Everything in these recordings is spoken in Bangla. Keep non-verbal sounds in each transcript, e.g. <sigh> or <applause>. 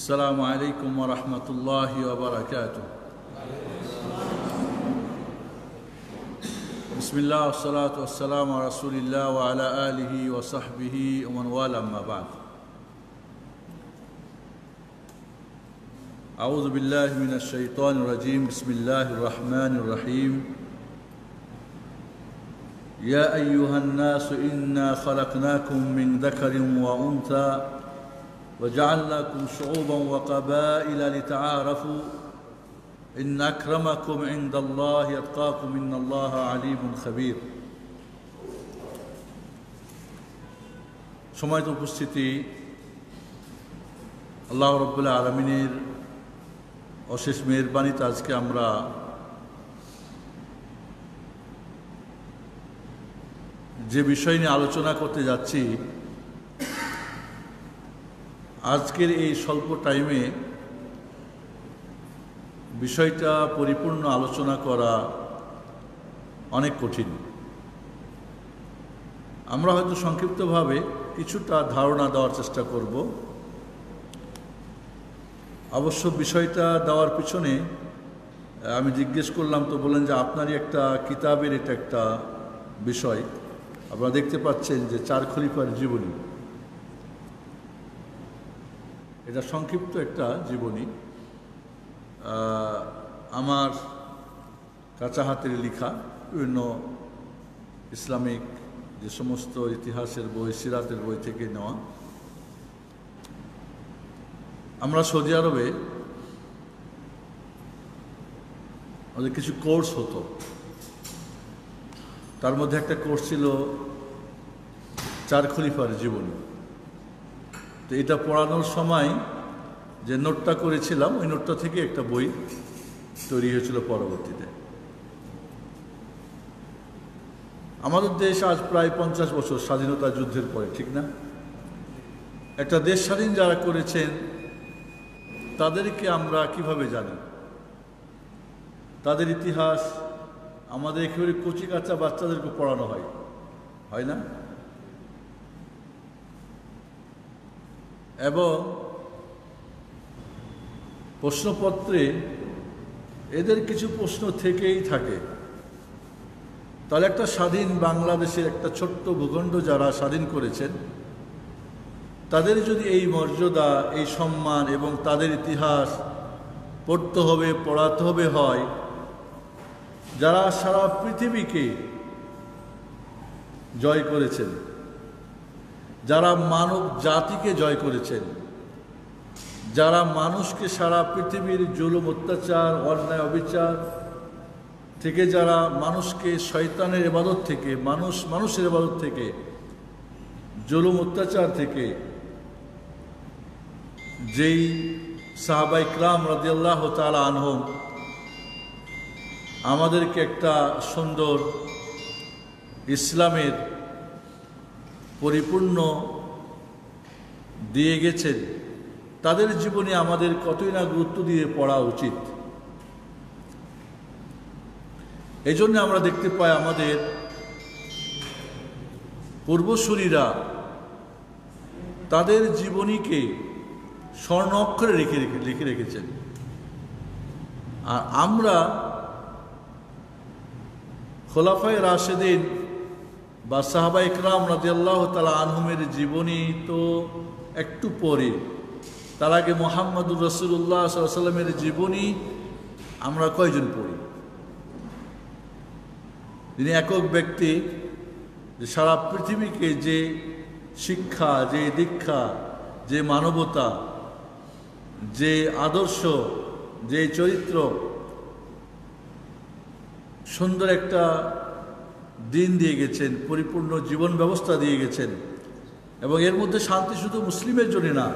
السلام عليكم ورحمة الله وبركاته. بسم الله والصلاة والسلام على رسول الله وعلى آله وصحبه ومن والاه أما بعد. أعوذ بالله من الشيطان الرجيم. بسم الله الرحمن الرحيم. يا أيها الناس إنا خلقناكم من ذكر وأنثى. وجعلناكم شعوبا وقبائل لتعارفوا إن أكرمكم عند الله يتقاكم إن الله عليم خبير সময়ত উপস্থিতি আল্লাহ রব্বুল্লাহ আলমিনের অশেষ মেহরবানিতে আজকে আমরা যে বিষয় নিয়ে আলোচনা করতে যাচ্ছি আজকের এই স্বল্প টাইমে বিষয়টা পরিপূর্ণ আলোচনা করা অনেক কঠিন। আমরা হয়তো সংক্ষিপ্তভাবে কিছুটা ধারণা দেওয়ার চেষ্টা করব। অবশ্য বিষয়টা দেওয়ার পিছনে আমি জিজ্ঞেস করলাম তো বললেন যে আপনারই একটা কিতাবের এটা একটা বিষয়। আপনারা দেখতে পাচ্ছেন যে চার খলিফার জীবনী। এটা সংক্ষিপ্ত একটা জীবনী। আমার কাঁচা হাতের লেখা, বিভিন্ন ইসলামিক যে সমস্ত ইতিহাসের বই, সিরাতের বই থেকে নেওয়া। আমরা সৌদি আরবে আমাদের কিছু কোর্স হতো। তার মধ্যে একটা কোর্স ছিল চার খলিফার জীবনী। তো এটা পড়ানোর সময় যে নোটটা করেছিলাম, ওই নোটটা থেকে একটা বই তৈরি হয়েছিল পরবর্তীতে। আমাদের দেশ আজ প্রায় পঞ্চাশ বছর স্বাধীনতা যুদ্ধের পরে, ঠিক না? একটা দেশ স্বাধীন যারা করেছেন, তাদেরকে আমরা কীভাবে জানি? তাদের ইতিহাস, আমাদের একেবারে কচি কাঁচা বাচ্চাদেরকে পড়ানো হয়। হয় না? এবং প্রশ্নপত্রে এদের কিছু প্রশ্ন থেকেই থাকে। তাহলে একটা স্বাধীন বাংলাদেশের একটা ছোট্ট ভূখণ্ড যারা স্বাধীন করেছেন, তাদের যদি এই মর্যাদা, এই সম্মান এবং তাদের ইতিহাস পড়তে হবে, পড়াতে হবে হয়, যারা সারা পৃথিবীকে জয় করেছেন যারা মানব জাতিকে জয় করেছেন, যারা মানুষকে সারা পৃথিবীর জুলুম, অত্যাচার, অন্যায়, অবিচার থেকে যারা মানুষকে শয়তানের এবাদত থেকে, মানুষ, মানুষের এবাদত থেকে, জুলুম, অত্যাচার থেকে, যেই সাহাবাই ক্রাম রাজিয়াল্লাহ তালা আনহম, আমাদেরকে একটা সুন্দর ইসলামের পরিপূর্ণ দিয়ে গেছেন। তাদের জীবনে আমাদের কতই না গুরুত্ব দিয়ে পড়া উচিত। এই জন্য আমরা দেখতে পাই আমাদের পূর্বসূরীরা তাদের জীবনীকে স্বর্ণ অক্ষরে রেখে রেখে, লিখে রেখেছেন। আর আমরা খোলাফায় রাশেদিন বা সাহাবা ইকরাম রাজিয়াল্লাহ তালা আনহুমের জীবনী তো একটু পরে। তার আগে মোহাম্মদুর রসুল্লাহ সাল্লামের জীবনী আমরা কয়জন পড়ি? তিনি একক ব্যক্তি, যে সারা পৃথিবীকে যে শিক্ষা, যে দীক্ষা, যে মানবতা, যে আদর্শ, যে চরিত্র, সুন্দর একটা দিন দিয়ে গেছেন, পরিপূর্ণ জীবন ব্যবস্থা দিয়ে গেছেন। এবং এর মধ্যে শান্তি শুধু মুসলিমের জন্য না,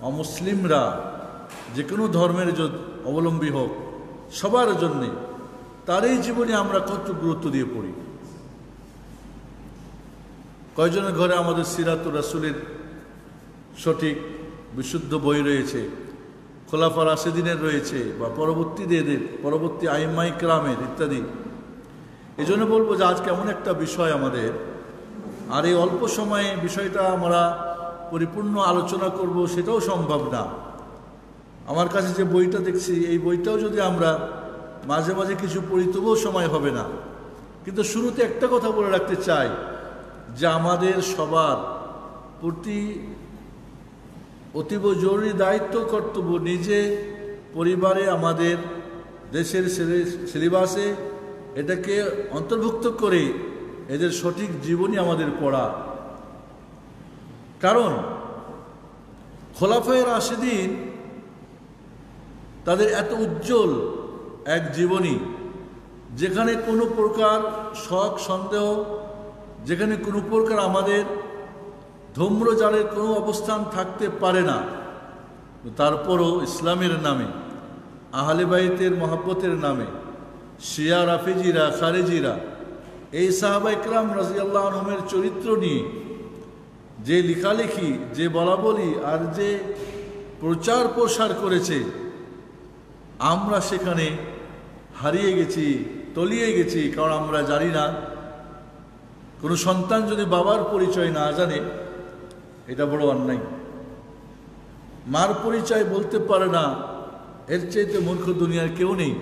অমুসলিমরা যে কোনো ধর্মের অবলম্বী হোক, সবার জন্যে তার এই জীবনে আমরা কত গুরুত্ব দিয়ে পড়ি। কয়জনের ঘরে আমাদের সিরাতুর রাসুলের সঠিক বিশুদ্ধ বই রয়েছে, খোলাফা রাশেদিনের রয়েছে বা পরবর্তী পরবর্তীদের পরবর্তী আইমাই ক্রামের ইত্যাদি। এই জন্য বলব যে আজকে এমন একটা বিষয় আমাদের। আর এই অল্প সময়ে বিষয়টা আমরা পরিপূর্ণ আলোচনা করব সেটাও সম্ভব না। আমার কাছে যে বইটা দেখছি, এই বইটাও যদি আমরা মাঝে মাঝে কিছু পড়ি, তবুও সময় হবে না। কিন্তু শুরুতে একটা কথা বলে রাখতে চাই, যে আমাদের সবার প্রতি অতীব জরুরি দায়িত্ব, কর্তব্য নিজে পরিবারে আমাদের দেশের সিলেবাসে এটাকে অন্তর্ভুক্ত করে এদের সঠিক জীবনী আমাদের পড়া। কারণ খোলাফায়ের আশেদিন তাদের এত উজ্জ্বল এক জীবনী, যেখানে কোনো প্রকার শখ, সন্দেহ, যেখানে কোনো প্রকার আমাদের ধূম্রজালের কোনো অবস্থান থাকতে পারে না। তারপরও ইসলামের নামে, আহলে বাইতের মহাব্বতের নামে শিয়া, রাফেজিরা, খারেজিরা, এই সাহাবা ইকরাম রাজিয়াল্লাহ আহমের চরিত্র নিয়ে যে লেখালেখি, যে বলা বলি আর যে প্রচার প্রসার করেছে, আমরা সেখানে হারিয়ে গেছি, তলিয়ে গেছি, কারণ আমরা জানি না। কোনো সন্তান যদি বাবার পরিচয় না জানে, এটা বড় অন্যায়। মার পরিচয় বলতে পারে না, এর চাইতে মূর্খ দুনিয়ার কেউ নেই।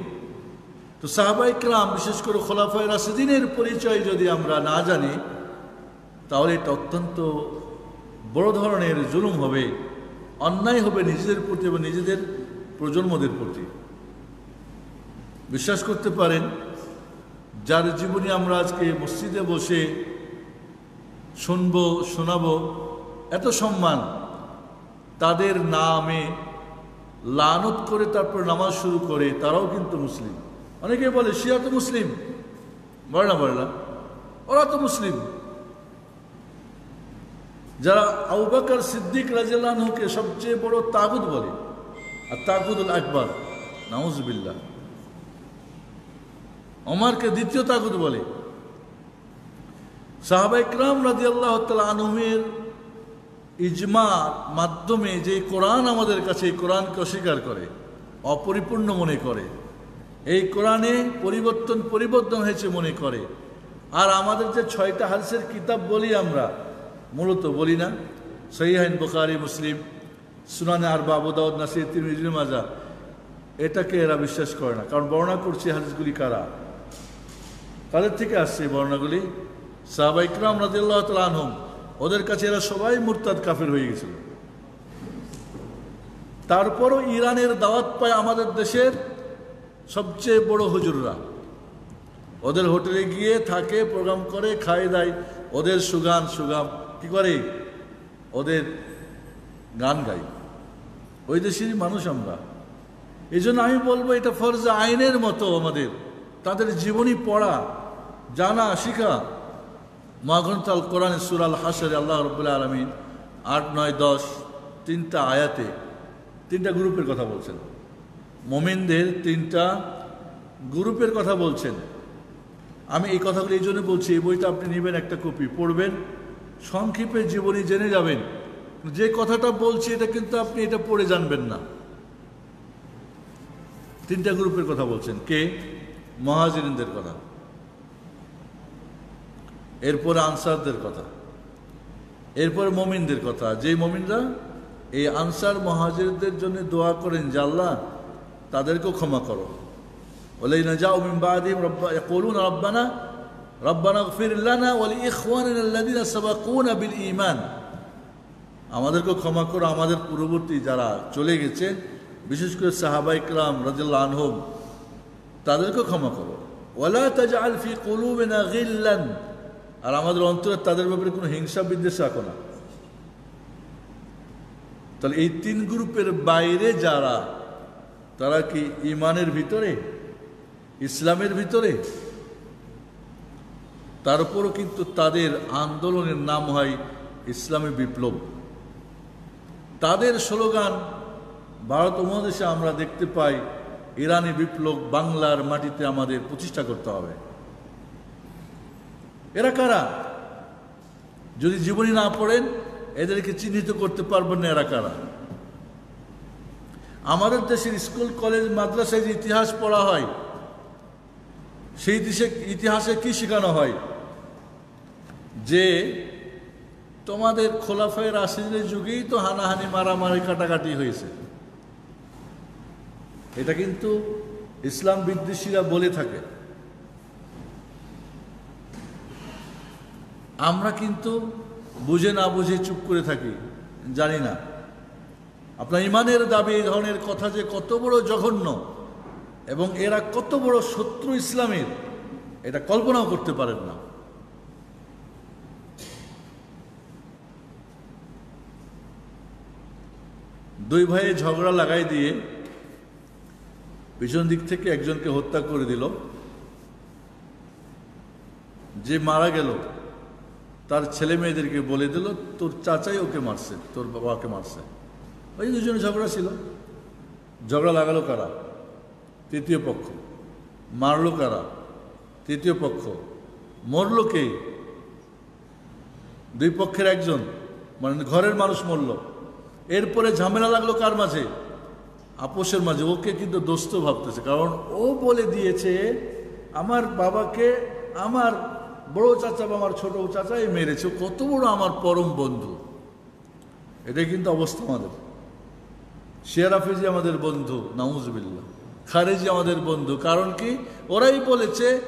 তো সাহাবাই ক্রাম, বিশেষ করে খোলাফায় রাসিদিনের পরিচয় যদি আমরা না জানি, তাহলে এটা অত্যন্ত বড় ধরনের জুলুম হবে, অন্যায় হবে নিজেদের প্রতি এবং নিজেদের প্রজন্মদের প্রতি। বিশ্বাস করতে পারেন, যার জীবনী আমরা আজকে মসজিদে বসে শুনব, শোনাব, এত সম্মান, তাদের নামে লানত করে তারপর নামাজ শুরু করে, তারাও কিন্তু মুসলিম। অনেকে বলে, শিয়া তো মুসলিম। বলে না ওরা তো মুসলিম। যারা আউবাকার সিদ্দিক রাজিয়ালকে সবচেয়ে বড় তাগুদ বলে, আর তাগুদুল আকবর নাউজবিল্লা অমারকে দ্বিতীয় তাগুদ বলে। সাহাবা ইকরাম রাজি আল্লাহ আনুমের ইজমার মাধ্যমে যে কোরআন আমাদের কাছে, এই কোরআনকে অস্বীকার করে, অপরিপূর্ণ মনে করে এই কোরআনে পরিবর্তন পরিবর্তন হয়েছে মনে করে। আর আমাদের যে ছয়টা হাদিসের কিতাব বলি আমরা, মূলত বলি না। সহিহাইন বোখারি, মুসলিম, সুনানে আর বাবুদাউদ নাসির তিরমিজুল মাজা এটাকে এরা বিশ্বাস করে না। কারণ বর্ণনা করছে হাদিসগুলি কারা? কাদের থেকে আসছে এই বর্ণাগুলি সাহাবা ইকরাম তাল আনহম। ওদের কাছে এরা সবাই মুরতাদ, কাফের হয়ে গেছিল। তারপরও ইরানের দাওয়াত পায় আমাদের দেশের সবচেয়ে বড় হুজুররা। ওদের হোটেলে গিয়ে থাকে, প্রোগ্রাম করে খাই দেয়। ওদের সুগান, সুগাম, কি করে? ওদের গান গাই। ওই দেশেরই মানুষ আমরা। এই আমি বলব, এটা ফরজ আইনের মতো আমাদের। তাদের জীবনী পড়া, জানা, শিখা। মহাগ্রন্থাল কোরআন সুরাল হাসরে আল্লাহ রবুল্লাহ আলমিন আট, নয়, দশ তিনটা আয়াতে, তিনটা গ্রুপের কথা বলছেন। মোমিনদের তিনটা গ্রুপের কথা বলছেন। আমি এই কথাগুলো এই জন্য বলছি, এই বইটা আপনি নেবেন একটা কপি, পড়বেন, সংক্ষেপে জীবনী জেনে যাবেন। যে কথাটা বলছি, এটা কিন্তু আপনি এটা পড়ে জানবেন না। তিনটা গ্রুপের কথা বলছেন। কে? মহাজিনদের কথা। এরপরে আনসারদের কথা। এরপরে মমিনদের কথা। যে মমিনরা এই আনসার মহাজিরদের জন্য দোয়া করেন আল্লাহ তাদেরকেও ক্ষমা করো। বলে না যাও মিমবাদিম রব্বা করুন রব্বানা রব্বানা ফিরলানা ওয়ালি ইখওয়ানিনা সাবাকুনা বিল ঈমান। আমাদেরকেও ক্ষমা করো, আমাদের পূর্ববর্তী যারা চলে গেছেন বিশেষ করে সাহাবা ইকরাম রাজিল্লাহ আনহম, তাদেরকেও ক্ষমা করো। ওয়ালা তাজআল ফি কুলুবিনা গিল্লান। আর আমাদের অন্তরে তাদের ব্যাপারে কোনো হিংসা বিদ্বেষ রাখো না। তাহলে এই তিন গ্রুপের বাইরে যারা তারা কি ইমানের ভিতরে? ইসলামের ভিতরে? তারপরও কিন্তু তাদের আন্দোলনের নাম হয় ইসলামী বিপ্লব। তাদের স্লোগান, ভারত উপমহাদেশে আমরা দেখতে পাই ইরানি বিপ্লব বাংলার মাটিতে আমাদের প্রতিষ্ঠা করতে হবে। এরা কারা? যদি জীবনী না পড়েন, এদেরকে চিহ্নিত করতে পারবেন না এরা কারা? আমাদের দেশের স্কুল, কলেজ, মাদ্রাসায় যে ইতিহাস পড়া হয়, সেই দেশে ইতিহাসে কি শেখানো হয়? যে তোমাদের খোলাফায় রাশিদের যুগেই তো হানাহানি, মারামারি, কাটাকাটি হয়েছে। এটা কিন্তু ইসলাম বিদ্বেষীরা বলে থাকে। আমরা কিন্তু বুঝে না বুঝে চুপ করে থাকি, জানি না। আপনার ইমানের দাবি এই ধরনের কথা যে কত বড় জঘন্য এবং এরা কত বড় শত্রু ইসলামের, এটা কল্পনাও করতে পারেন না। দুই ভাইয়ে ঝগড়া লাগাই দিয়ে পিছন দিক থেকে একজনকে হত্যা করে দিল। যে মারা গেল, তার ছেলে মেয়েদেরকে বলে দিল, তোর চাচাই ওকে মারছে, তোর বাবাকে মারছে। ওই দুজনে ঝগড়া ছিল। ঝগড়া লাগালো কারা? তৃতীয় পক্ষ। মারলো কারা? তৃতীয় পক্ষ। মরল কে? দুই পক্ষের একজন। মানে ঘরের মানুষ মরল। এরপরে ঝামেলা লাগল কার মাঝে? আপোষের মাঝে। ওকে কিন্তু দোস্ত ভাবতেছে। কারণ ও বলে দিয়েছে, আমার বাবাকে আমার বড় চাচা বা আমার ছোট চাচাই মেরেছে। কত বড় আমার পরম বন্ধু। এটাই কিন্তু অবস্থা আমাদের। শেয়ার হাফিজি আমাদের বন্ধু নাউজবিল্লা খারেজি আমাদের বন্ধু, কারণ কি? ওরাই বলেছে,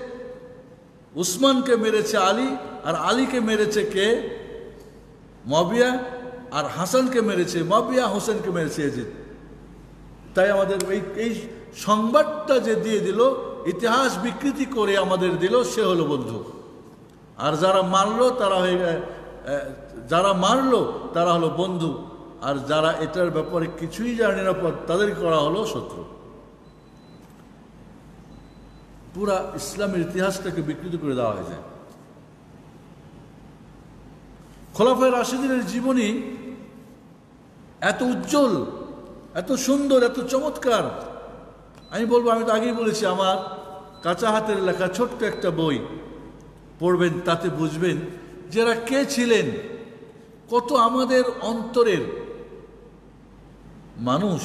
উসমানকে মেরেছে আলী, আর আলীকে মেরেছে কে? মবিয়া, আর হাসানকে মেরেছে, মবিয়া, হোসেনকে মেরেছে এজিদ। তাই আমাদের এই এই সংবাদটা যে দিয়ে দিল, ইতিহাস বিকৃতি করে আমাদের দিল, সে হলো বন্ধু। আর যারা মারলো, তারা হয়ে যারা মারলো, তারা হলো বন্ধু। আর যারা এটার ব্যাপারে কিছুই জানে না তাদের করা হলো শত্রু। পুরা ইসলামের ইতিহাসটাকে বিকৃত করে দেওয়া হয়েছে। খোলাফায় রাশিদিনের জীবনী এত উজ্জ্বল, এত সুন্দর, এত চমৎকার। আমি বলব, আমি তো আগেই বলেছি, আমার কাঁচা হাতের লেখা ছোট্ট একটা বই পড়বেন, তাতে বুঝবেন যারা কে ছিলেন, কত আমাদের অন্তরের মানুষ,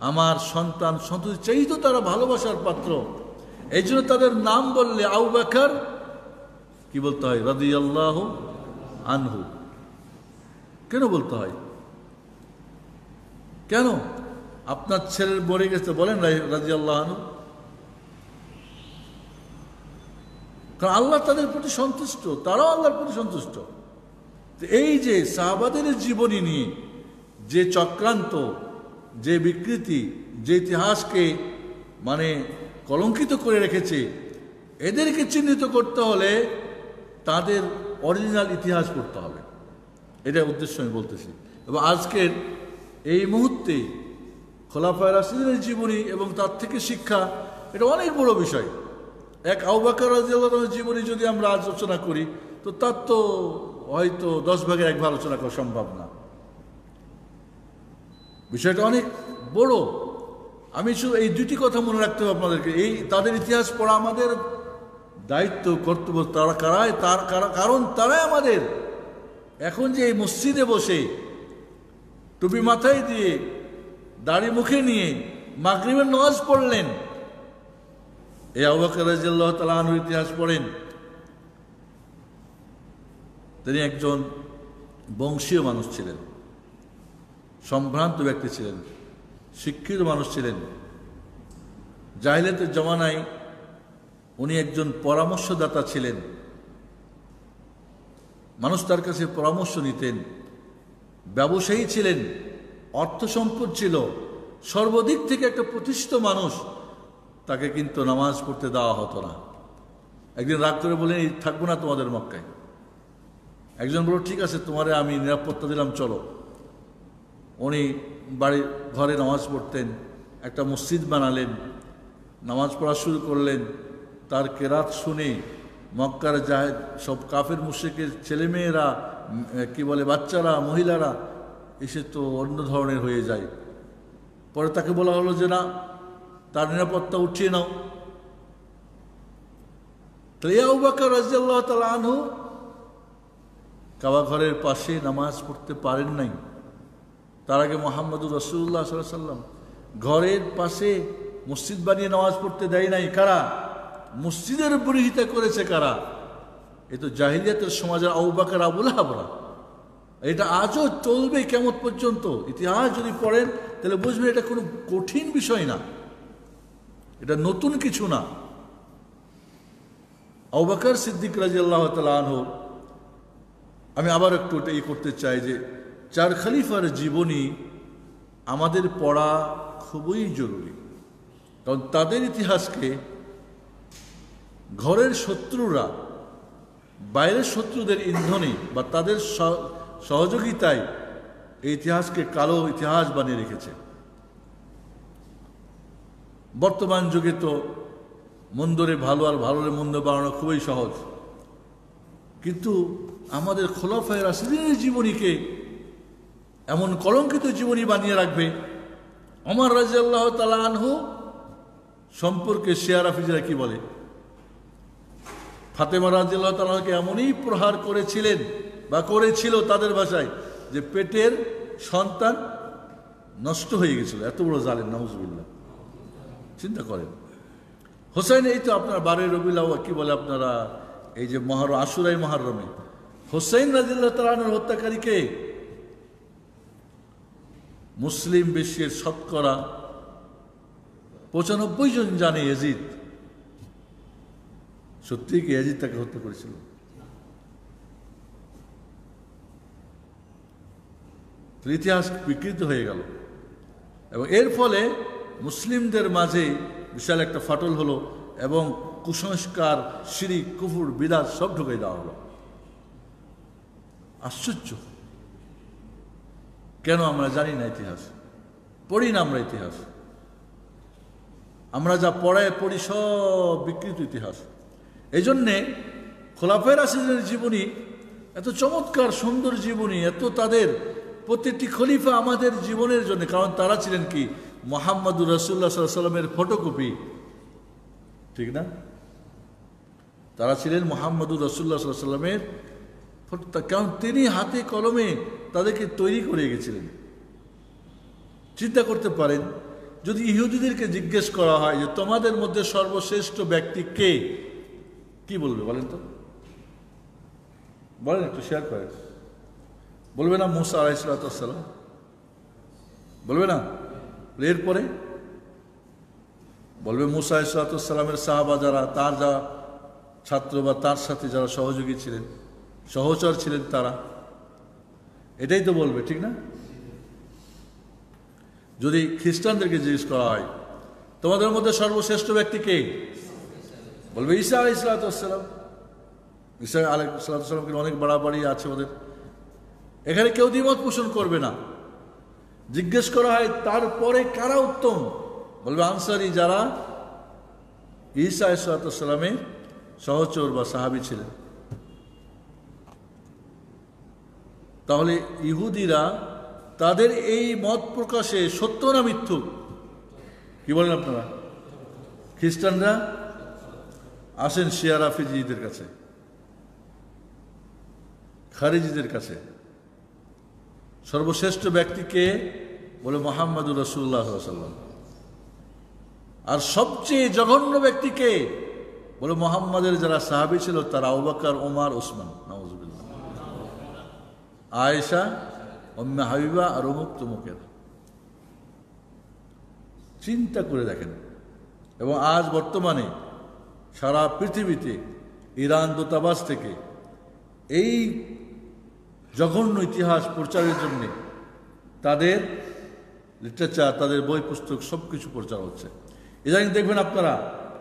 আমার সন্তান, সন্ততি চাইতো তারা ভালোবাসার পাত্র। এই জন্য তাদের নাম বললে আউ বেকার, কি বলতে হয়? রাদি আল্লাহ আনহু। কেন বলতে হয়? কেন? আপনার ছেলের মরে গেছে, বলেন রাজি আল্লাহ আনহু। কারণ আল্লাহ তাদের প্রতি সন্তুষ্ট, তারাও আল্লাহর প্রতি সন্তুষ্ট। এই যে সাহাবাদের জীবনী নিয়ে যে চক্রান্ত যে বিকৃতি, যে ইতিহাসকে মানে কলঙ্কিত করে রেখেছে, এদেরকে চিহ্নিত করতে হলে তাদের অরিজিনাল ইতিহাস পড়তে হবে। এটা উদ্দেশ্য আমি বলতেছি। এবং আজকের এই মুহূর্তে খোলাফায় রাশিদের জীবনী এবং তার থেকে শিক্ষা, এটা অনেক বড় বিষয়। এক আউবাকার জীবনী যদি আমরা আলোচনা করি, তো তার তো হয়তো দশ ভাগের এক ভাগ আলোচনা করা সম্ভব না। বিষয়টা অনেক বড়। আমি শুধু এই দুটি কথা মনে রাখতে হবে আপনাদেরকে। এই তাদের ইতিহাস পড়া আমাদের দায়িত্ব, কর্তব্য, তারা কারায়, তার কারণ তারাই আমাদের। এখন যে এই মসজিদে বসে টুপি মাথায় দিয়ে, দাড়ি মুখে নিয়ে মাগরিবের নামাজ পড়লেন, এই আবাকার রাজিয়াল্লাহ তালাহুর ইতিহাস পড়েন। তিনি একজন বংশীয় মানুষ ছিলেন। সম্ভ্রান্ত ব্যক্তি ছিলেন, শিক্ষিত মানুষ ছিলেন। জাহিলাতের জমানায় উনি একজন পরামর্শদাতা ছিলেন। মানুষ তার কাছে পরামর্শ নিতেন। ব্যবসায়ী ছিলেন, অর্থ সম্পদ ছিল। সর্বদিক থেকে একটা প্রতিষ্ঠিত মানুষ, তাকে কিন্তু নামাজ পড়তে দেওয়া হতো না। একদিন রাগ করে বলে থাকব না তোমাদের মক্কায়। একজন বলল, ঠিক আছে, তোমারে আমি নিরাপত্তা দিলাম, চলো। উনি বাড়ির ঘরে নামাজ পড়তেন, একটা মসজিদ বানালেন, নামাজ পড়া শুরু করলেন। তার কেরাত শুনে মক্কার জাহেদ, সব কাফের মুশেকের ছেলেমেয়েরা কি বলে, বাচ্চারা, মহিলারা এসে তো অন্য ধরনের হয়ে যায়। পরে তাকে বলা হলো যে, না, তার নিরাপত্তা উঠিয়ে নাও। তাহলে আউবাকার রাজিয়াল্লাহ তালা আনহু কাবা ঘরের পাশে নামাজ পড়তে পারেন নাই। তার আগে মোহাম্মদুর রসুল্লাহ সাল্লাম ঘরের পাশে মসজিদ বানিয়ে নামাজ পড়তে দেয় নাই, কারা? মসজিদের বিরোধিতা করেছে কারা? এ তো জাহিলিয়াতের সমাজের আউবাকার আবুল হাবরা এটা আজও চলবে কেমন পর্যন্ত? ইতিহাস যদি পড়েন, তাহলে বুঝবে এটা কোনো কঠিন বিষয় না। এটা নতুন কিছু না। আবাকার সিদ্দিক রাজি আল্লাহ আনহ, আমি আবার একটু এটা ই করতে চাই যে চার খালিফার জীবনী আমাদের পড়া খুবই জরুরি। কারণ তাদের ইতিহাসকে ঘরের শত্রুরা, বাইরের শত্রুদের ইন্ধনে বা তাদের সহযোগিতায় এই ইতিহাসকে কালো ইতিহাস বানিয়ে রেখেছে। বর্তমান যুগে তো মন্দরে ভালো আর ভালোরে মন্দ বানানো খুবই সহজ। কিন্তু আমাদের খোলাফায় রাশিদিনের জীবনীকে এমন কলঙ্কিত জীবনী বানিয়ে রাখবে। আমার রাজিয়াল্লাহ তালা আনহু সম্পর্কে শেয়ার আফিজরা কি বলে? ফাতেমা রাজিয়াল্লাহ তালাকে এমনই প্রহার করেছিলেন বা করেছিল তাদের ভাষায় যে পেটের সন্তান নষ্ট হয়ে গেছিল। এত বড় জালেন নাউজবিল্লা চিন্তা করেন। হোসেন এই তো আপনার বারে রবিলা কি বলে আপনারা? এই যে মহার, আশুরাই মহারমে। হোসেন রাজিল্লাহ তালানোর হত্যাকারীকে মুসলিম বিশ্বের শতকরা পঁচানব্বই জন জানে এজিদ। সত্যি কি এজিদ তাকে হত্যা করেছিল? ইতিহাস বিকৃত হয়ে গেল। এবং এর ফলে মুসলিমদের মাঝে বিশাল একটা ফাটল হলো এবং কুসংস্কার সিঁড়ি কুফুর, বিদাত সব ঢুকে দেওয়া হলো। আশ্চর্য। কেন আমরা জানি না ইতিহাস? পড়ি না আমরা ইতিহাস? আমরা যা পড়ায় পড়ি সব বিকৃত ইতিহাস। এই জন্যে খোলাফের আসিদের জীবনী, এত চমৎকার সুন্দর জীবনী, এত তাদের প্রত্যেকটি খলিফা আমাদের জীবনের জন্য, কারণ তারা ছিলেন কি? মোহাম্মদুর রসুল্লাহ সাল্লামের ফটোকপি। ঠিক না? তারা ছিলেন মোহাম্মদুর রসুল্লাহ সাল্লামের কারণ তিনি হাতে কলমে তাদেরকে তৈরি করে গেছিলেন। চিন্তা করতে পারেন, যদি ইহুদিদেরকে জিজ্ঞেস করা হয় যে তোমাদের মধ্যে সর্বশ্রেষ্ঠ ব্যক্তি কে, কি বলবে বলেন তো? বলেন একটু শেয়ার করেন। বলবে না মুসা আলাইসালাম বলবে না? এরপরে? বলবে মুসা আলাইসালামের সাহাবা যারা, তার যা ছাত্র বা তার সাথে যারা সহযোগী ছিলেন, সহচর ছিলেন তারা। এটাই তো বলবে, ঠিক না? যদি খ্রিস্টানদেরকে জিজ্ঞেস করা হয়, তোমাদের মধ্যে সর্বশ্রেষ্ঠ ব্যক্তি কে? বলবে ঈসা আলাই ইসলাতাম ঈসা আলাই অনেক বাড়াবাড়ি আছে ওদের। এখানে কেউ দ্বিমত পোষণ করবে না। জিজ্ঞেস করা হয়, তারপরে কারা উত্তম? বলবে আনসারি যারা ঈসা ইসলাতামের সহচর বা সাহাবি ছিলেন। তাহলে ইহুদিরা তাদের এই মত প্রকাশে সত্য না মিথ্যু কি বলেন আপনারা? খ্রিস্টানরা? আসেন শিয়ার আফিজিদের কাছে। খারিজিদের কাছে। সর্বশ্রেষ্ঠ ব্যক্তিকে বলে মোহাম্মদুর রসুল্লাহ সাল্লাম আর সবচেয়ে জঘন্য ব্যক্তিকে বলে মোহাম্মদের যারা সাহাবি ছিল, তারা আউবাকার ওমার ওসমান আয়েশা অম্মে হাবিবা আর অমুক তমুকের চিন্তা করে দেখেন এবং আজ বর্তমানে সারা পৃথিবীতে ইরান দূতাবাস থেকে এই জঘন্য ইতিহাস প্রচারের জন্যে তাদের লিটারেচার তাদের বই পুস্তক সব কিছু প্রচার হচ্ছে ইদানিং দেখবেন আপনারা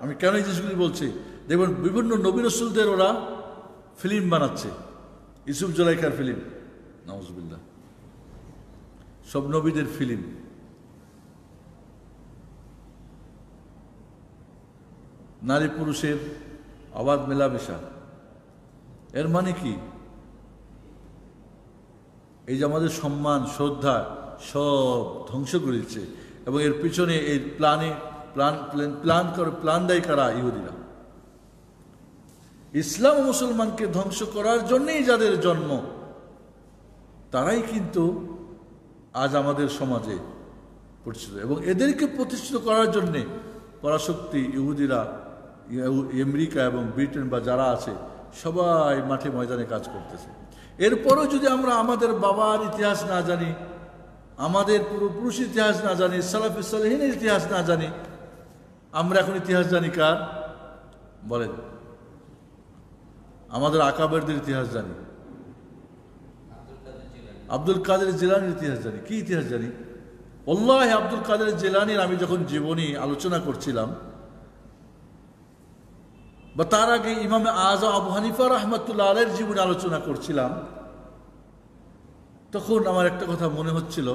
আমি কেন এই জিনিসগুলি বলছি দেখবেন বিভিন্ন নবী রসুলদের ওরা ফিল্ম বানাচ্ছে ইসুফ জলাইকার ফিল্ম নওয়াজবিল্লা সব নবীদের ফিল্ম নারী পুরুষের অবাধ মেলামেশা। এর মানে কি? এই যে আমাদের সম্মান, শ্রদ্ধা সব ধ্বংস করেছে এবং এর পিছনে এই প্ল্যানে প্ল্যান প্ল্যান করে প্ল্যান দেয় কারা? ইহুদিরা। ইসলাম মুসলমানকে ধ্বংস করার জন্যেই যাদের জন্ম তারাই কিন্তু আজ আমাদের সমাজে পরিচিত। এবং এদেরকে প্রতিষ্ঠিত করার জন্যে পরাশক্তি ইহুদিরা, আমেরিকা এবং ব্রিটেন বা যারা আছে, সবাই মাঠে ময়দানে কাজ করতেছে। এরপরও যদি আমরা আমাদের বাবার ইতিহাস না জানি, আমাদের পূর্বপুরুষ ইতিহাস না জানি, সালাফি সালেহিনের ইতিহাস না জানি, আমরা এখন ইতিহাস জানি কার? বলেন। আমাদের আকাবেরদের ইতিহাস জানি। আব্দুল কাদের জেলানির ইতিহাস জানি। কি ইতিহাস জানি? অল্লাহ আব্দুল কাদের জেলানির আমি যখন জীবনী আলোচনা করছিলাম, বা তার আগে ইমামে আজ আবু হানিফা রহমতুল্লাহ আলের জীবনে আলোচনা করছিলাম, তখন আমার একটা কথা মনে হচ্ছিল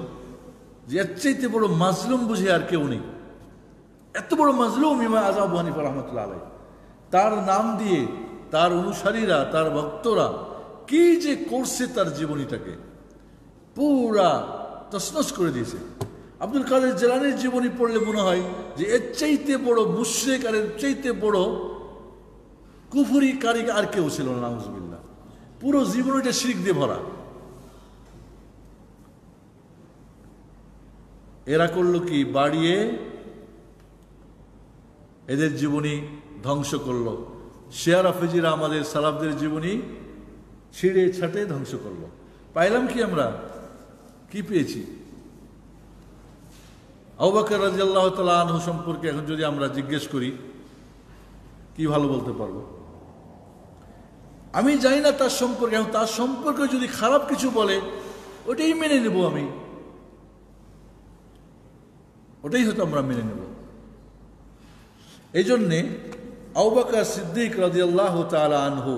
যে এর চাইতে বড় মাজলুম বুঝে আর কেউ নেই। এত বড় মাজলুম ইমাম আজ আবু হানিফা রহমতুল্লাহ আলাই তার নাম দিয়ে, তার অনুসারীরা, তার ভক্তরা কি যে করছে তার জীবনীটাকে। পুরা তসনস করে দিয়েছে। আব্দুল কাদের জেলানির জীবনী পড়লে মনে হয় যে এর চাইতে বড় মুশ্রেক আর এর চাইতে বড় কুফুরি কারিক আর কেউ ছিল না নাউজবিল্লা পুরো জীবনীটা শিরিক দিয়ে ভরা। এরা করল কি? বাড়িয়ে এদের জীবনী ধ্বংস করল। শেয়ার আফেজিরা আমাদের সালাবদের জীবনী ছিঁড়ে ছাটে ধ্বংস করল। পাইলাম কি আমরা? কি পেয়েছি? আউবাকর রাজি আল্লাহ তালা আনহু সম্পর্কে এখন যদি আমরা জিজ্ঞেস করি, কি ভালো বলতে পারব? আমি জানি না তার সম্পর্কে এখন তার সম্পর্কে যদি খারাপ কিছু বলে, ওটাই মেনে নেব আমি। ওটাই হয়তো আমরা মেনে নেব। এই জন্যে আউবাকা সিদ্দিক রাজি আল্লাহ তালা আনহু,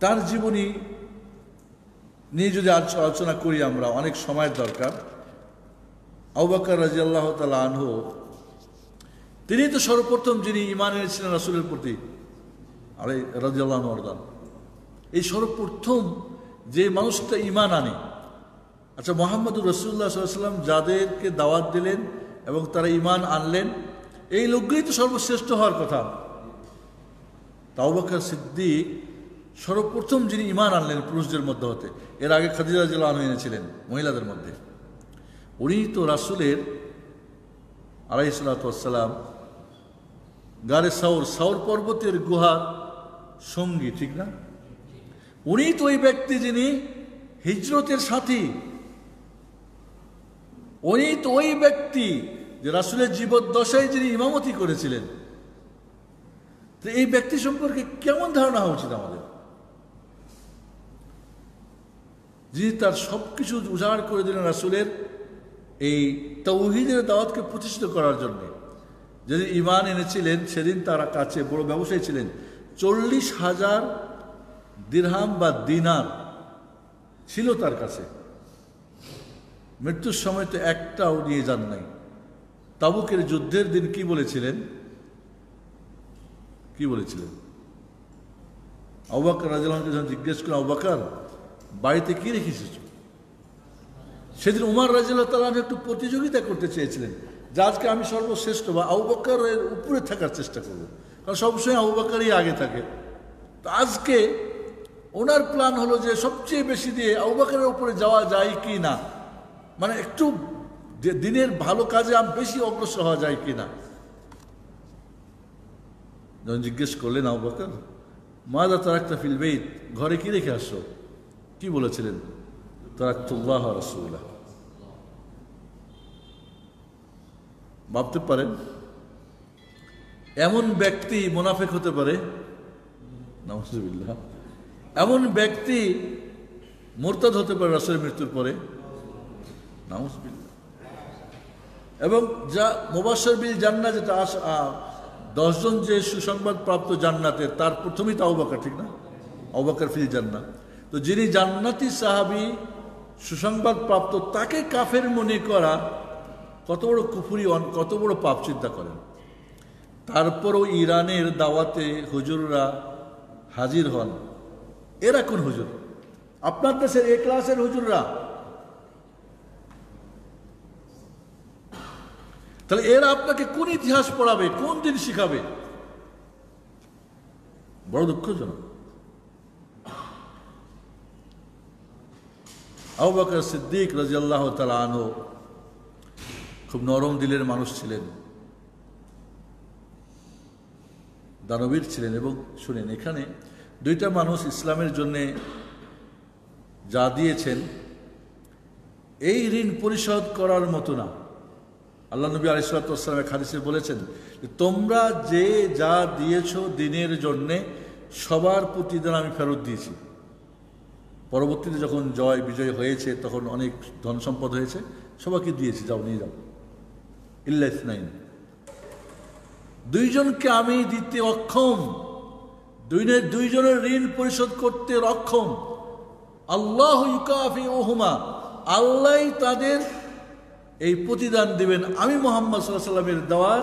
তার জীবনী নিয়ে যদি আলোচনা করি আমরা, অনেক সময়ের দরকার। আউবাকার রাজি আল্লাহ তালা আনহু, তিনি তো সর্বপ্রথম যিনি ইমান এনেছিলেন রাসুলের প্রতি আরে রাজি আল্লাহ অর্দান এই সর্বপ্রথম যে মানুষটা ইমান আনে আচ্ছা মোহাম্মদুর রসুল্লাহ সাল্লাম যাদেরকে দাওয়াত দিলেন এবং তারা ইমান আনলেন, এই লোকগুলি তো সর্বশ্রেষ্ঠ হওয়ার কথা। তাওবাকার সিদ্দিক সর্বপ্রথম যিনি ইমান আনলেন পুরুষদের মধ্যে হতে, এর আগে খাদিজা জেলা আনু এনেছিলেন মহিলাদের মধ্যে। উনি তো রাসুলের আলাইসালাম গারে সাউর সাউর পর্বতের গুহা সঙ্গী, ঠিক না? উনি তো ওই ব্যক্তি যিনি হিজরতের সাথী। উনি তো ওই ব্যক্তি যে রাসুলের জীবদ্দশায় যিনি ইমামতি করেছিলেন। তো এই ব্যক্তি সম্পর্কে কেমন ধারণা হওয়া উচিত আমাদের? যিনি তার সব কিছু উজাড় করে দিলেন রাসুলের এই তৌহিদের দাওয়াতকে প্রতিষ্ঠিত করার জন্যে। যেদিন ইমান এনেছিলেন, সেদিন তারা কাছে বড় ব্যবসায়ী ছিলেন। চল্লিশ হাজার দিরহাম বা দিনার ছিল তার কাছে। মৃত্যুর সময় তো একটাও নিয়ে যান নাই। তাবুকের যুদ্ধের দিন কি বলেছিলেন? কি বলেছিলেন? আবাকার রাজাকে যখন জিজ্ঞেস করেন আবাকার বাড়িতে কি রেখেছিস? সেদিন উমার রাজিল্লাহ তালা একটু প্রতিযোগিতা করতে চেয়েছিলেন যে আজকে আমি সর্বশ্রেষ্ঠ বা আউবাকারের উপরে থাকার চেষ্টা করব। কারণ সবসময় আউবাকারই আগে থাকে। তো আজকে ওনার প্ল্যান হলো যে সবচেয়ে বেশি দিয়ে আউবাকারের উপরে যাওয়া যায় কি না? মানে একটু দিনের ভালো কাজে আমি বেশি অগ্রসর হওয়া যায় কি না? যখন জিজ্ঞেস করলেন আউবাকার মাদা তার একটা ফিলবেইত ঘরে কি রেখে আসো কি বলেছিলেন? তারাক্তুল্লাহ রসুল্লাহ ভাবতে পারেন, এমন ব্যক্তি মোনাফেক হতে পারে নমস্বিল্লাহ এমন ব্যক্তি মোরতাদ হতে পারে রাসের মৃত্যুর পরে নামসবিল্লা এবং যা মোবাসর বিল জান্না যেটা আস দশজন যে সুসংবাদ প্রাপ্ত জান্নাতের, তার প্রথমেই তো আউবাকার ঠিক না? অবাকার ফিল জান্নাত। তো যিনি জান্নাতি সাহাবি, সুসংবাদ প্রাপ্ত, তাকে কাফের মনে করা কত বড় কুফুরি কত বড় পাপ চিন্তা করেন। তারপরও ইরানের দাওয়াতে হুজুররা হাজির হন। এরা কোন হুজুর? আপনার দেশের এ ক্লাসের হুজুররা। তাহলে এরা আপনাকে কোন ইতিহাস পড়াবে, কোন দিন শিখাবে? বড় দুঃখজনক। আবাকর সিদ্দিক রাজি আল্লাহ আনহ খুব নরম দিলের মানুষ ছিলেন। দানবীর ছিলেন এবং শুনেন, এখানে দুইটা মানুষ ইসলামের জন্যে যা দিয়েছেন, এই ঋণ পরিশোধ করার মতো না। আল্লাহ নবী আলিসাল্লামের খাদিসে বলেছেন তোমরা যে যা দিয়েছ দিনের জন্যে, সবার প্রতিদান আমি ফেরত দিয়েছি। পরবর্তীতে যখন জয়, বিজয় হয়েছে, তখন অনেক ধন সম্পদ হয়েছে। সবাইকে দিয়েছি, যাও, নিয়ে যাও। ইল্লাইস নাইন। দুইজনকে আমি দিতে অক্ষম। দুইনের দুইজনের ঋণ পরিশোধ করতে অক্ষম। আল্লাহ ইউকাফি ওহুমা আল্লাহ তাদের এই প্রতিদান দিবেন। আমি মোহাম্মদ সাল্লাহ সাল্লামের দেওয়ার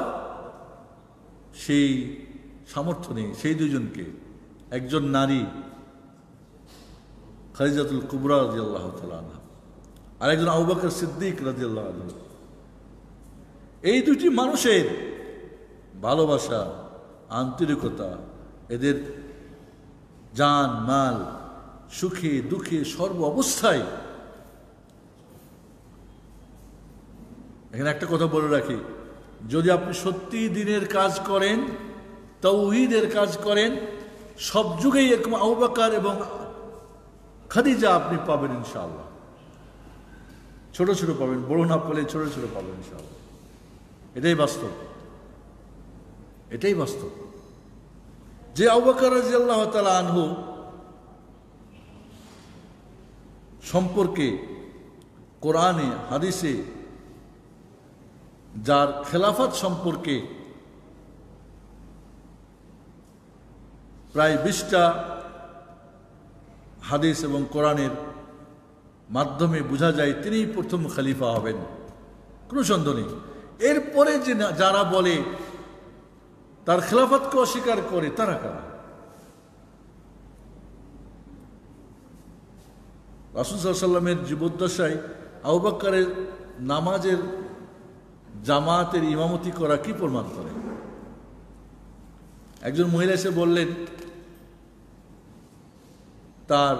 সেই সামর্থ্য নেই। সেই দুজনকে একজন নারী খারিজাতুল কুবরা রাজি আল্লাহ আর একজন আউবাকর সিদ্দিক রাজি আল্লাহ এই দুটি মানুষের ভালোবাসা, আন্তরিকতা, এদের জান, মাল, সুখে, দুঃখে, সর্ব অবস্থায়। এখানে একটা কথা বলে রাখি, যদি আপনি সত্যি দিনের কাজ করেন, তৌহিদের কাজ করেন, সব যুগেই এরকম আউবাকার এবং খাদিজা আপনি পাবেন ইনশাআল্লাহ। ছোট ছোট পাবেন, বড় না পেলে ছোট ছোট পাবেন ইনশাআল্লাহ। এটাই বাস্তব। এটাই বাস্তব। যে আউবাকার রাজি আল্লাহ তালা আনহু সম্পর্কে কোরআনে, হাদিসে যার খেলাফত সম্পর্কে প্রায় বিশটা হাদিস এবং কোরআনের মাধ্যমে বোঝা যায় তিনিই প্রথম খালিফা হবেন। কোনো সন্দেহ নেই। এরপরে যে যারা বলে তার খেলাফতকে অস্বীকার করে, তারা কারা? রাসুল সাল্লামের জীবদ্দশায় আউবাক্কারের নামাজের জামাতের ইমামতি করা কি প্রমাণ করে? একজন মহিলা এসে বললেন তার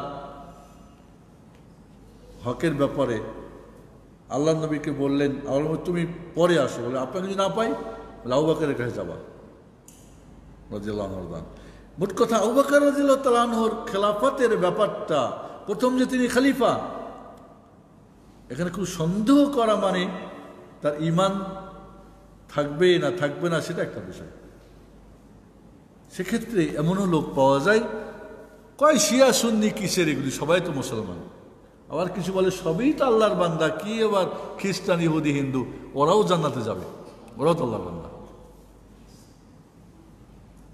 হকের ব্যাপারে আল্লাহ নবীকে বললেন, আল্লাহ তুমি পরে আসো। বলে, আপনাকে যদি না পাই বলে আউবাকারের কাছে যাবা। রাজিয়াল্লাহ আনহর মোট কথা আউবাকার রাজিল্লাহ তালানহর খেলাফতের ব্যাপারটা, প্রথম যে তিনি খালিফা, এখানে খুব সন্দেহ করা মানে তার ইমান থাকবে না থাকবে না, সেটা একটা বিষয়। সেক্ষেত্রে এমনও লোক পাওয়া যায় কয় শিয়া সুন্নি কিসের এগুলি? সবাই তো মুসলমান। আবার কিছু বলে, সবই তো আল্লাহর বান্দা, কি আবার খ্রিস্টান, ইহুদি, হিন্দু? ওরাও জান্নাতে যাবে। ওরাও তো আল্লাহর বান্দা।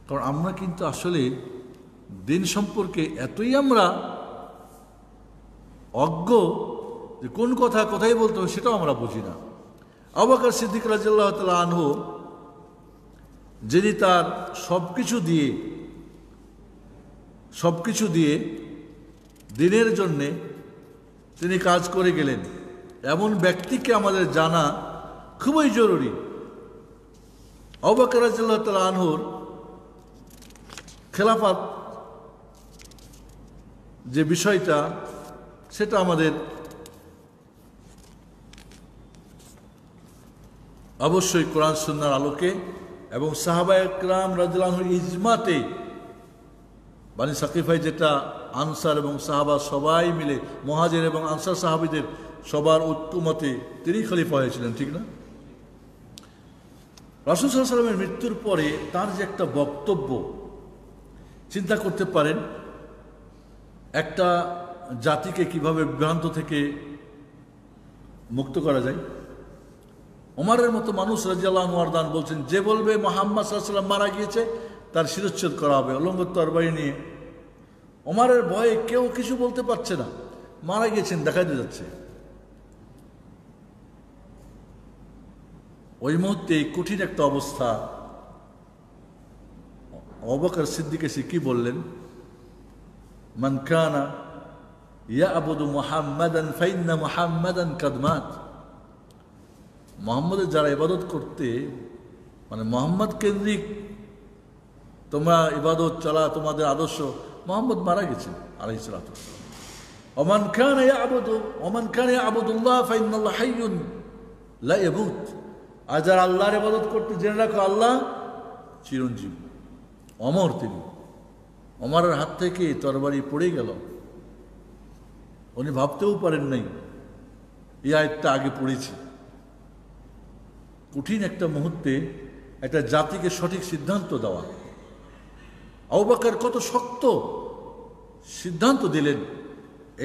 কারণ আমরা কিন্তু আসলে দিন সম্পর্কে এতই আমরা অজ্ঞ যে কোন কথা কোথায় বলতে হবে, সেটাও আমরা বুঝি না। আবাকার সিদ্দিক রাজিল্লাহ তালা আনহু, যিনি তার সব কিছু দিয়ে সব কিছু দিয়ে দিনের জন্যে তিনি কাজ করে গেলেন। এমন ব্যক্তিকে আমাদের জানা খুবই জরুরি। অবাকার রাজিল্লাহ তালা আনহুর খেলাফাত যে বিষয়টা, সেটা আমাদের অবশ্যই কোরআন সুন্নার আলোকে এবং সাহাবা একরাম রাজুল্লাহর ইজমাতে বানি সাকিফাই যেটা আনসার এবং সাহাবা সবাই মিলে, মহাজের এবং আনসার সাহাবিদের সবার ঐক্যমতে তিনি খলিফা হয়েছিলেন, ঠিক না? রাসুল সাল্লামের মৃত্যুর পরে তার যে একটা বক্তব্য, চিন্তা করতে পারেন, একটা জাতিকে কীভাবে বিভ্রান্ত থেকে মুক্ত করা যায়? ওমারের মতো মানুষ রাজিয়াল্লাহ ওয়ারদান বলছেন, যে বলবে মোহাম্মদ সাল্লাম মারা গিয়েছে তার শিরচ্ছেদ করা হবে, অলঙ্গ তরবারি নিয়ে। ওমারের ভয়ে কেউ কিছু বলতে পারছে না। মারা গিয়েছেন দেখাতে যাচ্ছে। ওই মুহূর্তে কঠিন একটা অবস্থা। অবকার সিদ্দিক এসে কি বললেন? মানকানা ইয়া আবুদু মোহাম্মদান ফাইন্না মোহাম্মদান কাদমাত মোহাম্মদের যারা ইবাদত করতে মানে মোহাম্মদ কেন্দ্রিক তোমরা ইবাদত, চলা তোমাদের আদর্শ। মোহাম্মদ মারা গেছেন আলাই সালাত ওমান খান আবুদু ওমান খান আবুদুল্লাহ ফাইনাল্লাহ হাইয়ুন লা ইয়াবুত আর যারা আল্লাহর ইবাদত করতে জেনে রাখো, আল্লাহ চিরঞ্জীব, অমর তিনি। অমরের হাত থেকে তরবারি পড়ে গেল। উনি ভাবতেও পারেন নাই, এই আয়টা আগে পড়েছি। কঠিন একটা মুহূর্তে একটা জাতিকে সঠিক সিদ্ধান্ত দেওয়া। আউবাকার কত শক্ত সিদ্ধান্ত দিলেন,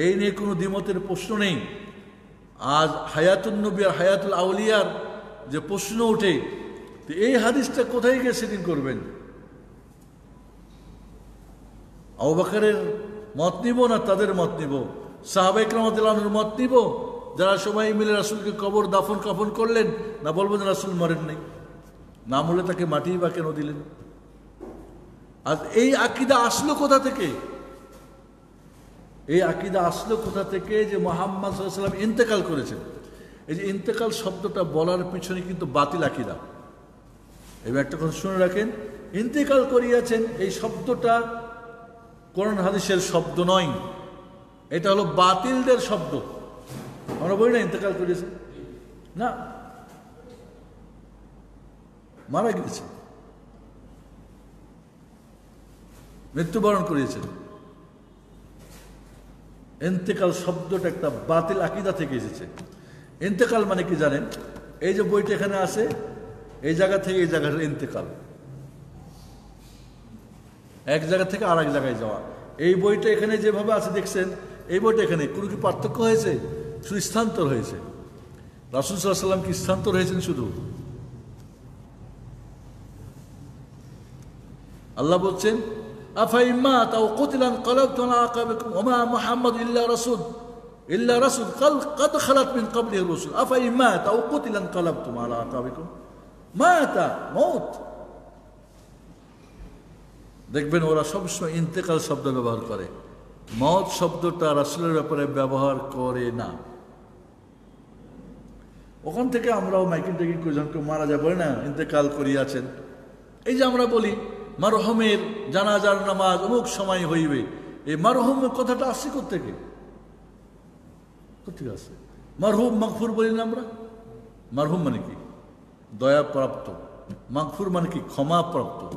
এই নিয়ে কোনো দ্বিমতের প্রশ্ন নেই। আজ হায়াতুল নবী আর হায়াতুল আউলিয়ার যে প্রশ্ন ওঠে, তো এই হাদিসটা কোথায় গিয়ে সেদিন করবেন? আউবাকারের মত নিব না তাদের মত নিব? সাহাবাইক রহমতুল্লাহর মত নিব? যারা সবাই মিলে রাসুলকে কবর দাফন কাফন করলেন, না বলবেন রাসুল মরেন নাই না মরলে তাকে মাটি বা কেন দিলেন? আর এই আকিদা আসলো কোথা থেকে? এই আকিদা আসলো কোথা থেকে যে মোহাম্মদ সাল্লাম ইন্তেকাল করেছেন? এই যে ইন্তেকাল শব্দটা বলার পিছনে কিন্তু বাতিল আকিদা। এবার একটা কথা শুনে রাখেন, ইন্তেকাল করিয়াছেন এই শব্দটা কোরআন হাদিসের শব্দ নয়। এটা হলো বাতিলদের শব্দ। আমরা বলি না ইন্তেকাল করিয়েছে না। মারা গিয়েছে মৃত্যুবরণ করিয়েছেন। এন্তেকাল শব্দটা একটা বাতিল আকিদা থেকে এসেছে। ইন্তেকাল মানে কি জানেন? এই যে বইটা এখানে আছে, এই জায়গা থেকে এই জায়গার ইন্তেকাল এক জায়গা থেকে আর এক জায়গায় যাওয়া। এই বইটা এখানে যেভাবে আছে দেখছেন, এই বইটা এখানে কোনো কি পার্থক্য হয়েছে? শুধু স্থান্তর হয়েছে। রাসুল সাল্লাম কি স্থান্তর হয়েছেন শুধু? আল্লাহ বলছেন আফাইম্মা তাও কতিলান কালাবতু আলা আকাবিকুম ওমা মুহাম্মদ ইল্লা রাসূল ইল্লা রাসূল কাল قد خلت من قبله الرسل আফাইম্মা তাও কতিলান কালাবতুম আলা আকাবিকুম মাতা মউত দেখবেন ওরা সবসময় ইন্তেকাল শব্দ ব্যবহার করে মত শব্দটা রাসুলের ব্যাপারে ব্যবহার করে না ওখান থেকে আমরাও মাইকিং টাইকিং করে যখন কেউ মারা যায় বলে না ইন্তেকাল করিয়াছেন এই যে আমরা বলি মারহমের জানাজার নামাজ অমুক সময় হইবে। এই মারহুমের কথাটা আসছে কোথেকে কোথেকে আসছে? মারহুম মাগফুর বলি না আমরা? মারহুম মানে কি? দয়াপ্রাপ্ত। মাগফুর মানে কি? ক্ষমাপ্রাপ্ত।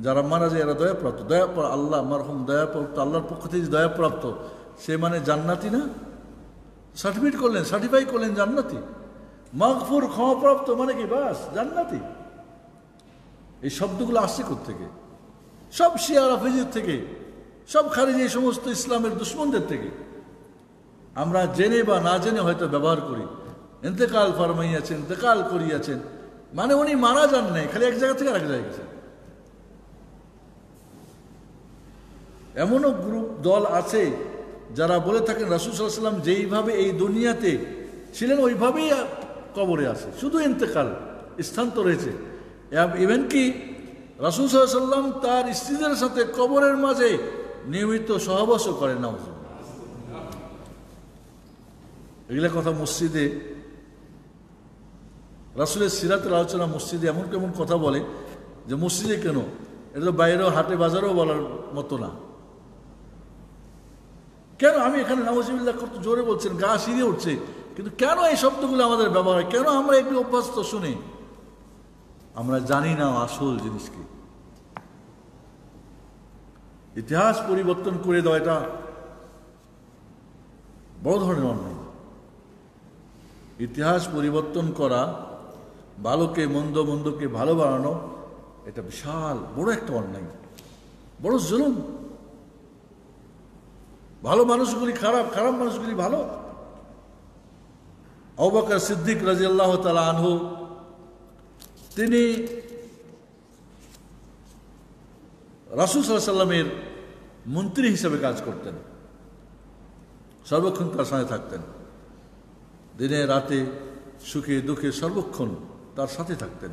যারা মারা যায় এরা দয়াপ্রাপ্ত। দয়া আল্লাহ মারহুম দয়াপ্রাপ্ত, আল্লাহর পক্ষ থেকে দয়াপ্রাপ্ত, সে মানে জান্নাতি না? সার্টিফিকেট করলেন, সার্টিফাই করলেন জান্নাতি। মাগফুর, ক্ষমাপ্রাপ্ত মানে কি? বাস, জান্নাতি। এই শব্দগুলো আসছে থেকে সব শিয়ার আফিজের থেকে, সব খারিজ সমস্ত ইসলামের দুশ্মনদের থেকে। আমরা জেনে বা না জেনে হয়তো ব্যবহার করি। ইন্তেকাল ফারমাইয়াছেন, ইন্তেকাল করিয়াছেন। মানে উনি মারা যান নাই, খালি এক জায়গা থেকে আরেক জায়গায় গেছেন। এমনও গ্রুপ, দল আছে যারা বলে থাকেন রাসুল সাল্লাম যেইভাবে এই দুনিয়াতে ছিলেন, ওইভাবেই কবরে আছে। শুধু ইন্তেকাল তো হয়েছে ইভেন কি? রাসুল সাল্লাম তার স্ত্রীদের সাথে কবরের মাঝে নিয়মিত সহবাসও করেন না এগুলা কথা মসজিদে, রাসুলের সিরাতের আলোচনা মসজিদে এমন কেমন কথা বলে যে মসজিদে কেন? এটা তো বাইরেও হাটে বাজারেও বলার মতো না। কেন আমি এখানে নামজিবুল্লাহ কত জোরে বলছেন? গা সিঁড়ে উঠছে। কিন্তু কেন এই শব্দগুলো আমাদের ব্যবহার হয়? কেন আমরা একটু অভ্যস্ত শুনি? আমরা জানি না আসল জিনিস কি। ইতিহাস পরিবর্তন করে দেওয়া এটা বড় ধরনের অন্যায়। ইতিহাস পরিবর্তন করা, ভালোকে মন্দ, মন্দকে ভালো বানানো, এটা বিশাল বড় একটা অন্যায়। বড় জুলুম। ভালো মানুষগুলি খারাপ খারাপ মানুষগুলি ভালো। অবাকার সিদ্দিক রাজি আল্লাহ তালা আনহু তিনি রাসুল সাল্লামের মন্ত্রী হিসেবে কাজ করতেন। সর্বক্ষণ তার সঙ্গে থাকতেন। দিনে, রাতে সুখে, দুঃখে সর্বক্ষণ তার সাথে থাকতেন।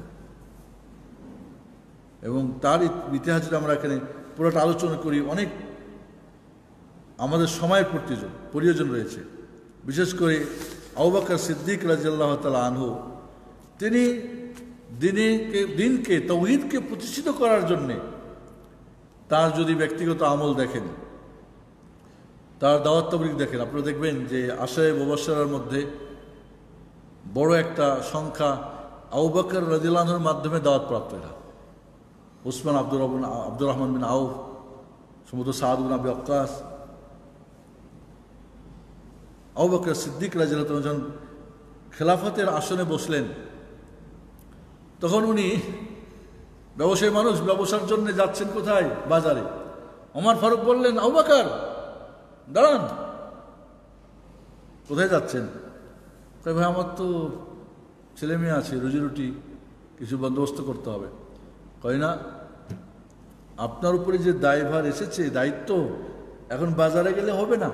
এবং তার ইতিহাস যদি আমরা এখানে পুরোটা আলোচনা করি, অনেক আমাদের সময়ের প্রতিজন, প্রয়োজন রয়েছে। বিশেষ করে আউবাকার সিদ্দিক রাজিয়াল্লাহ তালা আনহু, তিনি দিনেকে দিনকে তৌহিদকে প্রতিষ্ঠিত করার জন্যে তার যদি ব্যক্তিগত আমল দেখেন, তার দাওয়াত তবরিক দেখেন, আপনারা দেখবেন যে আশায় মুবাসার মধ্যে বড় একটা সংখ্যা আউবাকর রাজিলানোর মাধ্যমে দাওয়াত প্রাপ্ত এরা উসমান আব্দুর রহমান আব্দুর রহমান বিন আউফ, সমুদ্র বিন আবি আক্কাস আউবাকর সিদ্দিক রাজিল্লাহ যখন খেলাফতের আসনে বসলেন তখন উনি ব্যবসায়ী মানুষ ব্যবসার জন্য যাচ্ছেন কোথায়? বাজারে। ওমর ফারুক বললেন আবাকার দাঁড়ান। কোথায় যাচ্ছেন? কয়, ভাই, আমার তো ছেলে মেয়ে আছে, রুজি রুটি, কিছু বন্দোবস্ত করতে হবে। কয়, না, আপনার উপরে যে দায়ভার এসেছে, দায়িত্ব, এখন বাজারে গেলে হবে না।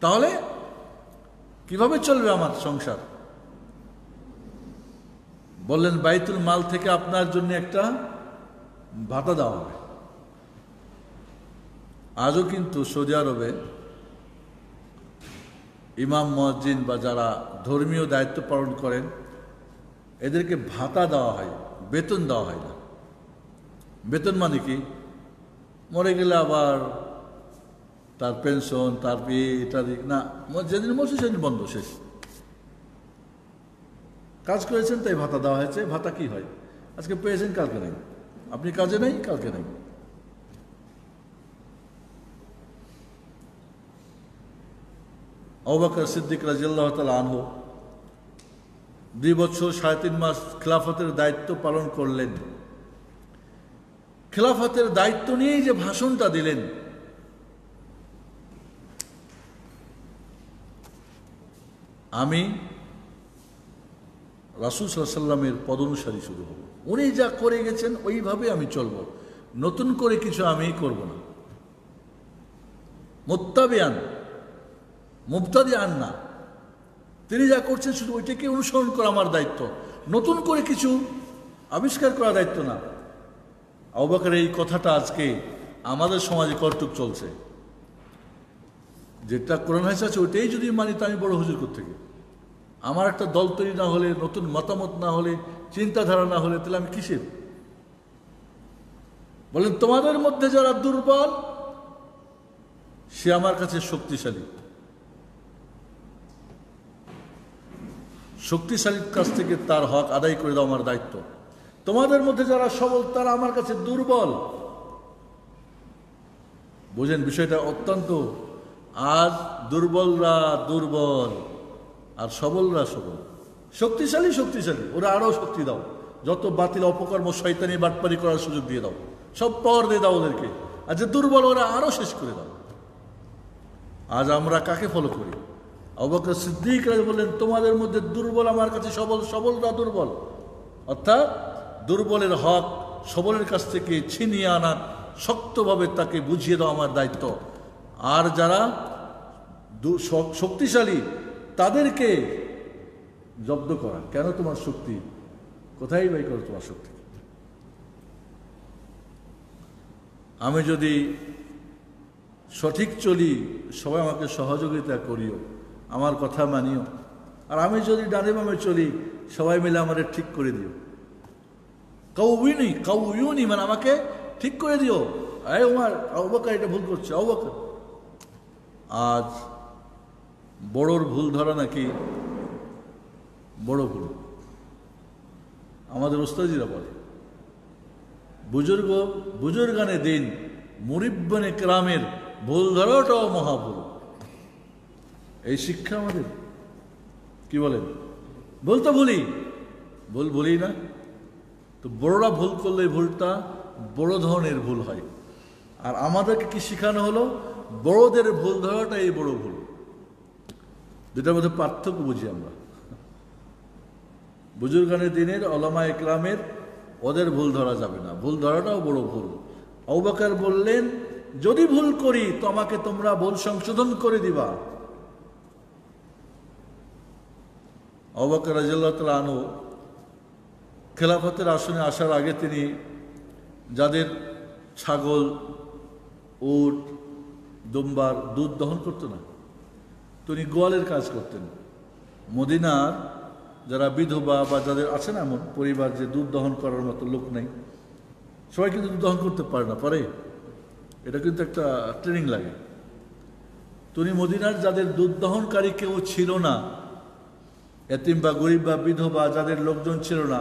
তাহলে কীভাবে চলবে আমার সংসার? বললেন, বাইতুল মাল থেকে আপনার জন্য একটা ভাতা দেওয়া হবে। আজও কিন্তু সৌদি আরবে ইমাম, মসজিদ বা যারা ধর্মীয় দায়িত্ব পালন করেন, এদেরকে ভাতা দেওয়া হয়, বেতন দেওয়া হয় না। বেতন মানে কি? মরে গেলে আবার তার পেনশন, তার ইত্যাদি, না, যেদিন মরছে সেদিন বন্ধ, শেষ। কাজ করেছেন, তাই ভাতা দেওয়া হয়েছে। ভাতা কি হয়? আজকে পেয়েছেন, কালকে নেই। আপনি কাজে নেই, কালকে নেই। অবাকর সিদ্দিক রাজিয়াল্লাহ তালা আনহু দুই বছর সাড়ে তিন মাস খেলাফতের দায়িত্ব পালন করলেন। খেলাফতের দায়িত্ব নিয়েই যে ভাষণটা দিলেন। আমি রাসুল সাল্লামের পদনুসারী শুরু হব উনি যা করে গেছেন, ওইভাবে আমি চলব। নতুন করে কিছু আমি করব না। মোত্তাবিয়ান মুক্তাদি আন না। তিনি যা করছেন শুধু ওইটাকে অনুসরণ করা আমার দায়িত্ব। নতুন করে কিছু আবিষ্কার করা দায়িত্ব না। অবাকের এই কথাটা আজকে আমাদের সমাজে কর্তৃক চলছে। যেটা কোরআন হাইস আছে, ওইটাই যদি মানি, তা আমি বড় হুজুর থেকে আমার একটা দল তৈরি না হলে, নতুন মতামত না হলে, চিন্তাধারা না হলে, তাহলে আমি কিসের? বলেন, তোমাদের মধ্যে যারা দুর্বল, সে আমার কাছে শক্তিশালী। শক্তিশালীর কাছ থেকে তার হক আদায় করে দেওয়া আমার দায়িত্ব। তোমাদের মধ্যে যারা সবল, তারা আমার কাছে দুর্বল। বুঝেন, বিষয়টা অত্যন্ত, আজ দুর্বলরা দুর্বল। আর সবলরা সবল। শক্তিশালী শক্তিশালী। ওরা আরও শক্তি দাও। যত বাতিল অপকর্ম শৈতানি বাটপারি করার সুযোগ দিয়ে দাও। সব পাওয়ার দিয়ে দাও ওদেরকে। আর যে দুর্বল, ওরা আরও শেষ করে দাও। আজ আমরা কাকে ফলো করি? অবকর সিদ্দিক বললেন, তোমাদের মধ্যে দুর্বল আমার কাছে সবল, সবলরা দুর্বল। অর্থাৎ দুর্বলের হক সবলের কাছ থেকে ছিনিয়ে আনা, শক্তভাবে তাকে বুঝিয়ে দেওয়া আমার দায়িত্ব। আর যারা শক্তিশালী তাদেরকে জব্দ করা। কেন তোমার শক্তি? কোথায় বাই করো তোমার শক্তি? আমি যদি সঠিক চলি, সবাই আমাকে সহযোগিতা করিও, আমার কথা মানিও। আর আমি যদি ডানে বামে চলি, সবাই মিলে আমার ঠিক করে দিও। কাউইনি কাউইউনি মানে আমাকে ঠিক করে দিও। আয় উমার অবাকা এটা ভুল করছে অবাকা আজ বড়োর ভুল ধরা নাকি বড় ভুল? আমাদের ওস্তাজিরা বলে, বুজুর্গ, বুজুর্গানে দিন, মুরিব্বনে ক্রামের ভুল ধরাটাও মহাভুল। এই শিক্ষা আমাদের। কি বলেন? ভুল তো ভুলি ভুল ভুলি না। তো বড়রা ভুল করলে ভুলটা বড় ধরনের ভুল হয়। আর আমাদেরকে কি শেখানো হলো? বড়দের ভুল ধরাটা এই বড় ভুল। দুটার মধ্যে পার্থক্য বুঝি আমরা। বুজুর্গানের দিনের অলমা একরামের ওদের ভুল ধরা যাবে না। ভুল ধরাটাও বড় ভুল। অবাকার বললেন, যদি ভুল করি তো আমাকে তোমরা ভুল সংশোধন করে দিবা। অবাকার রাজিয়াল্লাহ আনু খেলাফতের আসনে আসার আগে তিনি যাদের ছাগল, উট, দুম্বার দুধ দহন করতো না তিনি গোয়ালের কাজ করতেন। মদিনার যারা বিধবা বা যাদের আছে না এমন পরিবার যে দুধ দহন করার মতো লোক নেই, সবাই কিন্তু দুধ দহন করতে পারে না, পারে। এটা কিন্তু একটা ট্রেনিং লাগে। তুমি মদিনার যাদের দুধ দহনকারী কেউ ছিল না, এতিম বা গরিব বা বিধবা যাদের লোকজন ছিল না,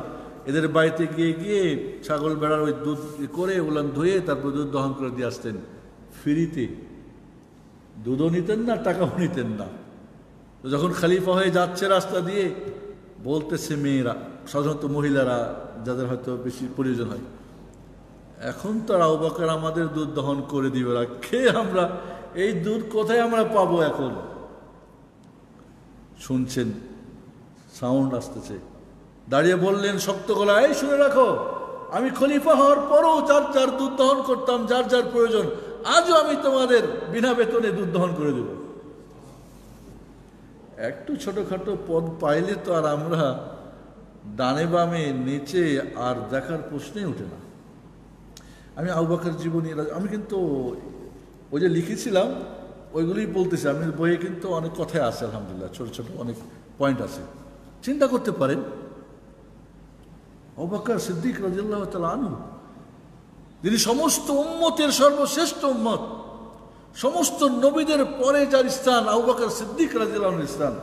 এদের বাড়িতে গিয়ে গিয়ে ছাগল বেড়ার ওই দুধ করে ওলান ধুয়ে তারপর দুধ দহন করে দিয়ে আসতেন। ফ্রিতে। দুধও নিতেন না, টাকাও নিতেন না। তো যখন খালিফা হয়ে যাচ্ছে রাস্তা দিয়ে, বলতেছে মেয়েরা, সাধারণত মহিলারা, যাদের হয়তো বেশি প্রয়োজন হয়, এখন তো আর আমাদের দুধ দহন করে দিবে না খেয়ে আমরা, এই দুধ কোথায় আমরা পাবো এখন? শুনছেন, সাউন্ড আসতেছে। দাঁড়িয়ে বললেন শক্ত গলা এই শুনে রাখো, আমি খলিফা হওয়ার পরও যার যার দুধ দহন করতাম, যার যার প্রয়োজন আজও আমি তোমাদের বিনা বেতনে দুধ দহন করে দেব। একটু ছোটখাটো পদ পাইলে তো আর আমরা ডানে বামে, নেচে আর দেখার প্রশ্নই ওঠে না। আমি আউবাকার জীবনী আমি কিন্তু ওই যে লিখেছিলাম, ওইগুলোই বলতেছি। আমি বইয়ে কিন্তু অনেক কথাই আছে, আলহামদুলিল্লাহ। ছোট ছোট অনেক পয়েন্ট আছে। চিন্তা করতে পারেন। অবাকার সিদ্দিক রাজিল্লাহ তালা আনু যিনি সমস্ত উম্মতের সর্বশ্রেষ্ঠ উম্মত, সমস্ত নবীদের পরে যার স্থান আউবাকার সিদ্দিক রাজিল্লাহ স্থান।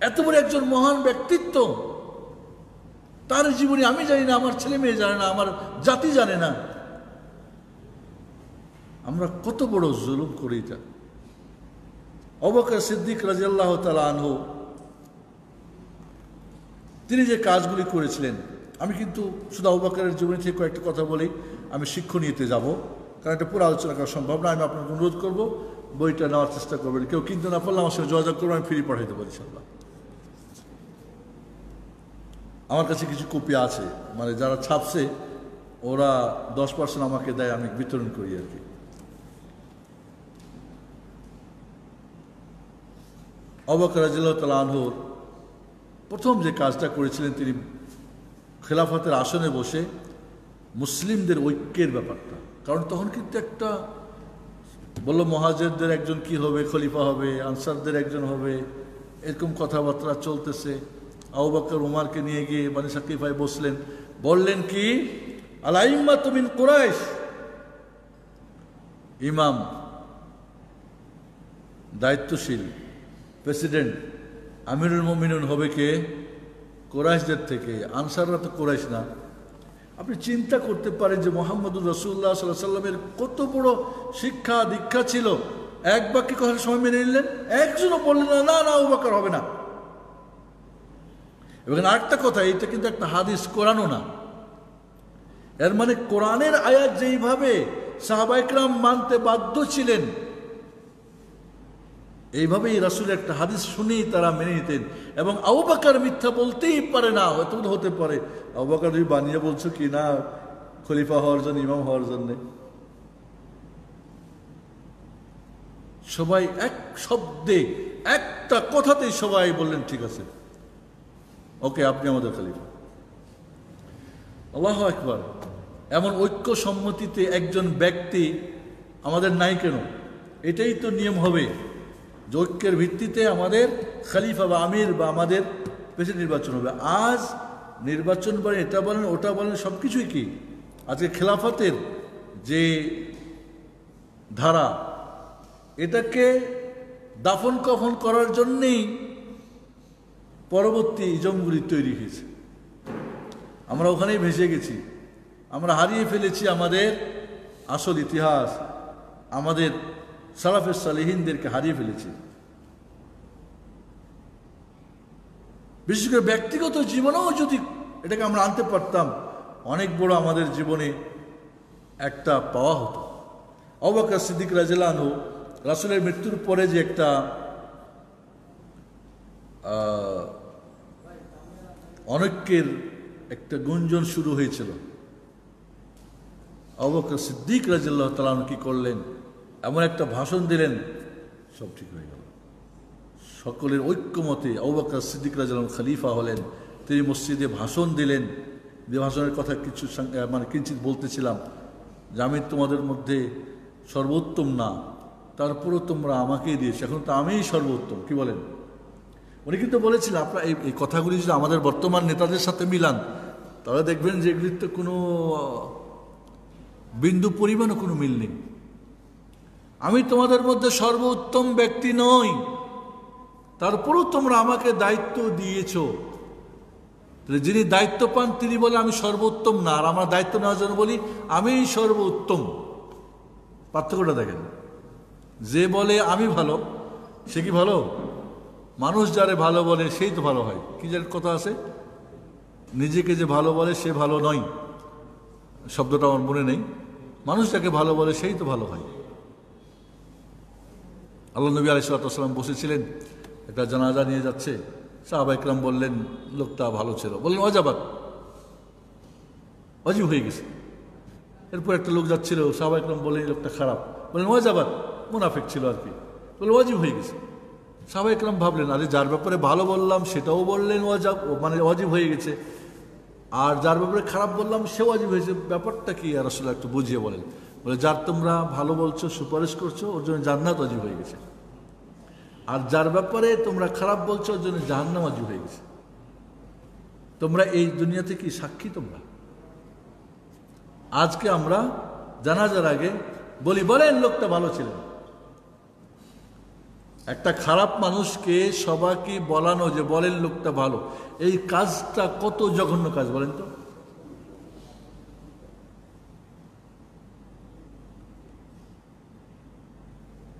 এত বড় একজন মহান ব্যক্তিত্ব, তার জীবনে আমি জানি না, আমার ছেলে মেয়ে জানে না, আমার জাতি জানে না। আমরা কত বড় জুলুম করি এটা। অবকার সিদ্দিক রাজিয়াল্লাহ তালা আনহু, তিনি যে কাজগুলি করেছিলেন আমি কিন্তু শুধু অবাকারের জীবনী থেকে কয়েকটা কথা বলি, আমি শিক্ষণীয়তে যাব, কারণ এটা পুরো আলোচনা করা সম্ভব না, আমি আপনাকে অনুরোধ করব, বইটা নেওয়ার চেষ্টা করবেন, কেউ কিনতে না পারলে আমার সঙ্গে যোগাযোগ করব আমি ফ্রি পাঠাইতে পারি ইনশাল্লাহ আমার কাছে কিছু কপি আছে মানে যারা ছাপছে, ওরা দশ পার্সেন্ট আমাকে দেয়, আমি বিতরণ করি আর কি। অবাকার রাজিল্লাহ আনহুর প্রথম যে কাজটা করেছিলেন তিনি খেলাফতের আসনে বসে মুসলিমদের ঐক্যের ব্যাপারটা। কারণ তখন কিন্তু একটা বলল, মহাজেরদের একজন কি হবে? খলিফা হবে? আনসারদের একজন হবে? এরকম কথাবার্তা চলতেছে। আউবাকর উমারকে নিয়ে গিয়ে মানে সাকিফাই বসলেন। বললেন কি? আলাইম্মা তুমিন কোরাইশ। ইমাম, দায়িত্বশীল, প্রেসিডেন্ট, আমিরুল মমিনুন হবে কে? কোরাইশদের থেকে, আনসাররা তো কোরাইশ না। আপনি চিন্তা করতে পারেন যে মোহাম্মদুর রসুল্লাহ সাল্লাহ সাল্লামের কত বড় শিক্ষা, দীক্ষা ছিল। এক বাক্যে কথার সময় মেনে নিলেন, একজনও বললেন না না না উবাকার হবে না। এবং আরেকটা কথা এটা কিন্তু একটা হাদিস, কোরআনও না। এর মানে কোরআনের আয়াত যেইভাবে সাহাবাইকরাম মানতে বাধ্য ছিলেন এইভাবেই রাসুলের একটা হাদিস শুনেই তারা মেনে নিতেন। এবং আউবাকার মিথ্যা বলতেই পারে না হয়তো হতে পারে। আউবাকার তুমি বানিয়ে বলছো কি না? খলিফা হওয়ার জন্য, ইমাম হওয়ার জন্যে। সবাই এক শব্দে, একটা কথাতেই সবাই বললেন, ঠিক আছে। ওকে, আপনি আমাদের খালিফা। আল্লাহ একবার এমন ঐক্য সম্মতিতে একজন ব্যক্তি আমাদের নাই কেন? এটাই তো নিয়ম হবে। ঐক্যের ভিত্তিতে আমাদের খালিফা বা আমির বা আমাদের প্রেসিডেন্ট নির্বাচন হবে। আজ নির্বাচন বলেন, এটা বলেন, ওটা বলেন সব কিছুই কি? আজকে খেলাফতের যে ধারা, এটাকে দাফন কফন করার জন্যেই পরবর্তী ইজমগুলি তৈরি হয়েছে। আমরা ওখানেই ভেসে গেছি। আমরা হারিয়ে ফেলেছি আমাদের আসল ইতিহাস, আমাদের সালাফের সালেহিনদেরকে হারিয়ে ফেলেছে। বিশেষ করে ব্যক্তিগত জীবনেও যদি এটাকে আমরা আনতে পারতাম, অনেক বড় আমাদের জীবনে একটা পাওয়া হতো। অবাকার সিদ্দিক রাজিলানু রাসুলের মৃত্যুর পরে যে একটা অনেকের একটা গুঞ্জন শুরু হয়েছিল। অবকর সিদ্দিক রাজিল্লাহ তালান কি করলেন? এমন একটা ভাষণ দিলেন, সব ঠিক হয়ে গেল। সকলের ঐক্যমতে অবকর সিদ্দিক রাজিল্লাহ খালিফা হলেন, তিনি মসজিদে ভাষণ দিলেন। যে ভাষণের কথা কিছু মানে কিঞ্চিত বলতেছিলাম, যে আমি তোমাদের মধ্যে সর্বোত্তম না, তারপরও তোমরা আমাকেই দিয়েছ, এখন তো আমিই সর্বোত্তম, কি বলেন? উনি কিন্তু বলেছিলেন আপনার এই এই কথাগুলি যদি আমাদের বর্তমান নেতাদের সাথে মিলান, তাহলে দেখবেন যে এগুলির তো কোনো বিন্দু পরিমাণও কোনো মিল নেই। আমি তোমাদের মধ্যে সর্বোত্তম ব্যক্তি নই। তারপরও তোমরা আমাকে দায়িত্ব দিয়েছ। যিনি দায়িত্ব পান, তিনি বলে আমি সর্বোত্তম না। আর আমরা দায়িত্ব নেওয়ার জন্য বলি আমি সর্বোত্তম। পার্থক্যটা দেখেন। যে বলে, আমি ভালো সে কি ভালো? মানুষ যারে ভালো বলে, সেই তো ভালো হয়। কি যার কথা আছে? নিজেকে যে ভালো বলে, সে ভালো নয়। শব্দটা আমার মনে নেই। মানুষ যাকে ভালো বলে, সেই তো ভালো হয়। আল্লাহ নবী আলিসাল্লাম বসেছিলেন, একটা জানাজা নিয়ে যাচ্ছে। সাহাবা ইকরাম বললেন, লোকটা ভালো ছিল। বললেন অজাবাদ অজীব হয়ে গেছে। এরপর একটা লোক যাচ্ছিল, সাহাবা ইকরাম বললেন লোকটা খারাপ। বললেন অজাবাদ মুনাফিক ছিল আর কি। বললেন অজীব হয়ে গেছে। সাহাবা ইকরাম ভাবলেন, আরে যার ব্যাপারে ভালো বললাম, সেটাও বললেন অজাব মানে অজীব হয়ে গেছে। আর যার ব্যাপারে খারাপ বললাম সেও অজীব হয়েছে। ব্যাপারটা কি আর আসলে একটু বুঝিয়ে বলেন। বলে, যার তোমরা ভালো বলছো, সুপারিশ করছ, ওর জন্য জান্নাত অজীব হয়ে গেছে। আর যার ব্যাপারে তোমরা খারাপ বলছো, ওর জন্য জাহান্নাম অজীব হয়ে গেছে। তোমরা এই দুনিয়াতে কি সাক্ষী তোমরা? আজকে আমরা জানাজার আগে বলি বলেন লোকটা ভালো ছিলেন। একটা খারাপ মানুষকে সবাইকে বলানো যে বলেন লোকটা ভালো। এই কাজটা কত জঘন্য কাজ বলেন তো?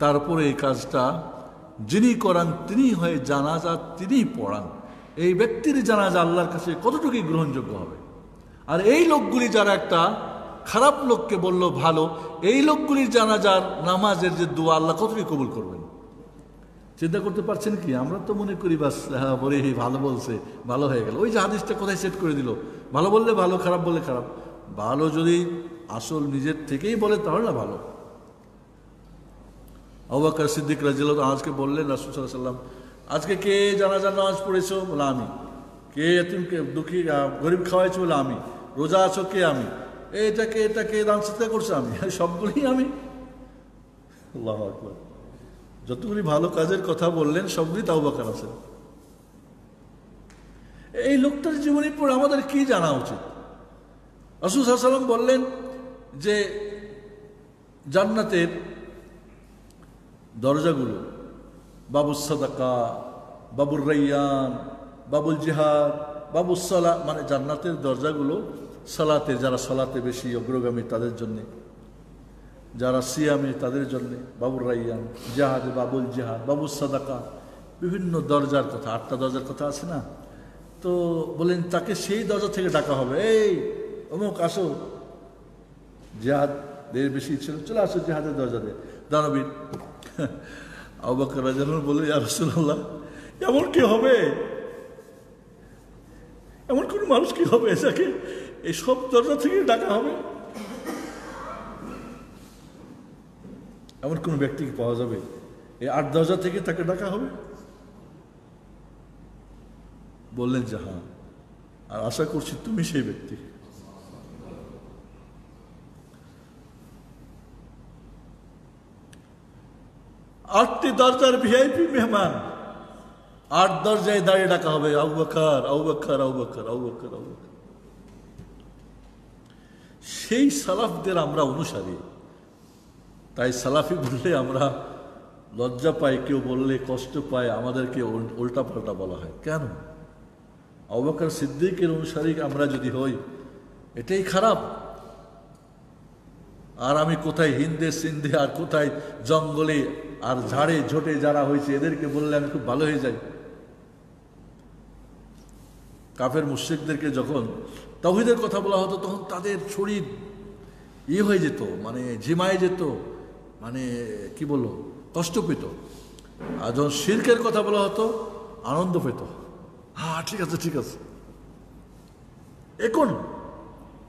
তারপরে এই কাজটা যিনি করান তিনি হয়ে জানাজা তিনি পড়ান। এই ব্যক্তির জানাজা আল্লাহর কাছে কতটুকুই গ্রহণযোগ্য হবে? আর এই লোকগুলি যারা একটা খারাপ লোককে বলল ভালো, এই লোকগুলির জানাজার নামাজের যে দোয়া আল্লাহ কতটুকু কবুল করবেন? চিন্তা করতে পারছেন কি? আমরা তো মনে করি, বাস হ্যাঁ বলে, ভালো বলছে, ভালো হয়ে গেল। ওই যে হাদিসটা কোথায় সেট করে দিল? ভালো বললে ভালো, খারাপ বললে খারাপ। ভালো যদি আসল নিজের থেকেই বলে, তাহলে না ভালো। অবাকার সিদ্দিক রাজিল আজকে বললেন, রাসুল সাল্লাম আজকে কে জানাজার নামাজ পড়েছো বলে আমি? কে এতিমকে দুঃখী গরিব খাওয়াইছো বলে আমি? রোজা আছো কে আমি? এটাকে এটাকে দান চিন্তা করছ আমি? <laughs> সবগুলোই আমি। যতগুলি ভালো কাজের কথা বললেন, সবগুলি তাও বাকার আছে। এই লোকটার জীবনী পড়ে আমাদের কি জানা উচিত? রসুল সাল্লাম বললেন যে, জান্নাতের দরজাগুলো। বাবুল সাদাকা, বাবুর রাইয়ান, বাবুল জিহাদ বাবুল সালা মানে জান্নাতের দরজাগুলো সালাতে যারা সালাতে বেশি অগ্রগামী তাদের জন্যে। যারা সিয়ামে তাদের জন্যে। বাবুর রাইয়ান, জাহাদ, বাবুল জাহাদ বাবুল সাদাকা। বিভিন্ন দরজার কথা, আটটা দরজার কথা আছে না? তো বলেন, তাকে সেই দরজা থেকে ডাকা হবে। এই, অমুক, আসো। জেহাদ বেশি ছিল, চলে আসো জেহাদের দরজা দিয়ে দানবীর আবাকর রাজন বলে রসুল্লাহ এমন কি হবে? এমন কোন মানুষ কি হবে যাকে এই সব দরজা থেকে ডাকা হবে? এমন কোন ব্যক্তিকে পাওয়া যাবে? এই আট দরজা থেকে তাকে ডাকা হবে? বললেন যে হ্যাঁ। আর আশা করছি তুমি সেই ব্যক্তি। আটটি দরজার ভিআইপি মেহমান। আট দরজায় দাঁড়িয়ে ডাকা হবে আউ বকর আউ বকর আউ বকর আউ বকর আউ বকর। সেই সালাফদের আমরা অনুসারী। তাই সালাফি বললে আমরা লজ্জা পাই, কেউ বললে কষ্ট পায়, আমাদেরকে উল্টা পাল্টা বলা হয়। কেন? অবাকার সিদ্দিকের অনুসারী আমরা যদি হই, এটাই খারাপ। আর আমি কোথায় হিন্দে সিন্ধে আর কোথায় জঙ্গলে আর ঝাড়ে ঝোটে যারা হয়েছে, এদেরকে বললে আমি খুব ভালো হয়ে যাই। কাফের মুশ্রিকদেরকে যখন তহিদের কথা বলা হতো, তখন তাদের শরীর ইয়ে হয়ে যেত মানে ঝিমায় যেত মানে কি বলল কষ্ট পেত। আর যখন শির্কের কথা বলা হতো, আনন্দ পেত। হ্যাঁ ঠিক আছে ঠিক আছে। এখন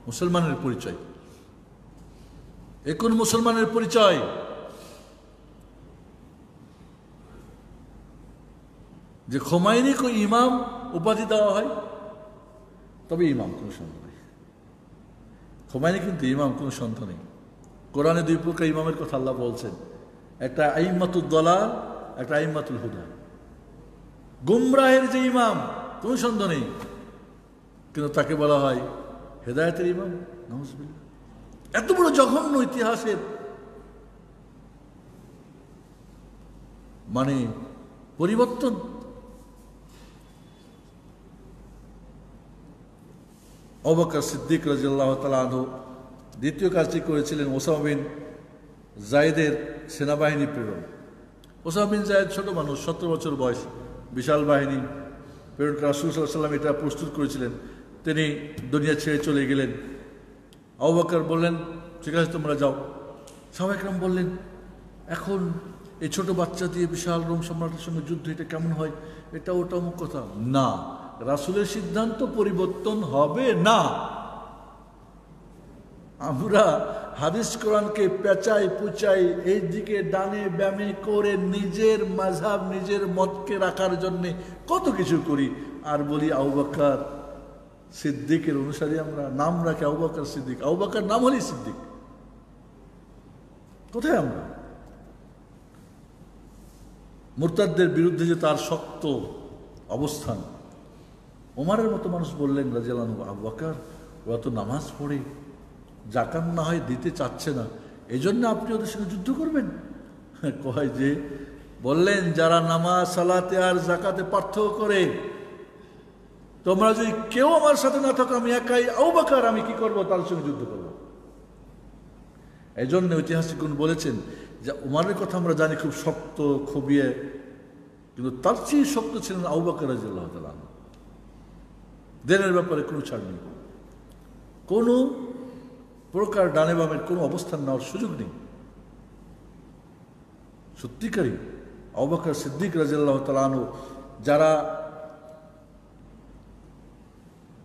মুসলমানের পরিচয়। এখন মুসলমানের পরিচয়? যে খোমাইনি খোমাইনিকে ইমাম উপাধি দেওয়া হয়? তবে ইমাম কোনো সন্দেহ খোমাইনি কিন্তু ইমাম কোনো সন্দেহ নেই। কোরআনে দুই প্রকার ইমামের কথা আল্লাহ বলছেন। একটা আইমাতুল দলাল, একটা আইমাতুল হুদা। গুমরাহের যে ইমাম, কোনো সন্দেহ নেই। কিন্তু তাকে বলা হয় হেদায়তের ইমাম নজবিল্লা এত বড় জঘন্য ইতিহাসের মানে পরিবর্তন। অবকার সিদ্দিক রাজিয়াল্লাহ তালা দ্বিতীয় কাজটি করেছিলেন ওসামা বিন জায়েদের সেনাবাহিনী প্রেরণ। ওসামা বিন জায়েদ ছোট মানুষ সতেরো বছর বয়স, বিশাল বাহিনী প্রেরণ রাসুল সাল্লাম এটা প্রস্তুত করেছিলেন। তিনি দুনিয়া ছেড়ে চলে গেলেন। আবু বকর বললেন, ঠিক আছে, তোমরা যাও। সাহাবাইকরাম বললেন, এখন এই ছোট বাচ্চা দিয়ে বিশাল রোম সম্রাটের সঙ্গে যুদ্ধ, এটা কেমন হয়? এটা ওটা অমুক কথা। না, রাসুলের সিদ্ধান্ত পরিবর্তন হবে না। আমরা হাদিস কোরআনকে পেঁচাই, পুচাই, এই দিকে ডানে ব্যামে করে নিজের মাঝাব নিজের মতকে রাখার জন্যে কত কিছু করি? আর বলি আউবাকার সিদ্দিকের অনুসারী আমরা, নাম রাখি আউবাকার সিদ্দিক। আউবাকার নাম হলি সিদ্দিক। কোথায় আমরা? মুরতাদদের বিরুদ্ধে যে তার শক্ত অবস্থান। ওমারের মতো মানুষ বললেন রাজিয়ালানু আবু বাকার, ওরা তো নামাজ পড়ে। জাকান না হয় দিতে চাচ্ছে না। এই জন্য আপনি ওদের সঙ্গে যুদ্ধ করবেন? <laughs> কয় যে, বললেন, যারা নামাজ, সালাতে আর জাকাতে পার্থক্য করে তোমরা যদি কেউ আমার সাথে না থাকো, আমি একাই আউবাকার আমি কি করব? তার সঙ্গে যুদ্ধ করব। এই জন্য ঐতিহাসিকগণ বলেছেন যে উমারের কথা আমরা জানি খুব শক্ত খবিয়ে কিন্তু তার চেয়ে শক্ত ছিলেন আউবাকার রাজিয়াল্লাহ দেনের ব্যাপারে কোনো ছাড় নেই। কোনো প্রকার ডানে বামের কোনো অবস্থান নেওয়ার সুযোগ নেই। সত্যিকারই অবাকার সিদ্দিক রাজিয়াল্লাহ তালানো যারা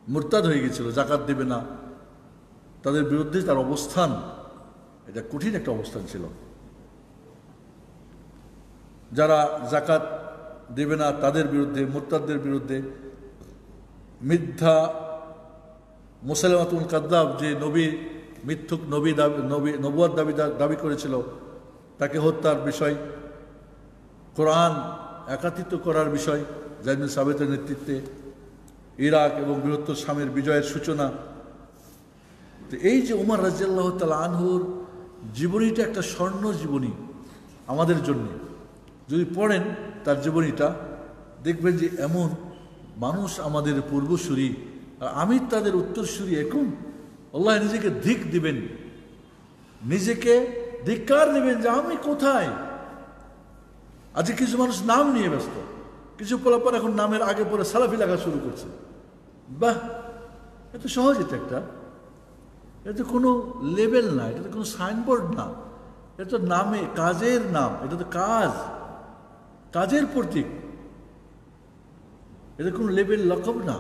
মুরতাদ হয়ে গেছিল, জাকাত দেবে না। তাদের বিরুদ্ধে তার অবস্থান, এটা কঠিন একটা অবস্থান ছিল। যারা জাকাত দেবে না, তাদের বিরুদ্ধে, মুরতাদদের বিরুদ্ধে, মিথ্যা মুসালামাতুল কাদ্দাব যে নবী, মিথ্যুক নবী দাবি, নবী নবুয়ার দাবি দাবি করেছিল, তাকে হত্যার বিষয়, কোরআন একাত্রিত করার বিষয়, জাইনুল সাবেতের নেতৃত্বে ইরাক এবং বৃহত্তর স্বামীর বিজয়ের সূচনা। তো এই যে উমার রাজিয়াল্লাহ তালা আনহুর জীবনীটা একটা স্বর্ণ জীবনী আমাদের জন্য। যদি পড়েন তার জীবনীটা, দেখবেন যে এমন মানুষ আমাদের পূর্বসূরি, আর আমি তাদের উত্তরসূরি এখন আল্লাহ নিজেকে ধিক দিবেন, নিজেকে ধিক্কার দিবেন যে আমি কোথায়? আজকে কিছু মানুষ নাম নিয়ে ব্যস্ত। কিছু পর এখন নামের আগে পরে সালাফি লাগা শুরু করছে। বাহ এত সহজ এটা একটা। এটা কোনো লেভেল না, এটা তো কোনো সাইনবোর্ড না। এটা তো নামে, কাজের নাম, এটা তো কাজ। কাজের প্রতীক। এটা কোনো লেভেল লকব না।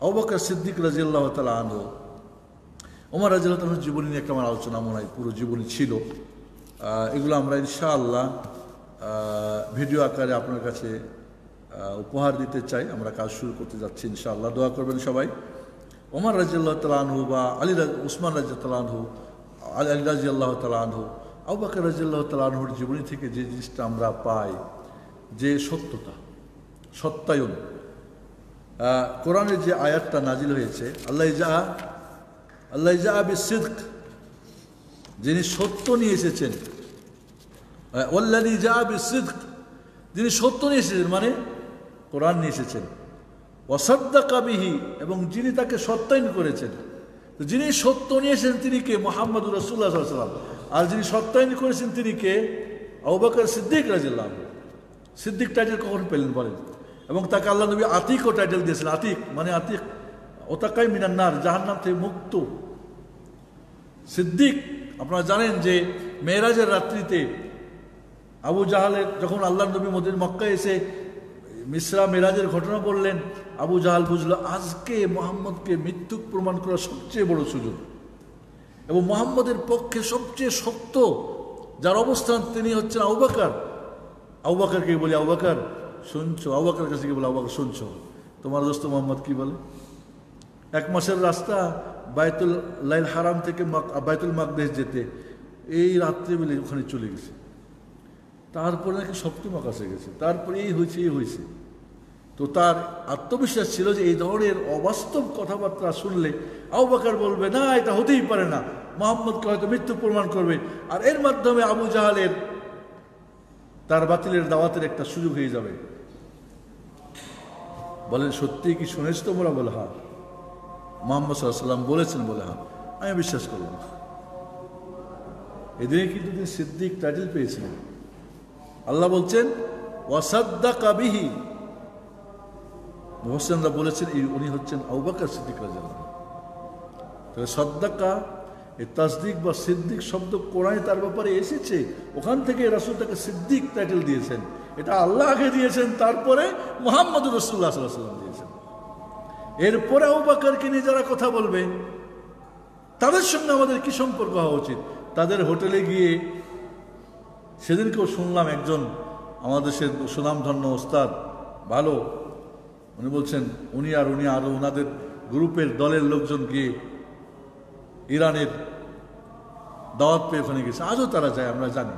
অবাকার সিদ্দিক রাজিয়াল্লাহ তালা আনহ ওমর রাজিয়াল জীবনী নিয়ে একটা আমার আলোচনা মনে হয়? পুরো জীবনী ছিল। এগুলো আমরা ইনশাআল্লাহ ভিডিও আকারে আপনার কাছে উপহার দিতে চাই। আমরা কাজ শুরু করতে যাচ্ছি, ইনশাআল্লাহ। দোয়া করবেন সবাই। ওমর রাজিয়াল্লাহ তালানহু বা আলী উসমান রাজা তালানহু আলী আলী রাজিয়াল্লাহ তালানহু আবাকার রাজিয়াল্লাহ তালানহুর জীবনী থেকে যে জিনিসটা আমরা পাই, যে সত্যতা, সত্যায়ন। কোরআনের যে আয়াতটা নাজিল হয়েছে, আল্লাহ যা আল্লাহ যা আবি সিদ্ক যিনি সত্য নিয়ে এসেছেন ওল্লাদি যা যিনি সত্য নিয়ে এসেছেন মানে কোরআন নিয়ে এসেছেন। অসদ্দা কাবিহি এবং যিনি তাকে সত্যায়ন করেছেন। যিনি সত্য নিয়ে এসেছেন, তিনি কে? মোহাম্মদ রসুল্লাহ সাল্লাম আর যিনি সত্যায়ন করেছেন, তিনি কে? আবাকর সিদ্দিক রাজিল্লাহ সিদ্দিক টাইটেল কখন পেলেন বলেন? এবং তাকে আল্লাহ নবী আতিকও টাইটেল দিয়েছেন, আতিক মানে আতিক। ওতাকাই মিনান্নার জাহার নাম থেকে মুক্ত। সিদ্দিক, আপনারা জানেন যে মেয়েরাজের রাত্রিতে আবু জাহালের যখন আল্লাহ নবী মদিন মক্কায় এসে মিশ্রা মেরাজের ঘটনা বললেন, আবু জাহাল বুঝলো, আজকে মোহাম্মদকে মৃত্যুক প্রমাণ করার সবচেয়ে বড় সুযোগ। এবং মোহাম্মদের পক্ষে সবচেয়ে শক্ত যার অবস্থান তিনি হচ্ছেন আউবাকার আউবাকারকে বলি আউবাকার শুনছো? আউবাকার কাছে কি বলে আউবাকার শুনছো? তোমার দোস্ত মোহাম্মদ কি বলে? এক মাসের রাস্তা বায়তুল লাইল হারাম থেকে বায়তুল মাকদেশ যেতে, এই রাত্রে বেলে ওখানে চলে গেছে। তারপরে নাকি সপ্তম আকাশে গেছে। তারপরে এই হয়েছে এই হয়েছে। তো তার আত্মবিশ্বাস ছিল যে এই ধরনের অবাস্তব কথাবার্তা শুনলে আউবাকার বলবে, না, এটা হতেই পারে না। মোহাম্মদকে হয়তো মৃত্যু প্রমাণ করবে। আর এর মাধ্যমে আবু জাহালের তার বাতিলের দাওয়াতের একটা সুযোগ হয়ে যাবে। বলেন সত্যি কি শুনেছ তোমরা? বলে হ্যাঁ। মোহাম্মদ সাল্লাম বলেছেন, বলে হ্যাঁ আমি বিশ্বাস করলাম। এদিকে কিন্তু তিনি সিদ্দিক টাইটেল পেয়েছিলেন। আল্লাহ বলছেন ওয়াসাদ্দা কাবিহি মোহসেনরা বলেছেন উনি হচ্ছেন আউবাকার সিদ্দিক রাজা তাহলে সদ্দাকা এই তাসদিক বা সিদ্দিক শব্দ কোরআনে তার ব্যাপারে এসেছে। ওখান থেকে রাসুল তাকে সিদ্দিক টাইটেল দিয়েছেন। এটা আল্লাহ আগে দিয়েছেন, তারপরে মোহাম্মদ রসুল্লাহ সাল্লাম দিয়েছেন। এরপরে আউবাকারকে নিয়ে যারা কথা বলবে, তাদের সঙ্গে আমাদের কি সম্পর্ক হওয়া উচিত? তাদের হোটেলে গিয়ে সেদিনকেও শুনলাম একজন আমাদের দেশের সুনামধন্য ওস্তাদ, ভালো। উনি বলছেন, উনি আর উনি আরও ওনাদের গ্রুপের দলের লোকজন গিয়ে ইরানের দাওয়াত পেয়ে ওখানে গেছে। আজও তারা যায়, আমরা জানি।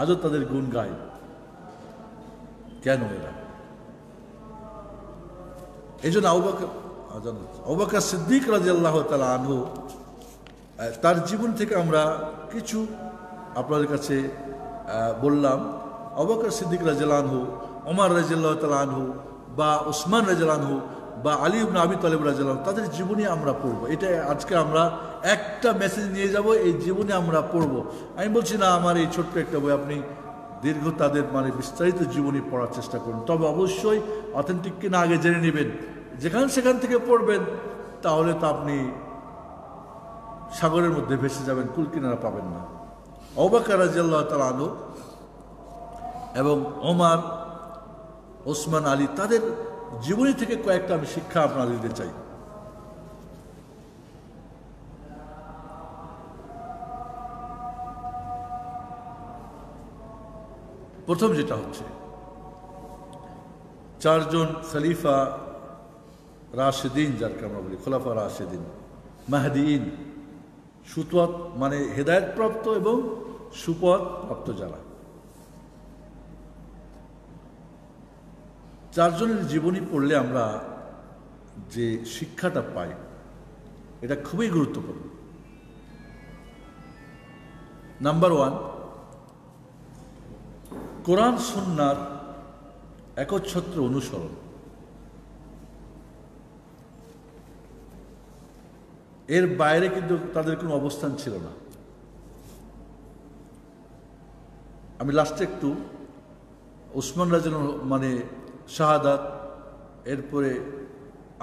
আজও তাদের গুণ গায়। কেন এরা? এই জন্য আউবাকার সিদ্দিক রাজি আল্লাহ তালা আনহু তার জীবন থেকে আমরা কিছু আপনাদের কাছে বললাম অবাকর সিদ্দিক রাজু ওমর রাজিল্লাহ তালা আনহু, বা ওসমান রাজু বা আলী ইবনা আবি তালেব রাজু তাদের জীবনী আমরা পড়ব। এটা আজকে আমরা একটা মেসেজ নিয়ে যাব, এই জীবনে আমরা পড়ব। আমি বলছি, না, আমার এই ছোট্ট একটা বই আপনি দীর্ঘ তাদের মানে বিস্তারিত জীবনী পড়ার চেষ্টা করুন। তবে অবশ্যই অথেন্টিক কিনা আগে জেনে নেবেন। যেখান সেখান থেকে পড়বেন, তাহলে তো আপনি সাগরের মধ্যে ভেসে যাবেন কুল কিনারা পাবেন না। অবাকার রাজিয়াল্লাহ তালা আনু এবং ওমার, ওসমান, আলী, তাদের জীবনী থেকে কয়েকটা আমি শিক্ষা আপনারা দিতে চাই। প্রথম যেটা হচ্ছে, চারজন খলিফা রাশেদিন যারকে আমরা বলি খোলাফা রাশেদিন মাহদিন সুপথ মানে হেদায়তপ্রাপ্ত এবং সুপথ প্রাপ্ত যারা চারজনের জীবনী পড়লে আমরা যে শিক্ষাটা পাই, এটা খুবই গুরুত্বপূর্ণ। নাম্বার ওয়ান কোরআন সন্ন্যার একচ্ছত্র অনুসরণ। এর বাইরে কিন্তু তাদের কোনো অবস্থান ছিল না। আমি লাস্টে একটু ওসমান রাজন মানে শাহাদাত, এরপরে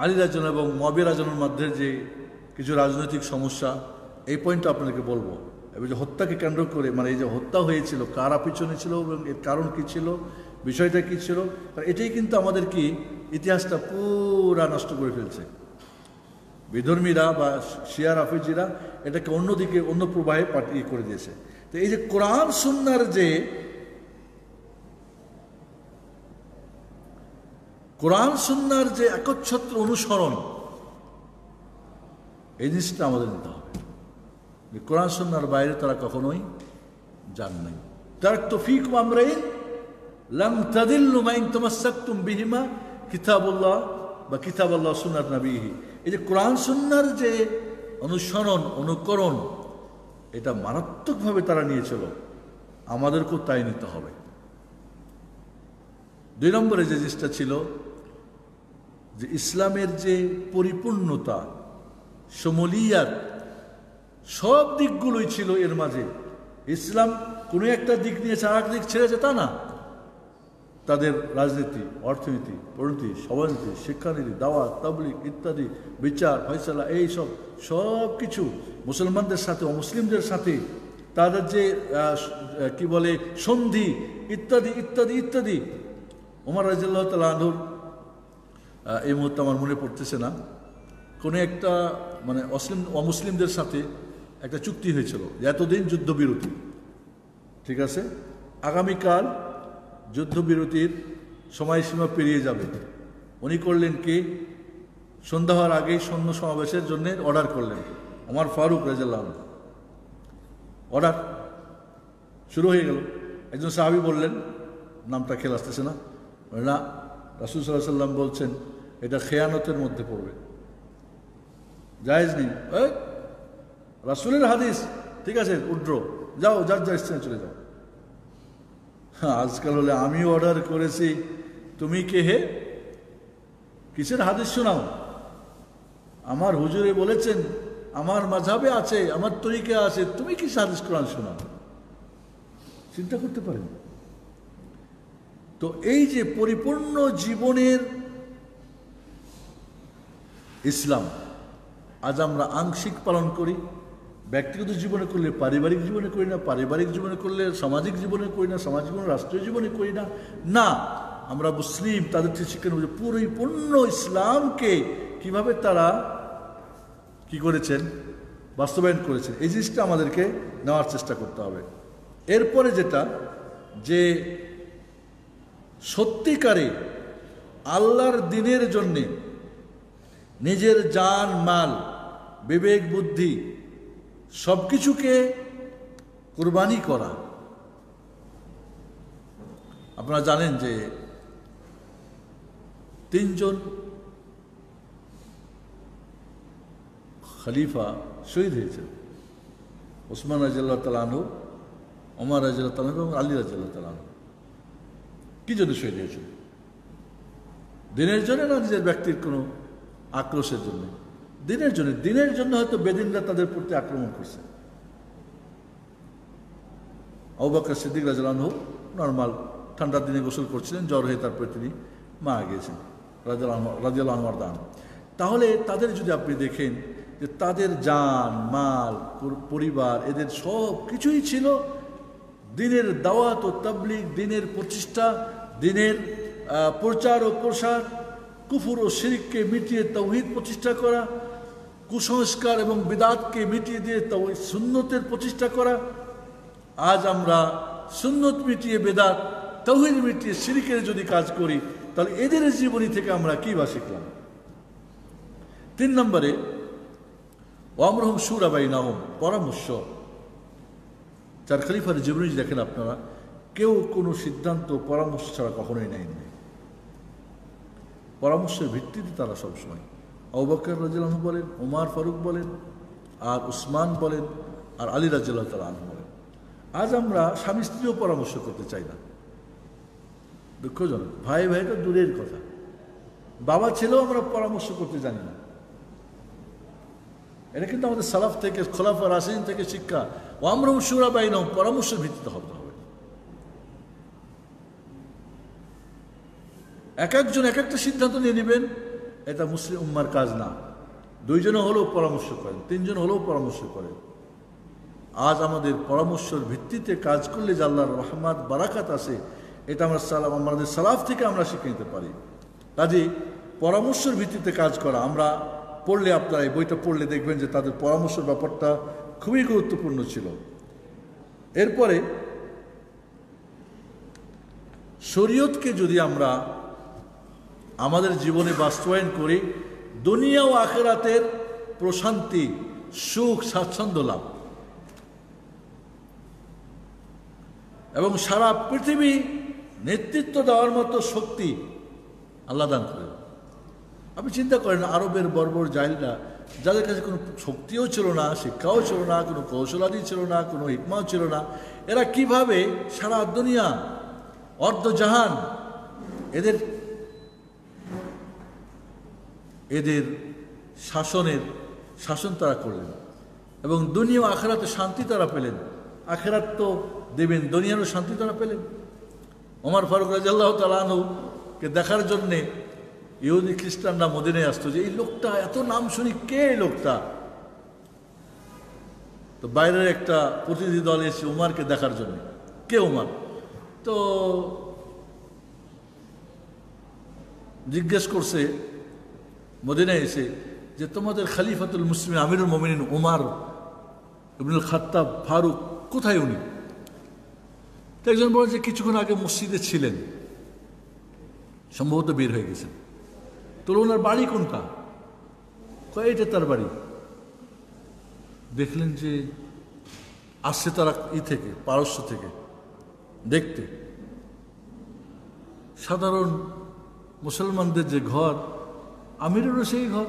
আলী রাজন এবং মবি রাজনের মধ্যে যে কিছু রাজনৈতিক সমস্যা, এই পয়েন্টটা আপনাদেরকে বলব। এবং যে হত্যাকে কেন্দ্র করে মানে এই যে হত্যা হয়েছিল, কারা পিছনে ছিল এবং এর কারণ কী ছিল, বিষয়টা কী ছিল এটাই কিন্তু আমাদের কি ইতিহাসটা পুরা নষ্ট করে ফেলছে। বিধর্মীরা বা শিয়ার আফিজিরা এটাকে অন্যদিকে, অন্য প্রবাহে পাঠিয়ে করে দিয়েছে। তো এই যে কোরআন সুন্নার যে কোরআন সুন্নার যে একচ্ছত্র অনুসরণ, এই জিনিসটা আমাদের নিতে হবে। কোরআন সুন্নার বাইরে তারা কখনোই যান নাই। তার তফিক আমরাইন লাম তাদিল্লু মাইন তোমাসাক্তুম বিহিমা কিতাবুল্লাহ বা কিতাব আল্লাহ সুন্নার নাবিহি। এই যে কোরআন সুন্নার যে অনুসরণ, অনুকরণ এটা মারাত্মকভাবে তারা নিয়েছিল। আমাদেরকেও তাই নিতে হবে। দুই নম্বরে যে জিনিসটা ছিল যে ইসলামের যে পরিপূর্ণতা, সমলিয়ার সব দিকগুলোই ছিল এর মাঝে। ইসলাম কোনো একটা দিক নিয়েছে আর এক দিক ছেড়েছে তা না। তাদের রাজনীতি, অর্থনীতি, পরিণতি সভানীতি শিক্ষানীতি, দাওয়াত তাবলিক ইত্যাদি, বিচার, ফয়সলা, এই সব সব কিছু মুসলমানদের সাথে, অমুসলিমদের সাথে তাদের যে কি বলে, সন্ধি ইত্যাদি ইত্যাদি ইত্যাদি। ওমর রাজিল্লাহ তালুর এই মুহূর্তে আমার মনে পড়তেছে না। কোনো একটা মানে অসলিম, অমুসলিমদের সাথে একটা চুক্তি হয়েছিল এতদিন যুদ্ধবিরতি। ঠিক আছে? আগামীকাল যুদ্ধবিরতির সময়সীমা পেরিয়ে যাবে। উনি করলেন কি? সন্ধ্যা হওয়ার আগেই সৈন্য সমাবেশের জন্য অর্ডার করলেন। আমার ফারুক রাজাল্লাহ অর্ডার শুরু হয়ে গেল। একজন সাহাবি বললেন, নামটা খেয়াল আসতেছে না। না, রাসুল সাল্লাহ সাল্লাম বলছেন, এটা খেয়ানতের মধ্যে পড়বে। জায়েজ নেই। রাসুলের হাদিস। ঠিক আছে উড্র যাও, যার যা চলে যাও। আজকাল হলে আমি অর্ডার করেছি। তুমি কে হে? কিসের হাদিস শোনাও? আমার হুজুরে বলেছেন, আমার মাঝাবে আছে, আমার তরিকে আছে, তুমি কি সাদিস কোরআন শোনা চিন্তা করতে পারেন। তো এই যে পরিপূর্ণ জীবনের ইসলাম, আজ আমরা আংশিক পালন করি। ব্যক্তিগত জীবনে করলে, পারিবারিক জীবনে করি না, পারিবারিক জীবনে করলে, সামাজিক জীবনে করি না, সামাজিক জীবনে, রাষ্ট্রীয় জীবনে করি না। না, আমরা মুসলিম, তাদের শিক্ষা নেব পরিপূর্ণ ইসলামকে কীভাবে তারা কি করেছেন? বাস্তবায়ন করেছেন। এই জিনিসটা আমাদেরকে নেওয়ার চেষ্টা করতে হবে। এরপরে যেটা, যে সত্যিকারে আল্লাহর দিনের জন্যে নিজের জান, মাল, বিবেক, বুদ্ধি সব কিছুকে কোরবানি করা। আপনারা জানেন যে তিনজন খলিফা শহীদ হয়েছেন। ওসমান রাজিয়াল্লাহ তালানু ওমর রাজিয়াল্লাহ তালানু এবং আলী রাজিয়াল্লাহ তালানু কি জন্য শহীদ হয়েছিল দিনের জন্য না নিজের ব্যক্তির কোনো আক্রোশের জন্য? দিনের জন্য দিনের জন্য হয়তো বেদিনরা তাদের প্রতি আক্রমণ করছে। অবাক্কা সিদ্দিক রাজালান হোক নর্মাল ঠান্ডার দিনে গোসল করছিলেন, জ্বর হয়ে তারপরে তিনি মারা গিয়েছেন রাজিয়াল আনোয়ার দান। তাহলে তাদের যদি আপনি দেখেন যে তাদের যান মাল পরিবার, এদের সব কিছুই ছিল দিনের দাওয়াত ও তাবলিক দিনের প্রতিষ্ঠা, দিনের প্রচার ও প্রসার, কুফুর ও শিরিককে মিটিয়ে তৌহিদ প্রতিষ্ঠা করা কুসংস্কার এবং বিদাতকে মিটিয়ে দিয়ে তৌহিদ সুন্নতের প্রতিষ্ঠা করা। আজ আমরা সুন্নত মিটিয়ে বেদাত, তৌহিদ মিটিয়ে সিরিকের যদি কাজ করি, তাহলে এদের জীবনী থেকে আমরা কি বা শিখলাম? তিন নম্বরে, ওয়ামরহম সুরাবাই নাহম পরামর্শ। চার খলিফার জীবনী দেখেন আপনারা, কেউ কোনো সিদ্ধান্ত, পরামর্শ ছাড়া কখনোই নেয়নি। পরামর্শের ভিত্তিতে তারা সবসময় অবাক্কর রাজিল্লাহ বলেন ওমার ফারুক বলেন, আর উসমান বলেন, আর আলী রাজিল্লাহ তালা বলেন। আজ আমরা স্বামী স্ত্রীও পরামর্শ করতে চাই না। দুঃখজনক। ভাই ভাই তো দূরের কথা। বাবা ছেলেও আমরা পরামর্শ করতে জানি না। এটা কিন্তু আমাদের সালাফ থেকে, খোলাফা রাসিন থেকে শিক্ষা। ও আমরা সুরা বাইন পরামর্শের ভিত্তিতে হতে হবে এক একজন এক একটা সিদ্ধান্ত নিয়ে নেবেন। এটা মুসলিম উম্মার কাজ না। দুইজনে হলেও পরামর্শ করেন, তিনজন হলেও পরামর্শ করেন। আজ আমাদের পরামর্শের ভিত্তিতে কাজ করলে যে আল্লাহর রহমাত, বারাকাত আছে, এটা আমরা সালাম, আমাদের সালাফ থেকে আমরা শিখে নিতে পারি। কাজে পরামর্শের ভিত্তিতে কাজ করা, আমরা পড়লে আপনারা এই বইটা পড়লে দেখবেন যে তাদের পরামর্শের ব্যাপারটা খুবই গুরুত্বপূর্ণ ছিল। এরপরে শরীয়তকে যদি আমরা আমাদের জীবনে বাস্তবায়ন করি, দুনিয়া ও আখেরাতের প্রশান্তি, সুখ, স্বাচ্ছন্দ্য লাভ। এবং সারা পৃথিবী নেতৃত্ব দেওয়ার মতো শক্তি আল্লাহ দান করেন। আপনি চিন্তা করেন, আরবের বর্বর জাহিলরা যাদের কাছে কোনো শক্তিও ছিল না, শিক্ষাও ছিল না, কোনো কৌশলাদি ছিল না, কোনো হিকমাও ছিল না, এরা কীভাবে সারা দুনিয়া অর্ধজাহান, এদের এদের শাসনের শাসন তারা করলেন। এবং দুনিয়া আখেরাতে শান্তি তারা পেলেন। আখেরাত তো দেবেন, দুনিয়ারও শান্তি তারা পেলেন। ওমর ফারুক রাজাল্লাহ তালাহুকে দেখার জন্যে ইহুদি খ্রিস্টানরা মদিনে আসতো যে, এই লোকটা, এত নাম শুনি কে এই লোকটা? তো বাইরের একটা প্রতিনিধি দল এসে উমারকে দেখার জন্য। কে উমার? তো জিজ্ঞেস করছে মদিনায় এসে যে তোমাদের খালিফাতুল মুসলিম আমিরুল মমিন উমার ইবনুল খাত্তাব, ফারুক, কোথায় উনি? একজন বলেন যে কিছুক্ষণ আগে মসজিদে ছিলেন। সম্ভবত বের হয়ে গেছেন। তো ওনার বাড়ি কোনটা? এটা তার বাড়ি। দেখলেন যে আসছে তারা ই থেকে, পারস্য থেকে, দেখতে। সাধারণ মুসলমানদের যে ঘর আমিরেরও সেই ঘর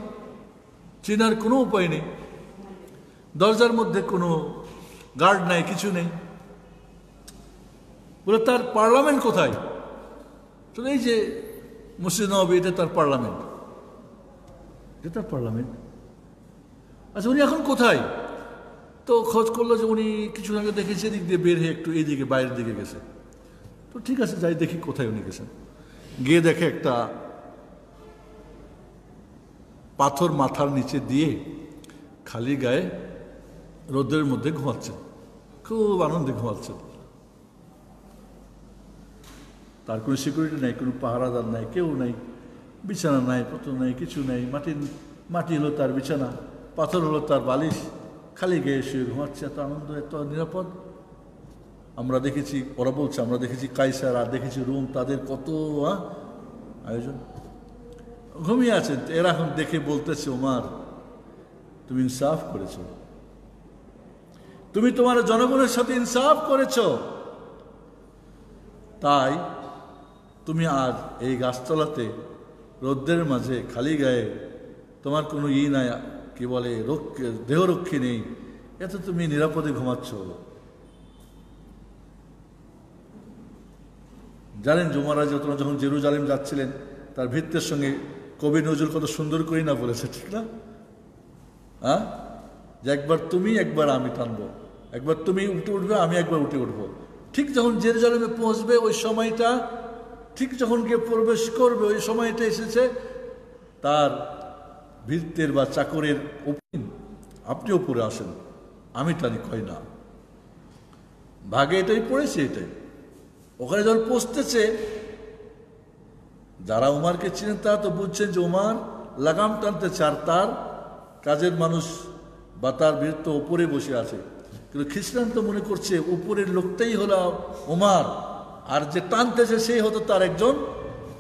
চেনার কোনো উপায় নেই। দরজার মধ্যে কোনো গার্ড নাই, কিছু নেই। বলে, তার পার্লামেন্ট কোথায়? তো এই যে মসজিদ নবী এটা তার পার্লামেন্ট। এটা তার পার্লামেন্ট? আচ্ছা উনি এখন কোথায়? তো খোঁজ করল যে উনি কিছু আগে দেখেছে, এদিক দিয়ে বের হয়ে একটু এইদিকে বাইরের দিকে গেছে। তো ঠিক আছে, যাই দেখি কোথায় উনি গেছেন। গিয়ে দেখে একটা পাথর মাথার নিচে দিয়ে খালি গায়ে রোদের মধ্যে ঘুমাচ্ছেন খুব আনন্দে ঘুমাচ্ছেন তার কোনো সিকিউরিটি নাই, কোনো পাহারাদার নাই, কেউ নাই, বিছানা নাই, পত্র নাই, কিছু নাই মাটির মাটি হলো তার বিছানা, পাথর হলো তার বালিশ, খালি গিয়ে শুয়ে ঘুমাচ্ছে, এত আনন্দ, এত নিরাপদ। আমরা দেখেছি, ওরা বলছে, আমরা দেখেছি কাইসার আর দেখেছি রুম, তাদের কত আয়োজন। ঘুমিয়ে আছেন তো এরা এখন দেখে বলতেছে, ওমার, তুমি ইনসাফ করেছ। তুমি তোমার জনগণের সাথে ইনসাফ করেছ। তাই তুমি আজ এই গাছতলাতে, রৌদ্রের মাঝে, খালি গায়ে তোমার কোনো ই নাই, কি বলে, রক্ষে, দেহরক্ষী নেই, এতে তুমি নিরাপদে ঘুমাচ্ছ। জানেন জুমারাজ যখন জেরুজালেম যাচ্ছিলেন, তার ভিত্তের সঙ্গে কবি নজরুল কত সুন্দর করেই না বলেছে, ঠিক না? হ্যাঁ যে একবার তুমি, একবার আমি টানবো। একবার তুমি উঠে উঠবে, আমি একবার উঠে উঠবো। ঠিক যখন জেরুজালেমে পৌঁছবে, ওই সময়টা, ঠিক যখন গিয়ে প্রবেশ করবে, ওই সময়টা এসেছে, তার ভিত্তের বা চাকরের ওপেন আপনি ওপরে আসেন, আমি টানি কই না। ভাগে এটাই পড়েছে এটাই। ওখানে যখন পৌঁছতেছে যারা উমারকে চিনেন তারা তো বুঝছেন যে উমার লাগাম টানতে চার তার কাজের মানুষ বা তার বীরত্ব ওপরে বসে আছে। কিন্তু খ্রিস্টান তো মনে করছে উপরের লোকটাই হলো উমার। আর যে টানতেছে সেই হতো তার একজন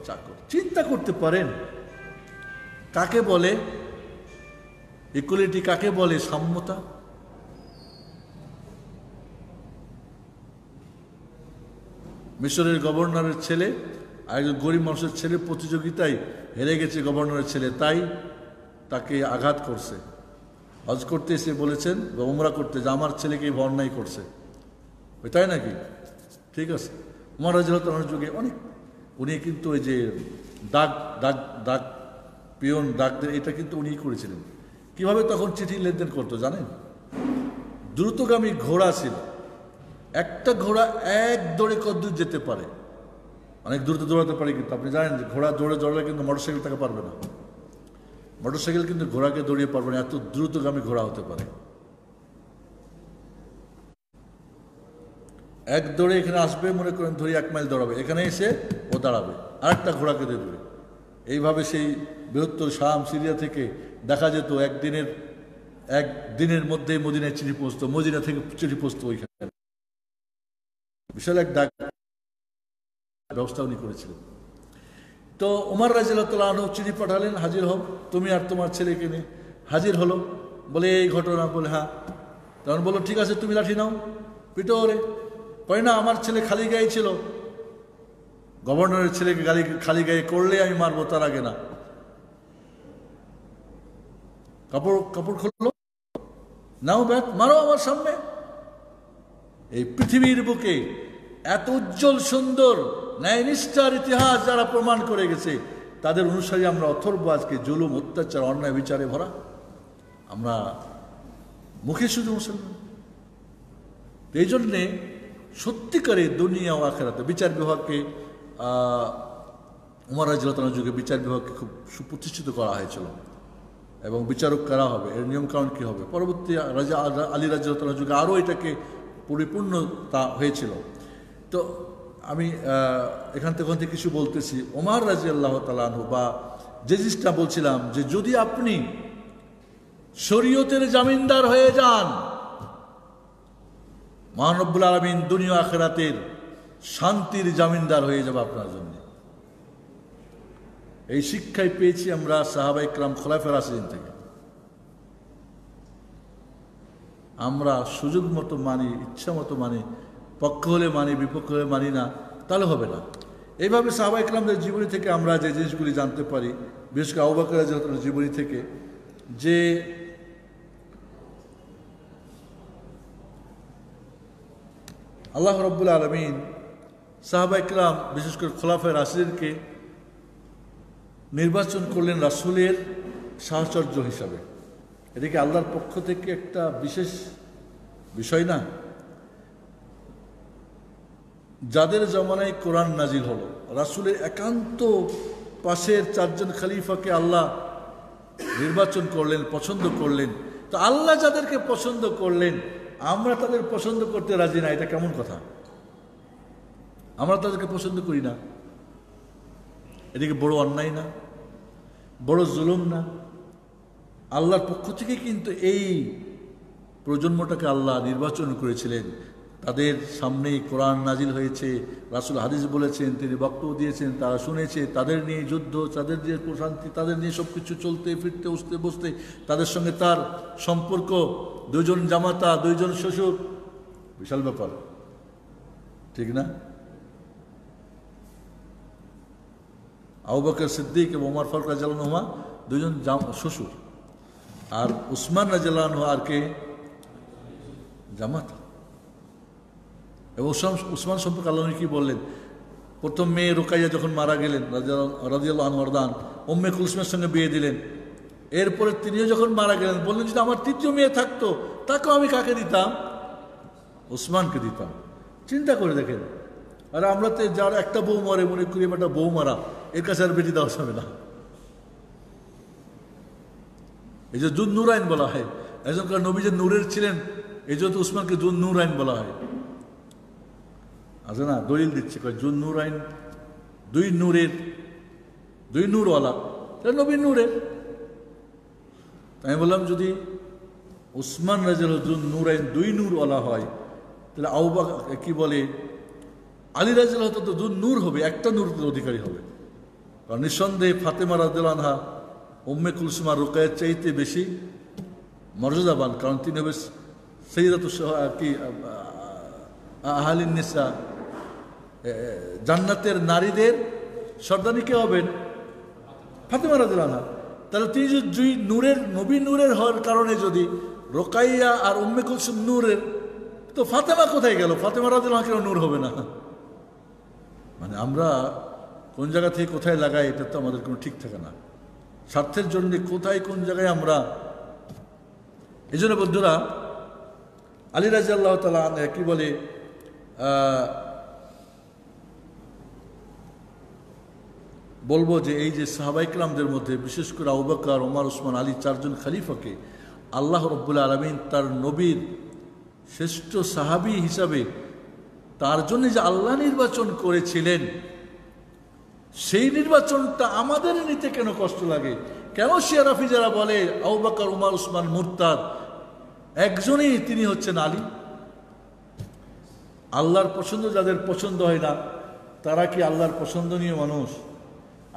চাকর। চিন্তা করতে পারেন। কাকে বলে? ইকুয়ালিটি কাকে বলে? সাম্যতা? মিশরের গভর্নরের ছেলে আর একজন গরিব মানুষের ছেলে প্রতিযোগিতায় হেরে গেছে গভর্নরের ছেলে, তাই তাকে আঘাত করছে। হজ করতে এসে বলেছেন, বা উমরা করতে, যে আমার ছেলেকে এই অন্যায় করছে। ওই তাই নাকি? ঠিক আছে। উমর রাজিয়ার যুগে অনেক, উনি কিন্তু ওই যে ডাক ডাক ডাক পিয়ন ডাকদের এটা কিন্তু উনিই করেছিলেন। কীভাবে তখন চিঠি লেনদেন করতো জানেন? দ্রুতগামী ঘোড়া ছিল। একটা ঘোড়া এক দৌড়ে কদ্দূর যেতে পারে। অনেক দ্রুত দৌড়াতে পারি, কিন্তু আপনি জানেন যে ঘোড়া দৌড়ে দৌড়ালে কিন্তু মোটরসাইকেল তাকে পারবে না। মোটরসাইকেল কিন্তু ঘোড়াকে দৌড়িয়ে পারবে না, এত দ্রুতগামী ঘোড়া হতে পারে। এক দৌড়ে এখানে আসবে, মনে করেন ধরি এক মাইল দৌড়াবে, এখানে এসে ও দাঁড়াবে, আরেকটা ঘোড়াকে দেবে এইভাবে সেই বৃহত্তর শাম সিরিয়া থেকে দেখা যেত, একদিনের এক দিনের মধ্যেই মদিনায় চিঠি পৌঁছতো, মদিনা থেকে চিঠি পৌঁছতো ওইখানে। বিশাল এক ডাক ব্যবস্থা উনি করেছিলেন। তো উমার রাজিল্লাহ আনহ চিঠি পাঠালেন, হাজির হও, তুমি আর তোমার ছেলেকে নিয়ে হাজির হলো। বলে এই ঘটনা বলে হ্যাঁ। তখন বলল, ঠিক আছে, তুমি লাঠি নাও। পিটো ওরে কয়, না, আমার ছেলে খালি গায়ে ছিল। গভর্নরের ছেলেকে গালি, খালি গায়ে করলে আমি মারবো, তার আগে না। কাপড় কাপড় খুললো নাও ব্যাট মারো আমার সামনে। এই পৃথিবীর বুকে এত উজ্জ্বল সুন্দর ন্যায়নিষ্ঠার ইতিহাস যারা প্রমাণ করে গেছে, তাদের অনুসারী আমরা অথর্ব আজকে জুলুম, অত্যাচার, অন্যায়, বিচারে ভরা। আমরা মুখে শুধু মুসলমান। এই জন্যে সত্যিকারে দুনিয়া ও আখেরাতে বিচার বিভাগকে উমার রাজিলতানোর যুগে বিচার বিভাগকে খুব সুপ্রতিষ্ঠিত করা হয়েছিল। এবং বিচারক কারা হবে, এর নিয়মকানুন কী হবে? পরবর্তী রাজা আলী রাজিলতানোর যুগে আরও এটাকে পরিপূর্ণতা হয়েছিল। তো আমি এখান থেকে ওখান কিছু বলতেছি। ওমার রাজি আল্লাহ তালানহু বা যে জিনিসটা বলছিলাম যে যদি আপনি শরীয়তের জামিনদার হয়ে যান মহানব্বুল আলমিন দুনিয়া আখেরাতের শান্তির জামিনদার হয়ে যাবে আপনার জন্য। এই শিক্ষায় পেয়েছি আমরা সাহাবা ইকরাম খোলাফের আসিন থেকে। আমরা সুযোগ মতো মানি, ইচ্ছা মতো মানি পক্ষ হলে মানি বিপক্ষ হলে মানি না, তাহলে হবে না। এইভাবে সাহাবা ইকলামদের জীবনী থেকে আমরা যে জিনিসগুলি জানতে পারি, বিশেষ করে আবাকার জীবনী থেকে, যে আল্লাহ রব্বুল আলমিন সাহাবা ইকরাম বিশেষ করে খোলাফায় রাশিদকে নির্বাচন করলেন রাসুলের সাহচর্য হিসাবে। এটা কি আল্লাহর পক্ষ থেকে একটা বিশেষ বিষয় না যাদের জমানায় কোরআন নাজিল হলো, রাসুলের একান্ত পাশের চারজন খালিফাকে আল্লাহ নির্বাচন করলেন, পছন্দ করলেন। তো আল্লাহ যাদেরকে পছন্দ করলেন, আমরা তাদের পছন্দ করতে রাজি না, এটা কেমন কথা? আমরা তাদেরকে পছন্দ করি না। এদিকে বড় অন্যায় না, বড় জুলুম না। আল্লাহর পক্ষ থেকে কিন্তু এই প্রজন্মটাকে আল্লাহ নির্বাচন করেছিলেন। তাদের সামনেই কোরআন নাজিল হয়েছে, রাসুল হাদিস বলেছেন, তিনি বক্তব্য দিয়েছেন, তারা শুনেছে, তাদের নিয়ে যুদ্ধ, তাদের নিয়ে প্রশান্তি, তাদের নিয়ে সব কিছু চলতে, ফিরতে, উঠতে, বসতে, তাদের সঙ্গে তার সম্পর্ক দুজন জামাতা, দুইজন শ্বশুর, বিশাল ব্যাপার, ঠিক না? আবু বকর সিদ্দিক এবং ওমর ফারুক রাজালানুমা দুজন শ্বশুর, আর উসমান রাজালানহ আর কে? জামাতা। এবং উসমান সম্পর্কে আল্লাহ কি বললেন? প্রথম মেয়ে রোকাইয়া যখন মারা গেলেন রাজিয়াল্লাহ আনোয়ারদান ওম্মে কুলসমের সঙ্গে বিয়ে দিলেন। এরপরে তিনিও যখন মারা গেলেন, বললেন, যদি আমার তৃতীয় মেয়ে থাকতো, তাকেও আমি কাকে দিতাম? ওসমানকে দিতাম। চিন্তা করে দেখেন। আর আমরা তো যার একটা বউ মরে, মনে করি একটা বউ মারা, এর কাছে আর বেটি দেওয়া যাবে না। এই যে জুন নূর আইন বলা হয় একজনকার নবী যে নূরের ছিলেন, এই জন্য উসমানকে জুন নুরাইন বলা হয়। আছে না দলিল দিচ্ছে, কয়, জুন নূর আইন, দুই নূরের, দুই নূরওয়ালা তাহলে নবীন নূরের। আমি বললাম, যদি উসমান রাজাল জুন নূর আইন, দুই নূরওয়ালা হয়, তাহলে আউবা কি বলে, আলী রাজাল হতো তো জুন নূর হবে, একটা নূর অধিকারী হবে। কারণ নিঃসন্দেহে ফাতেমা রাজুল আনহা উম্মে কুলসুমা রোকায়ের চাইতে বেশি মর্যাদাবান, কারণ তিনি হবে সেইরাত কি আহালিন নিসা জান্নাতের নারীদের সর্দানি কে হবেন? ফাতেমা রাজুলানা তাহলে তিনি যদি নূরের, নবী নূরের হওয়ার কারণে যদি রোকাইয়া আর উম্মে কুলসুম নূরের, তো ফাতেমা কোথায় গেল? ফাতেমা রাজুল্লাহ কেন নূর হবে না? মানে আমরা কোন জায়গা থেকে কোথায় লাগাই, এটা তো আমাদের কোনো ঠিক থাকে না। স্বার্থের জন্য কোথায়, কোন জায়গায় আমরা? এই জন্য বন্ধুরা, আলী রাজি আল্লাহ তালা কি বলে বলব যে এই যে সাহাবাইকলামদের মধ্যে, বিশেষ করে আউবাকার ওমার ওসমান আলী চারজন খালিফাকে আল্লাহ রব্বুল আলমিন তার নবীর শ্রেষ্ঠ সাহাবি হিসাবে তার জন্য যে আল্লাহ নির্বাচন করেছিলেন, সেই নির্বাচনটা আমাদের নিতে কেন কষ্ট লাগে? কেন শিয়ারাফি যারা বলে আউবাকার উমার, উসমান, মুরতাদ একজনই তিনি হচ্ছেন আলী? আল্লাহর পছন্দ যাদের পছন্দ হয় না, তারা কি আল্লাহর পছন্দনীয় মানুষ?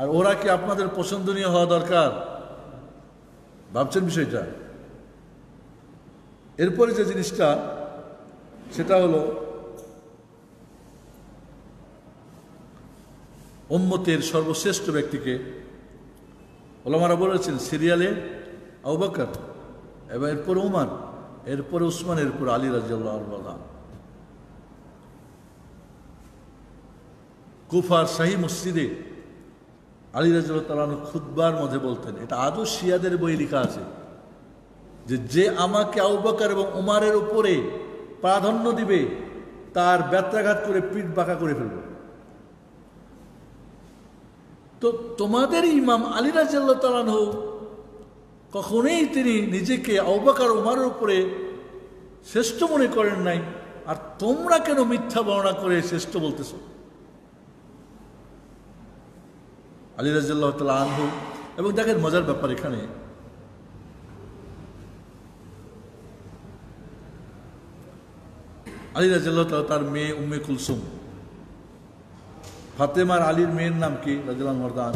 আর ওরা কি আপনাদের পছন্দনীয় হওয়া দরকার? ভাবছেন বিষয়টা? এরপরে যে জিনিসটা, সেটা হলো ওম্মতের সর্বশ্রেষ্ঠ ব্যক্তিকে ওলামারা বলেছেন, সিরিয়ালে আউবাকার এবং এরপরে উমান এরপরে উসমান, এরপর আলী রাজিয়াল্লাহ কুফার শাহী মসজিদে আলী রাজিয়াল তালান খুদ্বার মধ্যে বলতেন, এটা আজও শিয়াদের বই লেখা আছে? যে যে আমাকে আউবাকার এবং উমারের উপরে প্রাধান্য দিবে, তার ব্যত্রাঘাত করে পিঠ বাঁকা করে ফেলবে। তো তোমাদের ইমাম আলী রাজিয়াল্লাহ তালান কখনোই তিনি নিজেকে অবাকার উমারের উপরে শ্রেষ্ঠ মনে করেন নাই, আর তোমরা কেন মিথ্যা বর্ণনা করে শ্রেষ্ঠ বলতেছ? আলী রাজিয়াল্লাহ তালা আনহু এবং দেখেন মজার ব্যাপার এখানে। আলী রাজিয়াল্লাহ তালা তার মেয়ে উম্মে কুলসুম। ফাতেমার আলীর মেয়ের নাম কি? রাজিয়াল মর্দান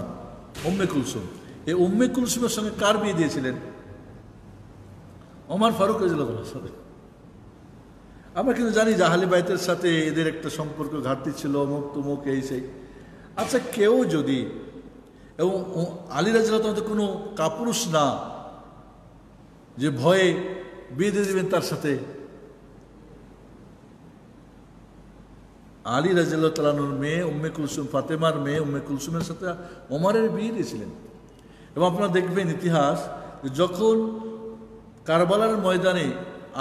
উম্মে কুলসুম। এই উম্মে কুলসুমের সঙ্গে কার বিয়ে দিয়েছিলেন? ওমার ফারুক রাজিয়াল সাথে আমরা কিন্তু জানি জাহালি বাইতের সাথে এদের একটা সম্পর্ক ঘাটতি ছিল অমুক তুমুক এই সেই। আচ্ছা কেউ যদি এবং আলী রাজিয়াল তো কোনো কাপুরুষ না, যে ভয়ে বিয়ে দিয়ে দেবেন তার সাথে, আলী রাজিল্লাহ তালানুর মেয়ে উম্মে কুলসুম, ফাতেমার মেয়ে উম্মে কুলসুমের সাথে ওমারের বিয়ে দিয়েছিলেন। এবং আপনারা দেখবেন ইতিহাস যখন কারবালার ময়দানে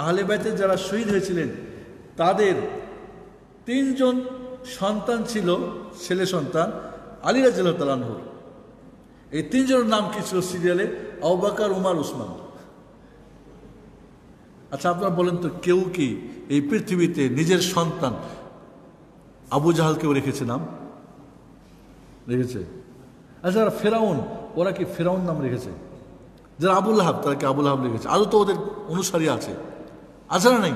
আহলে বাইতের যারা শহীদ হয়েছিলেন, তাদের তিনজন সন্তান ছিল, ছেলে সন্তান, আলী রাজিল্লাহ তালানহুর এই তিনজনের নাম কি ছিল সিরিয়ালে? আউবাকার উমার, উসমান। আচ্ছা আপনারা বলেন তো, কেউ কি এই পৃথিবীতে নিজের সন্তান আবু জাহাল কেউ রেখেছে নাম? রেখেছে। আচ্ছা যারা ফেরাউন, ওরা কি ফেরাউন নাম রেখেছে? যারা আবুল হাব তারা কি আবুল হাব রেখেছে? আরও তো ওদের অনুসারী আছে? আছে না নাই?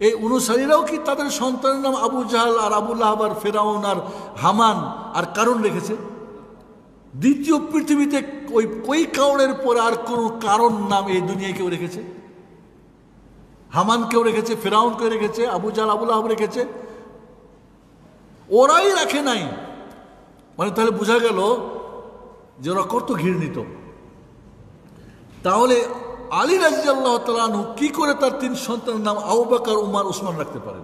এই অনুসারীরাও কি তাদের সন্তানের নাম আবু জাহাল আর আবুল হাব আর ফেরাউন আর হামান আর কারণ রেখেছে? দ্বিতীয় পৃথিবীতে ওই ওই কারণের পরে আর কোন কারণ নাম এই দুনিয়ায় কেউ রেখেছে? হামান কেউ রেখেছে? ফেরাউন কেউ রেখেছে? আবু জাল আবুল আহাব রেখেছে? ওরাই রাখে নাই। মানে তাহলে বোঝা গেল যে ওরা কত ঘৃণিত। তাহলে আলী রাজি আল্লাহ তালু কি করে তার তিন সন্তানের নাম আউবাকার উমার, উসমান রাখতে পারেন?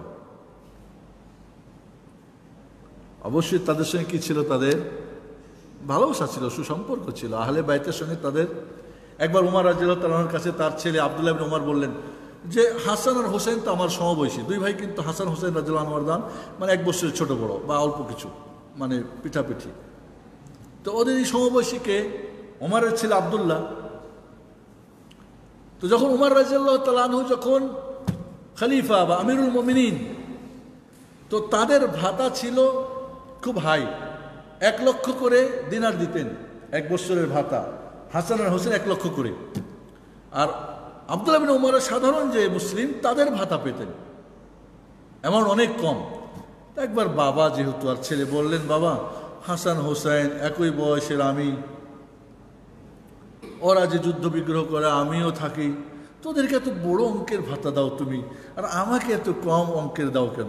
অবশ্যই তাদের সঙ্গে কি ছিল তাদের? ভালোবাসা ছিল, সুসম্পর্ক ছিল। আহলে বাইতের সঙ্গে তাদের, একবার উমার রাজিয়াল তালানোর কাছে তার ছেলে আবদুল্লাহ উমার বললেন, যে হাসান আর হোসেন তো আমার সমবয়সী। দুই ভাই কিন্তু হাসান হোসেন রাজিউল আনোয়ার দান মানে এক বছরের ছোট বড় বা অল্প কিছু মানে পিঠাপিঠি। তো ওদের এই সমবয়সীকে ওমারের ছেলে আবদুল্লাহ। তো যখন উমার রাজিয়াল্লাহ তালানহু যখন খলিফা বা আমিরুল মমিনিন, তো তাদের ভাতা ছিল খুব হাই। এক লক্ষ করে দিনার দিতেন এক বছরের ভাতা। হাসান আর হোসেন এক লক্ষ করে। আর আবদুল্লাহ বিন উমরের সাধারণ যে মুসলিম, তাদের ভাতা পেতেন। এমন অনেক কম। একবার বাবা যেহেতু আর ছেলে বললেন, বাবা, হাসান, হোসেন একই বয়সের আমি। ওরা যে যুদ্ধ বিগ্রহ করে, আমিও থাকি। তোদেরকে এত বড় অঙ্কের ভাতা দাও তুমি, আর আমাকে এত কম অঙ্কের দাও কেন?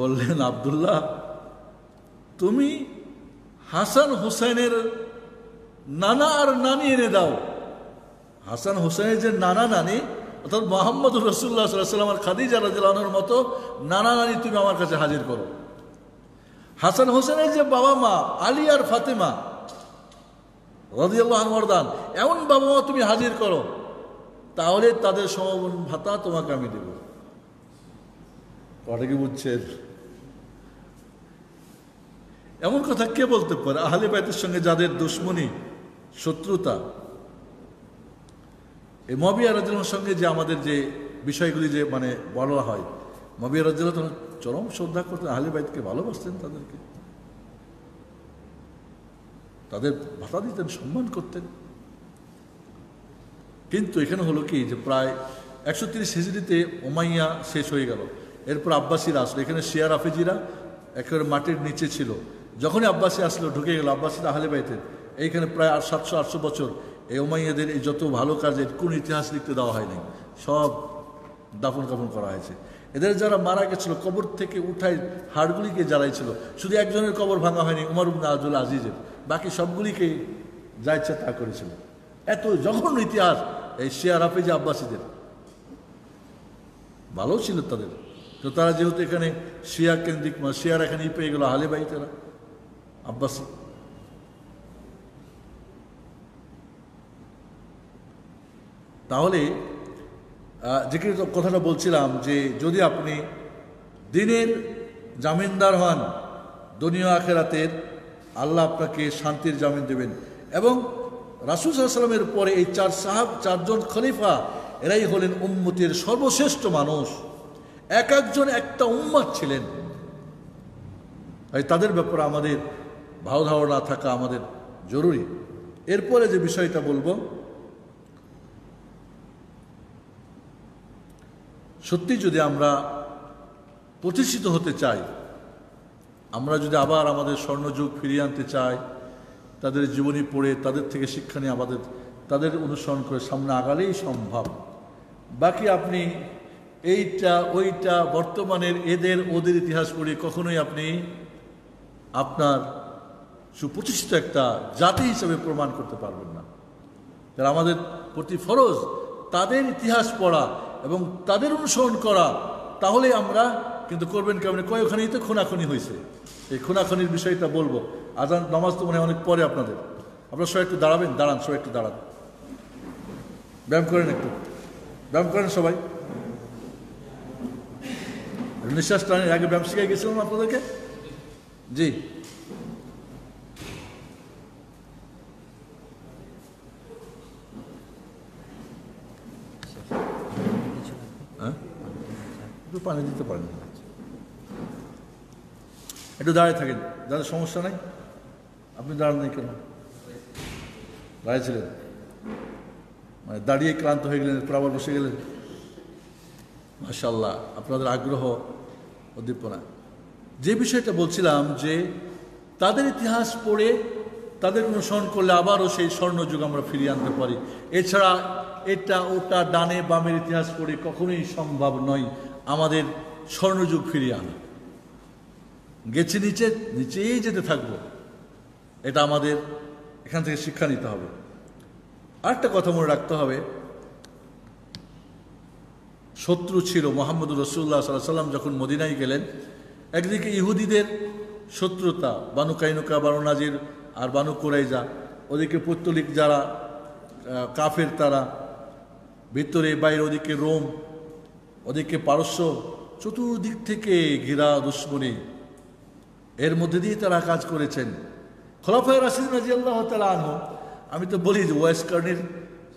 বললেন, আবদুল্লাহ, তুমি হাসান হোসেনের নানা আর নানি এনে দাও। হাসান হোসেনের যে নানা নানি, অর্থাৎ মোহাম্মদ রসুল্লাহ সাল্লাম আর খাদিজা রাজুল্লাহর মতো নানা নানি তুমি আমার কাছে হাজির করো। হাসান হোসেনের যে বাবা মা, আলী আর ফাতেমা, রদিয়াল্লাহ আনওয়ারদান এমন বাবা মা তুমি হাজির করো, তাহলে তাদের সমবন ভাতা তোমাকে আমি দেব। কটা কি বুঝছেন? এমন কথা কে বলতে পারে? আহলে বাইতের সঙ্গে যাদের দুশ্মনী, শত্রুতা। এই মবিয়া রাজুলের সঙ্গে যে আমাদের যে বিষয়গুলি যে মানে বলা হয়, মবিয়া রাজুল্লাহ তখন চরম শ্রদ্ধা করতেন, আহলে বাইতকে ভালোবাসতেন তাদেরকে। তাদের ভাতা দিতেন, সম্মান করতেন। কিন্তু এখানে হলো কি যে প্রায় একশো তিরিশ হিজড়িতে ওমাইয়া শেষ হয়ে গেল। এরপর আব্বাসীরা আসলো। এখানে শিয়ার আফেজিরা একেবারে মাটির নিচে ছিল। যখনই আব্বাসী আসলো, ঢুকে গেল আব্বাসীরা আহলে বাইতেন এইখানে প্রায় আর সাতশো, আটশো বছর এই ওমাইয়াদের এই যত ভালো কাজের, কোন ইতিহাস লিখতে দেওয়া হয়নি সব দাফন কাফন করা হয়েছে। এদের যারা মারা গেছিল, কবর থেকে উঠায় হাড়গুলিকে জ্বালাইছিল। শুধু একজনের কবর ভাঙা হয়নি, উমর উবনা আজুল আজিজের। বাকি সবগুলিকে যা ইচ্ছা তা করেছিল। এত যখন ইতিহাস এই শেয়ার হাফেজ আব্বাসীদের। ভালো ছিল তাদের। তো তারা যেহেতু এখানে শিয়া কেন্দ্রিক শিয়ার এখানেই পেয়ে গেল আহলে বাইতেরা। আব্বাসী। তাহলে যে কথাটা বলছিলাম যে যদি আপনি দিনের জামিনদার হন, দুনিয়া আখেরাতের, আল্লাহ আপনাকে শান্তির জামিন দেবেন। এবং রাসুল সাল্লামের পরে এই চার সাহাব, চারজন খলিফা, এরাই হলেন উম্মতির সর্বশ্রেষ্ঠ মানুষ। এক একজন একটা উম্মাদ ছিলেন। তাই তাদের ব্যাপারে আমাদের ধারণা থাকা আমাদের জরুরি। এরপরে যে বিষয়টা বলব, সত্যি যদি আমরা প্রতিষ্ঠিত হতে চাই, আমরা যদি আবার আমাদের স্বর্ণযুগ ফিরিয়ে আনতে চাই, তাদের জীবনী পড়ে, তাদের থেকে শিক্ষা নিয়ে আমাদের, তাদের অনুসরণ করে সামনে আগালেই সম্ভব। বাকি আপনি এইটা, ওইটা, বর্তমানের এদের, ওদের ইতিহাস পড়ে কখনোই আপনি আপনার সুপ্রতিষ্ঠিত একটা জাতি হিসেবে প্রমাণ করতে পারবেন না। তারা আমাদের প্রতি ফরজ, তাদের ইতিহাস পড়া এবং তাদের অনুসরণ করা তাহলে আমরা কিন্তু করবেন কেমন কয় ওখানেই তো খুনাখুনি হয়েছে। এই খুনাখনির বিষয়টা বলব। আজান নামাজ তো মনে অনেক পরে আপনাদের। আপনারা সবাই একটু দাঁড়াবেন, দাঁড়ান, সবাই একটু দাঁড়ান। ব্যায়াম করেন একটু। ব্যায়াম করেন সবাই। নিঃশ্বাস টানের আগে ব্যায়াম শিখে গেছিলাম আপনাদেরকে? জি। একটু পানি দিতে পারেন। একটু দাঁড়িয়ে থাকেন যাদের সমস্যা নাই? আপনি দাঁড়ান নাই কেন? দাঁড়িয়েছিলেন মানে দাঁড়িয়ে ক্লান্ত হয়ে গেলেন আবার বসে গেলেন? মাশাল্লাহ আপনাদের আগ্রহ উদ্দীপনা। যে বিষয়টা বলছিলাম যে, তাদের ইতিহাস পড়ে, তাদের অনুসরণ করলে আবারও সেই স্বর্ণযুগ আমরা ফিরিয়ে আনতে পারি। এছাড়া এটা ওটা ডানে বামের ইতিহাস পড়ে কখনোই সম্ভব নয়। আমাদের স্বর্ণযুগ ফিরিয়ে আনা। গেছে নিচে, নিচেই যেতে থাকব। এটা আমাদের এখান থেকে শিক্ষা নিতে হবে। আরেকটা কথা মনে রাখতে হবে। শত্রু ছিল মোহাম্মদ রসুল্লাহ সাল্লাহ সাল্লাম যখন মদিনায় গেলেন। একদিকে ইহুদিদের শত্রুতা, বানু কাইনুকা, বানু নাজির আর বানু কোরাইজা ওদিকে পৈত্তলিক যারা কাফের তারা। ভিতরে বাইরে ওদিকে রোম। ওদিকে পারস্য চতুর্দিক থেকে ঘেরা দুশ্মনী। এর মধ্যে দিয়ে তারা কাজ করেছেন। খোলাফায় রাশিদ রাজি আল্লাহ তালা আনহ, আমি তো বলি যে ওয়েস কার্নির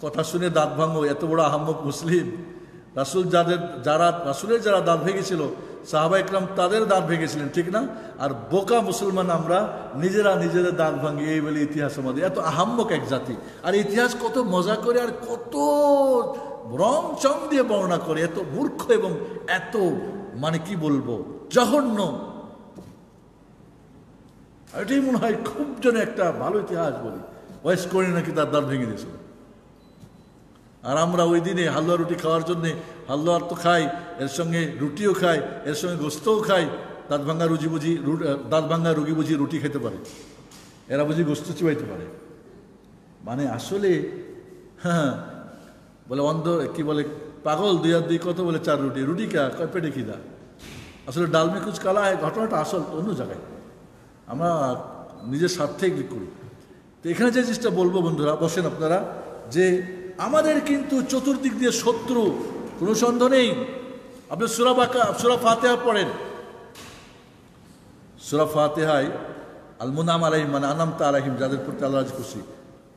কথা শুনে দাঁত ভাঙো, এত বড় আহম্মক মুসলিম। রাসুল যাদের, যারা, রাসুলের যারা দাঁত ভেঙেছিল, সাহাবা ইকরাম তাদের দাঁত ভেঙেছিলেন, ঠিক না? আর বোকা মুসলমান আমরা, নিজেরা নিজেদের দাঁত ভাঙি, এই বলে ইতিহাস আমাদের। এত আহাম্মক এক জাতি। আর ইতিহাস কত মজা করে, আর কত রং চং দিয়ে বর্ণনা করে এত মূর্খ এবং এত মানে কি বলব, জঘন্য। এটাই মনে হয় খুব যেন একটা ভালো ইতিহাস বলি। ওয়েস করে নাকি তার দাঁত ভেঙে দিয়েছিল। আর আমরা ওই দিনে হালুয়া রুটি খাওয়ার জন্যে হালুয়ার তো খাই, এর সঙ্গে রুটিও খাই, এর সঙ্গে গোস্তও খাই, দাঁত ভাঙ্গা রুজি বুঝি দাঁত ভাঙ্গা রুগী বুঝি রুটি খেতে পারে। এরা বুঝি গোস্ত চিবাইতে পারে। মানে আসলে হ্যাঁ বলে, অন্ধ, কি বলে, পাগল, দুই আর দুই কত বলে চার রুটি? রুটি কা? পেটে খিদা? আসলে ডালমি কুচ কালা ঘটনাটা আসল অন্য জায়গায়। আমরা নিজের স্বার্থে এগুলি করি। তো এখানে যে জিনিসটা বলব বন্ধুরা, বসেন আপনারা, যে আমাদের কিন্তু চতুর্দিক দিয়ে শত্রু, কোনো সন্দেহ নেই। আপনি সুরা বাকা, সুরা ফাতেহা পড়েন। সুরা ফাতেহায় আলমুনাম আলাহিম মানে আনামতা আলাহিম যাদের প্রতি আল্লাহ খুশি।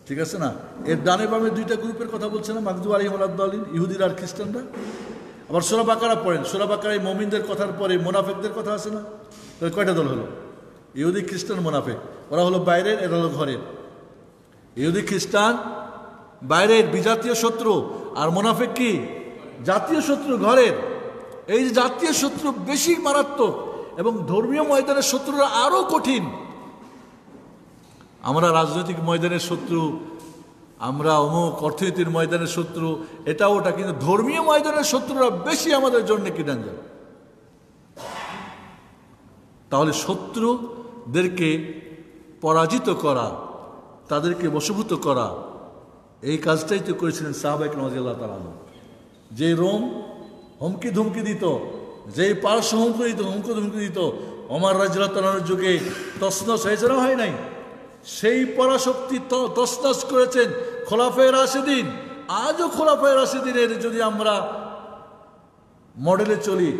ঠিক আছে না? এর ডানে বামে দুইটা গ্রুপের কথা বলছে না মাকদু আলিম আলাদ্দিন ইহুদিরা আর খ্রিস্টানরা। আবার সোরা বাকারা পড়েন। সোরা বাকারায় মমিনদের কথার পরে মোনাফেকদের কথা আছে না? তাহলে কয়টা দল হলো? ইহুদি, খ্রিস্টান, মোনাফেক। ওরা হলো বাইরের, এরা হলো ঘরের। ইহুদি, খ্রিস্টান, বাইরের, বিজাতীয় শত্রু। আর মোনাফেক কি? জাতীয় শত্রু, ঘরের। এই যে জাতীয় শত্রু বেশি মারাত্মক এবং ধর্মীয় ময়দানের শত্রুরা আরও কঠিন। আমরা রাজনৈতিক ময়দানের শত্রু, আমরা অমুক অর্থনীতির ময়দানের শত্রু এটা ওটা, কিন্তু ধর্মীয় ময়দানের শত্রুরা বেশি আমাদের জন্য কি ডেঞ্জার তাহলে শত্রুদেরকে পরাজিত করা, তাদেরকে বশভূত করা, এই কাজটাই তো করেছিলেন সাহাবাইক নজিয়াল্লাহ তালাম যে রোম হুমকি ধুমকি দিত যে পার্শ্ব হুমকি দিত, হুমকি ধুমকি দিত অমর রাজিল্লাহ তালানোর যুগে তসনস হয়েছে হয় নাই? সেই পরাশক্তি তসনস করেছেন খোলাফে রাশেদিন। আজও খোলাফে রাশেদিনের যদি আমরা মডেলে চলি,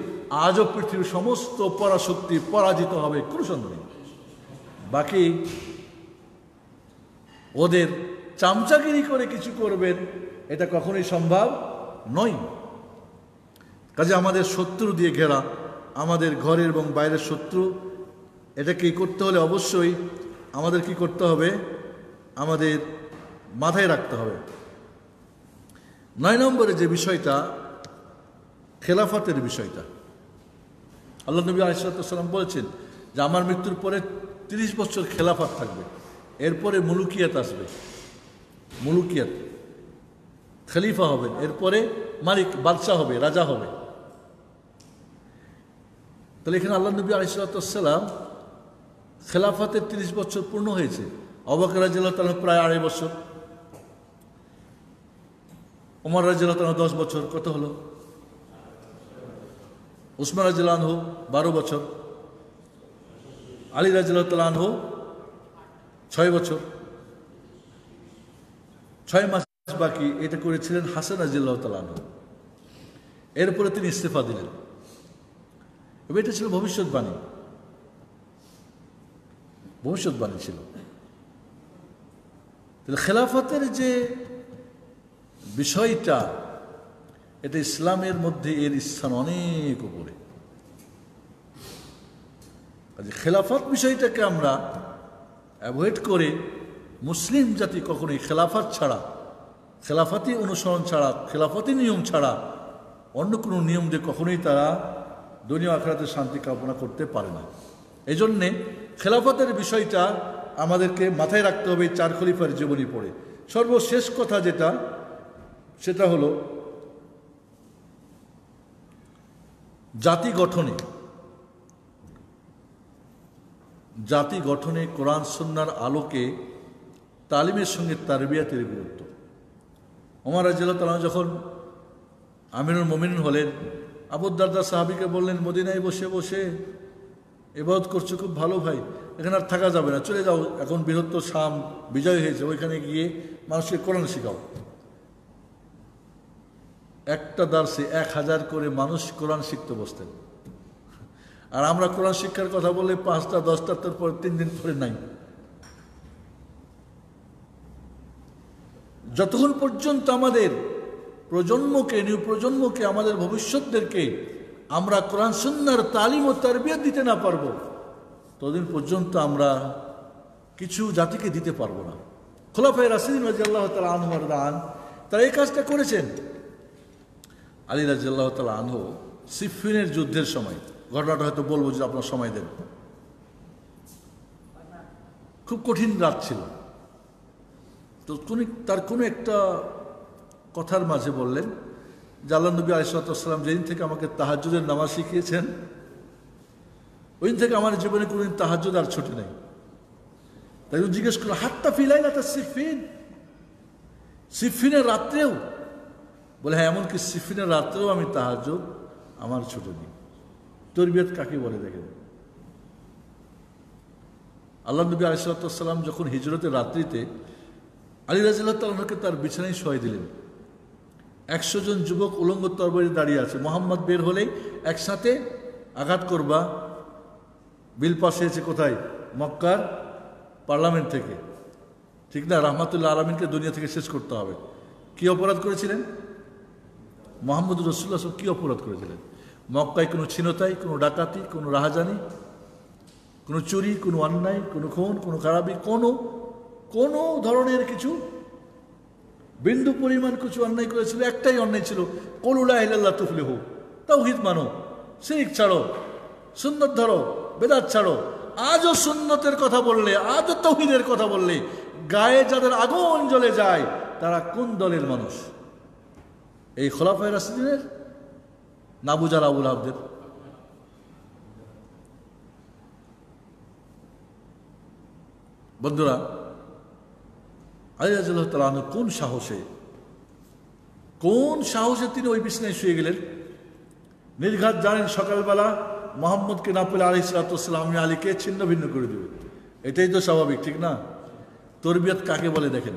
আজও পৃথিবীর সমস্ত পরাশক্তি পরাজিত হবে, কোনো সন্দেহ নেই। বাকি ওদের চামচাগিরি করে কিছু করবেন, এটা কখনোই সম্ভব নয়। কাজে আমাদের শত্রু দিয়ে ঘেরা, আমাদের ঘরের এবং বাইরের শত্রু এটাকে করতে হলে অবশ্যই আমাদের কি করতে হবে? আমাদের মাথায় রাখতে হবে। নয় নম্বরে যে বিষয়টা, খেলাফতের বিষয়টা। আল্লাহ নবী আলিসাল্লাম বলেছেন যে, আমার মৃত্যুর পরে তিরিশ বছর খেলাফত থাকবে। এরপরে মুলুকিয়াত আসবে। মুলুকিয়াত। খলিফা হবেন এরপরে মালিক, বাদশাহ হবে, রাজা হবে। তাহলে এখানে আল্লাহ নবী আলিসাল্লাম খেলাফতের তিরিশ বছর পূর্ণ হয়েছে। অবাক রাজিল্লাহ তালা প্রায় আড়াই বছর। ওমর রাজিল্লাহ তালা দশ বছর। কত হলো? উসমান রাজিল্লাহ বারো বছর। আলী রাজিল্লাহ তালাহ ছয় বছর। ছয় মাস বাকি এটা করেছিলেন হাসান আজিল্লাহ তালান এরপরে তিনি ইস্তফা দিলেন। এবং এটা ছিল ভবিষ্যৎবাণী। ভবিষ্যৎবাণী ছিল। তাহলে খেলাফতের যে বিষয়টা, এটা ইসলামের মধ্যে এর স্থান অনেক উপরে। খেলাফত বিষয়টাকে আমরা অ্যাভয়েড করে মুসলিম জাতি কখনোই খেলাফত ছাড়া, খেলাফতি অনুসরণ ছাড়া, খেলাফতি নিয়ম ছাড়া অন্য কোনো নিয়ম যে কখনোই তারা দুনিয়া আখড়াতে শান্তি কামনা করতে পারে না। এই জন্যে খেলাফতের বিষয়টা আমাদেরকে মাথায় রাখতে হবে চার খলিফার জীবনী পড়ে। সর্বশেষ কথা যেটা, সেটা হলো, জাতি গঠনে জাতি গঠনে কোরআন সন্ন্যার আলোকে তালিমের সঙ্গে তারবিয়াতের গুরুত্ব। ওমর রাজিয়াল তালা যখন আমিনুল মমিন হলেন আবুদ্দারদা সাহাবিকে বললেন, মদিনায় বসে বসে এবাদত করছ, খুব ভালো ভাই। এখানে আর থাকা যাবে না, চলে যাও। এখন বৃহত্তর শাম বিজয় হয়েছে, ওইখানে গিয়ে মানুষকে কোরআন শেখাও। একটা দার্সে এক হাজার করে মানুষ কোরআন শিখতে বসতেন। আর আমরা কোরআন শিক্ষার কথা বললে পাঁচটা, দশটা তার পর তিন দিন পরে নাই। যতক্ষণ পর্যন্ত আমাদের প্রজন্মকে, নিউ প্রজন্মকে, আমাদের ভবিষ্যৎদেরকে আমরা কোরআন সুন্নার তালিম ও তারবিয়ত দিতে না পারব, ততদিন পর্যন্ত আমরা কিছু জাতিকে দিতে পারব না। খোলাফাই রাসিদিন রাজি আল্লাহ তালা আনহর দান তারা এই কাজটা করেছেন। আলী রাজি আল্লাহ তালা আনহ সিফিনের যুদ্ধের সময়, ঘটনাটা হয়তো বলব যে আপনার সময় দেন। খুব কঠিন রাত ছিল। তো কোন তার কোনো একটা কথার মাঝে বললেন জাল্লা নবী আলিসাল্লাম যেদিন থেকে আমাকে তাহাজুদের নামাজ শিখিয়েছেন ওই দিন থেকে আমার জীবনে কোনোদিন তাহাজুদ আর ছুটি নেই। তাই জিজ্ঞেস করল হাতটা ফিলাই না তার সিফিন সিফিনের রাত্রেও? বলে হ্যাঁ এমনকি সিফিনের রাত্রেও আমি তাহাজুদ আমার ছুটে নিই তরবিয়ত কাকে বলে দেখেন? আল্লাহ নবী আলিসাল্লাম যখন হিজরতের রাত্রিতে আলী রাজিল্লাহ তালকে তার বিছানায় শোয়াই দিলেন একশো জন যুবক উলঙ্গ তরবারি দাঁড়িয়ে আছে। মোহাম্মদ বের হলেই একসাথে আঘাত করবা। বিল পাস হয়েছে কোথায়? মক্কার পার্লামেন্ট থেকে। ঠিক না? রহমাতুল্লাহ আলমিনকে দুনিয়া থেকে শেষ করতে হবে। কি অপরাধ করেছিলেন? মোহাম্মদ রসুল্লাহ সব কী অপরাধ করেছিলেন? মক্কায় কোনো ছিনতাই, কোনো ডাকাতি, কোনো রাহাজানি, কোনো চুরি, কোনো অন্যায়, কোনো খুন, কোনো খারাপি, কোনো কোনো ধরনের কিছু বিন্দু পরিমাণ কিছু অন্যায় করেছিল, একটাই অন্যায় ছিল কলুলা ইল্লাহ তুফলে হোক তাওহিদ মানো, শিরিক ছাড়ো, সুন্নত ধরো, বেদাত ছাড়ো, আজও সুন্নতের কথা বললে, আজও তৌহিদের কথা বললে, গায়ে যাদের আগুন জ্বলে যায়, তারা কোন দলের মানুষ? এই খোলাফায় রাসিদিনের নাবুজার আবুল আবদের বন্ধুরা আলিরাজুল্লাহ কোন সাহসে কোন সাহসে তিনি ওই বিছনায় শুয়ে গেলেন? নির্ঘাত জানেন সকালবেলা মোহাম্মদকে না পেলে আলি সালাতাম আলীকে ছিন্ন ভিন্ন করে দেবে। এটাই তো স্বাভাবিক, ঠিক না? তরবিয়ত কাকে বলে দেখেন?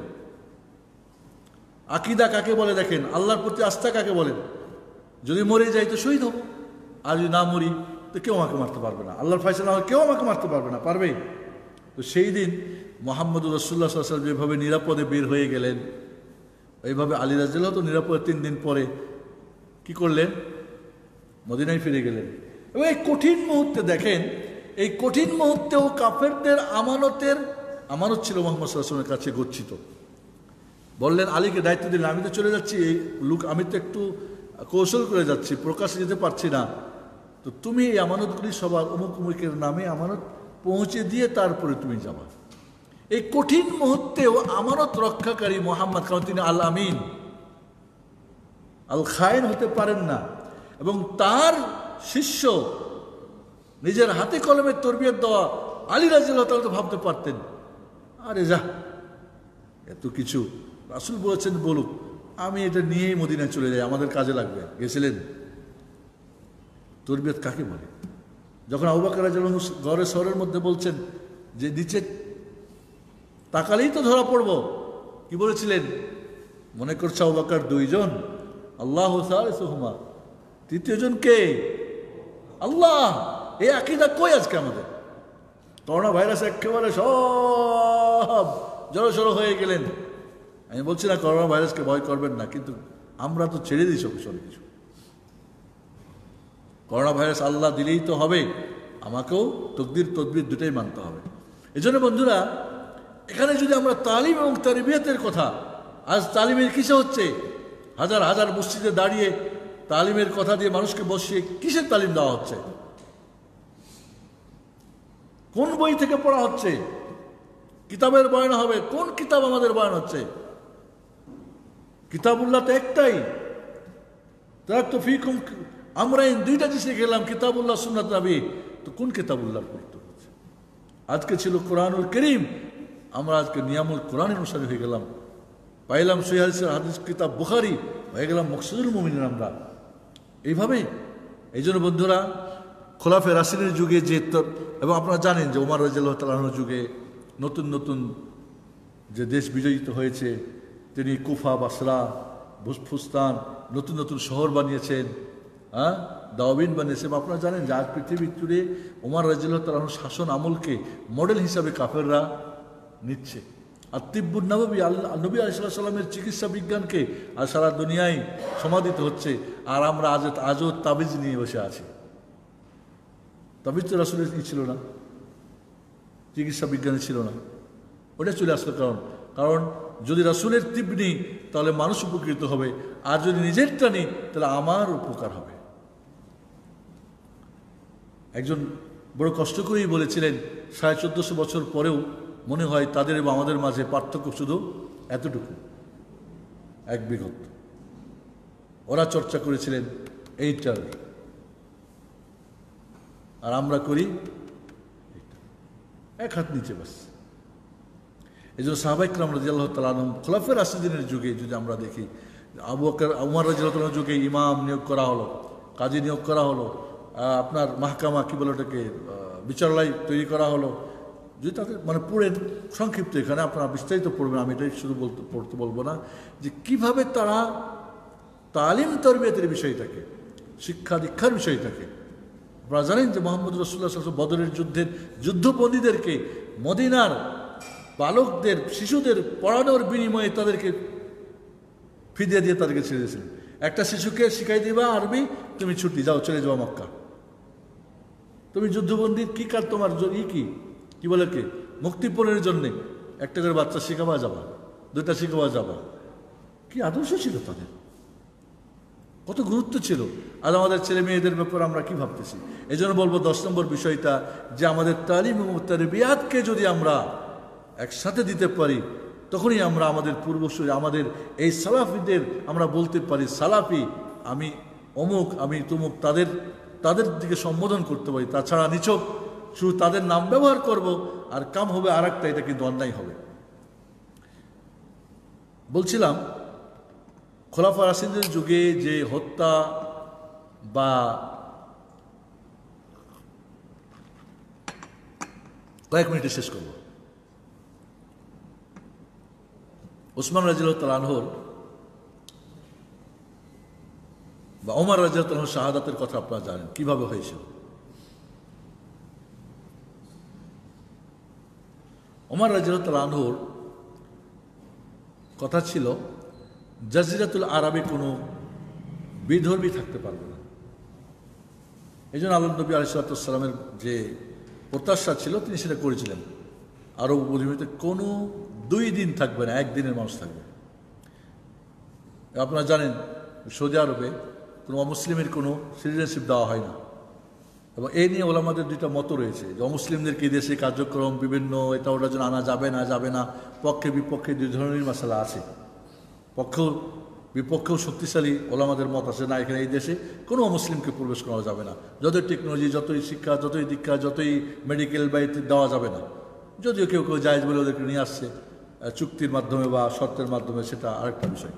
আকিদা কাকে বলে দেখেন? আল্লাহর প্রতি আস্থা কাকে বলেন যদি মরে যাই তো শহীদ হব। আর যদি না মরি, তো কেউ আমাকে মারতে পারবে না। আল্লাহর ফয়সলা কেউ আমাকে মারতে পারবে না পারবে তো সেই দিন মোহাম্মদুর রসুল্লাহ সাল্লাম যেভাবে নিরাপদে বের হয়ে গেলেন, এইভাবে আলী রাজিল্লাহ তো নিরাপদে তিন দিন পরে কি করলেন? মদিনায় ফিরে গেলেন। এবং এই কঠিন মুহূর্তে দেখেন, এই কঠিন মুহূর্তেও কাফেরদের আমানতের, আমানত ছিল মোহাম্মদ সাল্লামের কাছে গচ্ছিত। বললেন, আলীকে দায়িত্ব দিলেন, আমি তো চলে যাচ্ছি, এই লুক, আমি তো একটু কৌশল করে যাচ্ছি, প্রকাশে যেতে পারছি না। তো তুমি এই আমানতগুলি সবার অমুক অমুকের নামে আমানত পৌঁছে দিয়ে তারপরে তুমি যাবা। এই কঠিন মুহূর্তেও আমানত রক্ষাকারী মোহাম্মদ কারণ তিনি আল আমিন। আল খায়েন হতে পারেন না এবং তার শিষ্য নিজের হাতে কলমে তরবিয়ত দেওয়া আলী রাজিল্লাহ তো ভাবতে পারতেন, আরে যা, এত কিছু রাসুল বলেছেন বলুক, আমি এটা নিয়েই মদিনায় চলে যাই, আমাদের কাজে লাগবে। গেছিলেন? তরবিয়ত কাকে বলে? যখন আবুবাকার ঘরে শহরের মধ্যে বলছেন যে নিচে তাকালেই তো ধরা পড়ব, কি বলেছিলেন? মনে করছে অবাকার দুইজন, আল্লাহ হুমা তৃতীয়জন কে? আল্লাহ। এই আকিদা কই আজকে আমাদের? করোনা ভাইরাস একেবারে সব জড়সড় হয়ে গেলেন। আমি বলছি না করোনা ভাইরাসকে ভয় করবেন না, কিন্তু আমরা তো ছেড়ে দিই সব কিছু। করোনা ভাইরাস আল্লাহ দিলেই তো হবে, আমাকেও তকদির তদবির দুটাই মানতে হবে। এই জন্য বন্ধুরা, এখানে যদি আমরা তালিম এবং তারিবিয়াতের কথা, আজ তালিমের কিসে হচ্ছে? হাজার হাজার মসজিদে দাঁড়িয়ে তালিমের কথা দিয়ে মানুষকে বসিয়ে কিসের তালিম দেওয়া হচ্ছে? কোন বই থেকে পড়া হচ্ছে? কিতাবের বয়ান হবে, কোন কিতাব আমাদের বয়ান হচ্ছে? কিতাবুল্লাহ তো একটাই। তার তো ফিকুম আমরা এই দুইটা জিনিস গেলাম, কিতাবুল্লাহ, সুন্নাত নাবি। তো কোন কিতাবুল্লাহ পড়তে হচ্ছে? আজকে ছিল কোরআনুল করিম, আমরা আজকে নিয়ামুল কোরআন অনুসারী হয়ে গেলাম। পাইলাম সৈহাদিসের হাদিস কিতাব বুখারি, হয়ে গেলাম মকসুদুল মুমিনের আমরা। এইভাবে এই জন্য বন্ধুরা, খোলাফে রাসিনের যুগে যে এবং আপনারা জানেন যে ওমার রাজিয়াল তালানোর যুগে নতুন নতুন যে দেশ বিজয়িত হয়েছে, তিনি কুফা, বাসরা ভুসফুস্তান নতুন নতুন শহর বানিয়েছেন। হ্যাঁ? দাওবিন বানিয়েছেন আপনারা জানেন যে আজ পৃথিবীর জুড়ে ওমার রাজিয়াল তালানোর শাসন আমলকে মডেল হিসাবে কাফেররা নিচ্ছে। আর তিব্বুর নবী আল্লাহ নবী আলিসাল্লাহ সাল্লামের চিকিৎসা বিজ্ঞানকে আর সারা দুনিয়ায় সমাদিত হচ্ছে, আর আমরা আজ আজও তাবিজ নিয়ে বসে আছি। তাবিজ তো রাসুলের ছিল না। চিকিৎসা বিজ্ঞানে ছিল না। ওটা চলে আসলো কারণ কারণ যদি রাসুলের তীব নিই তাহলে মানুষ উপকৃত হবে, আর যদি নিজেরটা নিই, তাহলে আমার উপকার হবে। একজন বড় কষ্ট করেই বলেছিলেন, সাড়ে চোদ্দশো বছর পরেও মনে হয় তাদের এবং আমাদের মাঝে পার্থক্য শুধু এতটুকু, এক বিগত ওরা চর্চা করেছিলেন এইটার আর আমরা করি এক হাত নিচে বাস। এই জন্য সাহাবাইকরাম রাজি আল্লাহ তালম খোলাফের আসিদিনের যুগে যদি আমরা দেখি, আবু আকার উমার রাজি আল্লাহ যুগে ইমাম নিয়োগ করা হলো, কাজী নিয়োগ করা হলো আপনার মাহকামা, কী বলে ওটাকে বিচারালয় তৈরি করা হলো। যদি তাকে মানে পড়েন সংক্ষিপ্ত এখানে আপনারা বিস্তারিত পড়বেন, আমি এটাই শুধু বলতে, পড়তে বলব না, যে কীভাবে তারা তালিম তরবিয়তের বিষয়টাকে, শিক্ষা দীক্ষার বিষয়টাকে, আপনারা জানেন যে মোহাম্মদ রসুল্লাহ বদরের যুদ্ধের যুদ্ধবন্দীদেরকে মদিনার বালকদের, শিশুদের পড়ানোর বিনিময়ে তাদেরকে ফিদিয়ে দিয়ে তাদেরকে ছেড়ে দিয়েছিলেন। একটা শিশুকে শিখাই দিবা আরবি, তুমি ছুটি, যাও, চলে যাওয়া মক্কা। তুমি যুদ্ধবন্দীর কি কার তোমার? ই কি? কি বলে কি? মুক্তিপণের জন্যে একটা করে বাচ্চা শিখাবা যাবা, দুইটা শিখাবা যাবা। কি আদর্শ ছিল তাদের? কত গুরুত্ব ছিল। আর আমাদের ছেলে মেয়েদের ব্যাপারে আমরা কি ভাবতেছি? এই জন্য বলব দশ নম্বর বিষয়টা, যে আমাদের তালিম এবং তারবিয়াতকে যদি আমরা একসাথে দিতে পারি, তখনই আমরা আমাদের পূর্বসূরি, আমাদের এই সালাফিদের আমরা বলতে পারি, সালাফি, আমি অমুক, আমি তুমুক, তাদের তাদের দিকে সম্বোধন করতে পারি। তাছাড়া নিচক শুধু তাদের নাম ব্যবহার করব, আর কাম হবে আর একটা এটা কিন্তু অন্যায় হবে। বলছিলাম, খোলাফা রাসিনদের যুগে যে হত্যা বা কয়েক মিনিটে শেষ করব। ওসমান রাজিল তালানহর বা ওমর রাজিল শাহাদাতের কথা আপনারা জানেন। কীভাবে হয়েছিল ওমর রাজিল তালানহর কথা ছিল, জাজিরাতুল আরবে কোনো বিধর্মী থাকতে পারবে না। এই জন্য আল্লাহ নবী আলিসাল্লামের যে প্রত্যাশা ছিল, তিনি সেটা করেছিলেন। আরব উপদ্রীতে কোনো দুই দিন থাকবে না, একদিনের মানুষ থাকবে। আপনারা জানেন, সৌদি আরবে কোনো অমুসলিমের কোনো সিটিজেনশিপ দেওয়া হয় না। এবং এই নিয়ে ওলামাদের দুইটা মতো রয়েছে যে অমুসলিমদেরকে দেশে কার্যক্রম বিভিন্ন, এটা ওটার জন্য আনা যাবে না যাবে না, পক্ষে বিপক্ষে দুই ধরনের মশালা আছে। পক্ষেও, বিপক্ষেও শক্তিশালী ওলামাদের মত আছে, না, এখানে এই দেশে কোনো মুসলিমকে প্রবেশ করা যাবে না। যতই টেকনোলজি যতই শিক্ষা, যতই দীক্ষা, যতই মেডিকেল বা দেওয়া যাবে না, যদিও কেউ কেউ জায়জ বলে ওদেরকে নিয়ে আসছে চুক্তির মাধ্যমে বা শর্তের মাধ্যমে, সেটা আরেকটা বিষয়।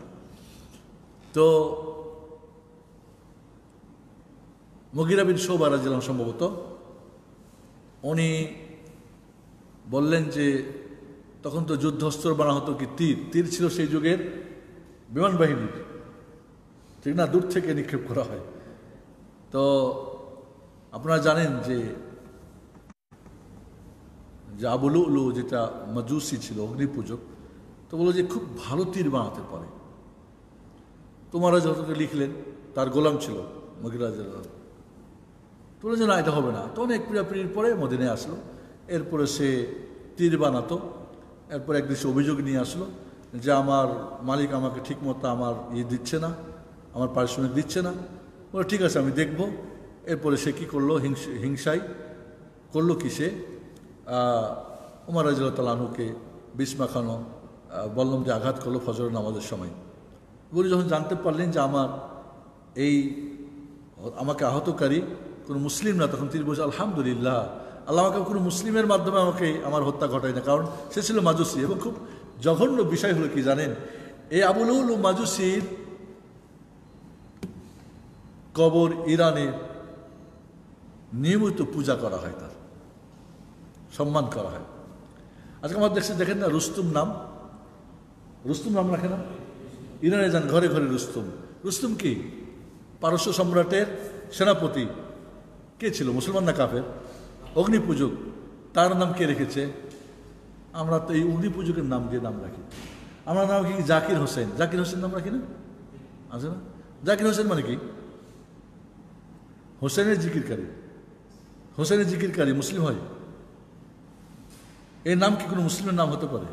তো মগিরা বিন শোবা রাজিলাম সম্ভবত, উনি বললেন যে তখন তো যুদ্ধস্ত্র বানা হতো কি তীর? তীর ছিল সেই যুগের বিমান বাহিনীর। ঠিক না? দূর থেকে নিক্ষেপ করা হয়। তো আপনারা জানেন যে আবুলু উলু যেটা মাজুসি ছিল, অগ্নিপূজক, তো বলল যে খুব ভালো তীর বানাতে পারে। তোমারা যতকে লিখলেন, তার গোলাম ছিল মগিরাজের তো বলল যে না। এটা হবে না তো অনেক পিড়াপিড়ির পরে মদিনে আসলো। এরপরে সে তীর বানাতো। এরপর একদিন সে অভিযোগ নিয়ে আসলো যে আমার মালিক আমাকে ঠিকমতো আমার ইয়ে দিচ্ছে না, আমার পারিশ্রমিক দিচ্ছে না। বলে, ঠিক আছে, আমি দেখব। এরপরে সে কী করল? হিংস, হিংসায় করল কি সে? উমার রাজিল্লা তালাহুকে বিষ বললাম যে আঘাত করল ফজর নামাজের সময়। বলি যখন জানতে পারলেন যে আমার এই, আমাকে আহতকারী কোনো মুসলিম না, তখন তিনি বলছে, আলহামদুলিল্লাহ, আল্লাহ আমাকে কোনো মুসলিমের মাধ্যমে আমাকে আমার হত্যা ঘটায় না। কারণ সে ছিল মাজুসি এবং খুব জঘন্য বিষয় হলো কি জানেন এই আবুলুল মাজুসির কবর ইরানে নিয়মিত পূজা করা হয় তার, সম্মান করা হয়। আজকে আমার দেশে দেখেন না রুস্তুম নাম? রুস্তুম নাম রাখে না? ইরানে যান, ঘরে ঘরে রুস্তুম। রুস্তুম কি? পারস্য সম্রাটের সেনাপতি। কে ছিল? মুসলমান না কাফের? অগ্নিপূজক। তার নাম কে রেখেছে? আমরা তো এই অগ্নিপূজকের নাম দিয়ে নাম রাখি। আমরা নাম কি জাকির হোসেন? জাকির হোসেন নাম রাখি না? আছে না? জাকির হোসেন মানে কি? হোসেনের জিকিরকারী। হোসেনের জিকিরকারী মুসলিম হয়? এই নাম কি কোনো মুসলিমের নাম হতে পারে?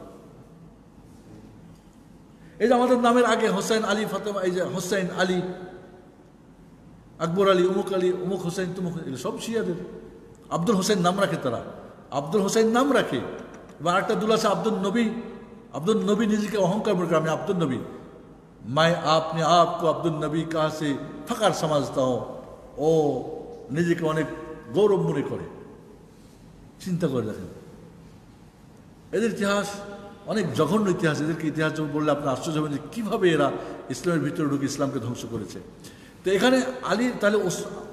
এই যে আমাদের নামের আগে হোসেন আলী ফাতেমা, এই যে হোসেন আলী আকবর আলী উমুক আলী উমুক হোসেন তুমুক এগুলো সব শিয়াদের আব্দুল হোসেন নাম রাখে তারা আব্দুল হোসেন নাম রাখে এবার একটা দুল আছে আব্দুল নবী আব্দুল নবী নিজেকে অহংকার মনে করে আমি আব্দুল নবী मैं आपने आपको আব্দুল নবী कहा से फकर समझता हूँ ও নিজেকে অনেক গৌরব মনে করে চিন্তা করে দেখেন এদের ইতিহাস অনেক জঘন্য ইতিহাস এদেরকে ইতিহাস যখন বললে আপনার আশ্চর্য হবেন যে কীভাবে এরা ইসলামের ভিতরে ঢুকে ইসলামকে ধ্বংস করেছে তো এখানে আলী, তাহলে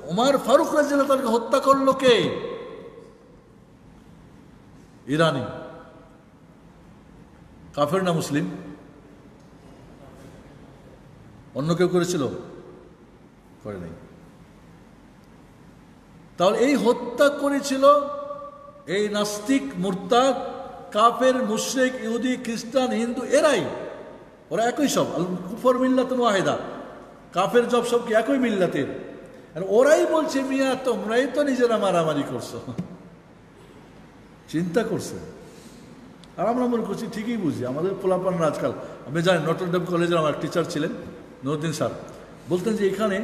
ওমার ফারুক রাজিয়াল্লাহ তাকে হত্যা করল কে? ইরানি। কাফের না মুসলিম? অন্য কেউ করেছিল? করে নাই। তাহলে এই হত্যা করেছিল এই নাস্তিক, মুরতাদ, কাফের, মুশরিক, ইহুদি, খ্রিস্টান, হিন্দু, এরাই। ওরা একই সব। কুফর মিল্লাতুন ওয়াহেদা। কাফের জব সব কি একই মিল্লাতের? আর ওরাই বলছে, মিয়া, তোমরাই তো নিজেরা মারামারি করছ। চিন্তা করছে। আর আমরা মনে করছি, ঠিকই বুঝি, আমাদের পোলাপানরা আজকাল আপনি জানেন নটরডেম কলেজের আমার টিচার ছিলেন নুরুদ্দিন স্যার। বলতেন যে, এখানে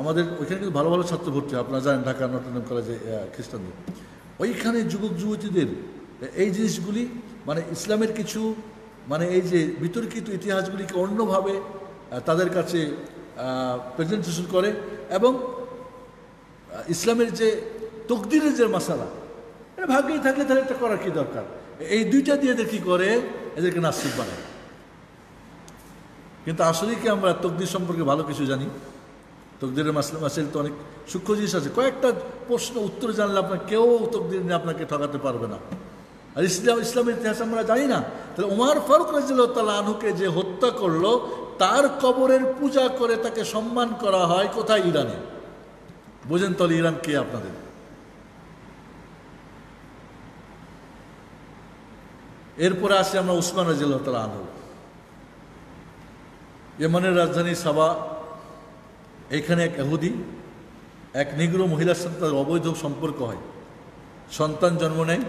আমাদের, ওইখানে কিন্তু ভালো ভালো ছাত্র ভর্তি। আপনারা জানেন ঢাকা নটরডেম কলেজে খ্রিস্টানদের। ওইখানে যুবক, যুবতীদের, এই জিনিসগুলি মানে ইসলামের কিছু মানে এই যে বিতর্কিত ইতিহাসগুলিকে অন্যভাবে তাদের কাছে প্রেজেন্টেশন করে এবং ইসলামের যে তকদিরের যে মশালা, এটা ভাগ্যেই থাকলে তাহলে এটা করার কি দরকার? এই দুইটা দিয়ে এদের কি করে? এদেরকে নাস্তিক বানায়। কিন্তু আসলেই কি আমরা তকদির সম্পর্কে ভালো কিছু জানি? তকদিরের মাসলে মাসেল তো অনেক সূক্ষ্ম জিনিস আছে। কয়েকটা প্রশ্ন উত্তর জানলে আপনার কেউ তকদির নিয়ে আপনাকে ঠকাতে পারবে না। আর ইসলাম ইসলামের ইতিহাস আমরা জানি না। তাহলে উমার ফারুক রাজিল্লাহ আনুকে যে হত্যা করল, তার কবরের পূজা করে তাকে সম্মান করা হয় কোথায়? ইরানে। বোঝেন তাহলে ইরান কে আপনাদের? এরপরে আসি আমরা উসমান রাজিল্লাহ তালা আনু ইয়েমানের রাজধানী সাবা, এখানে এক এহুদি এক নিগ্র মহিলার সাথে তার অবৈধ সম্পর্ক হয়। সন্তান জন্ম নেয়।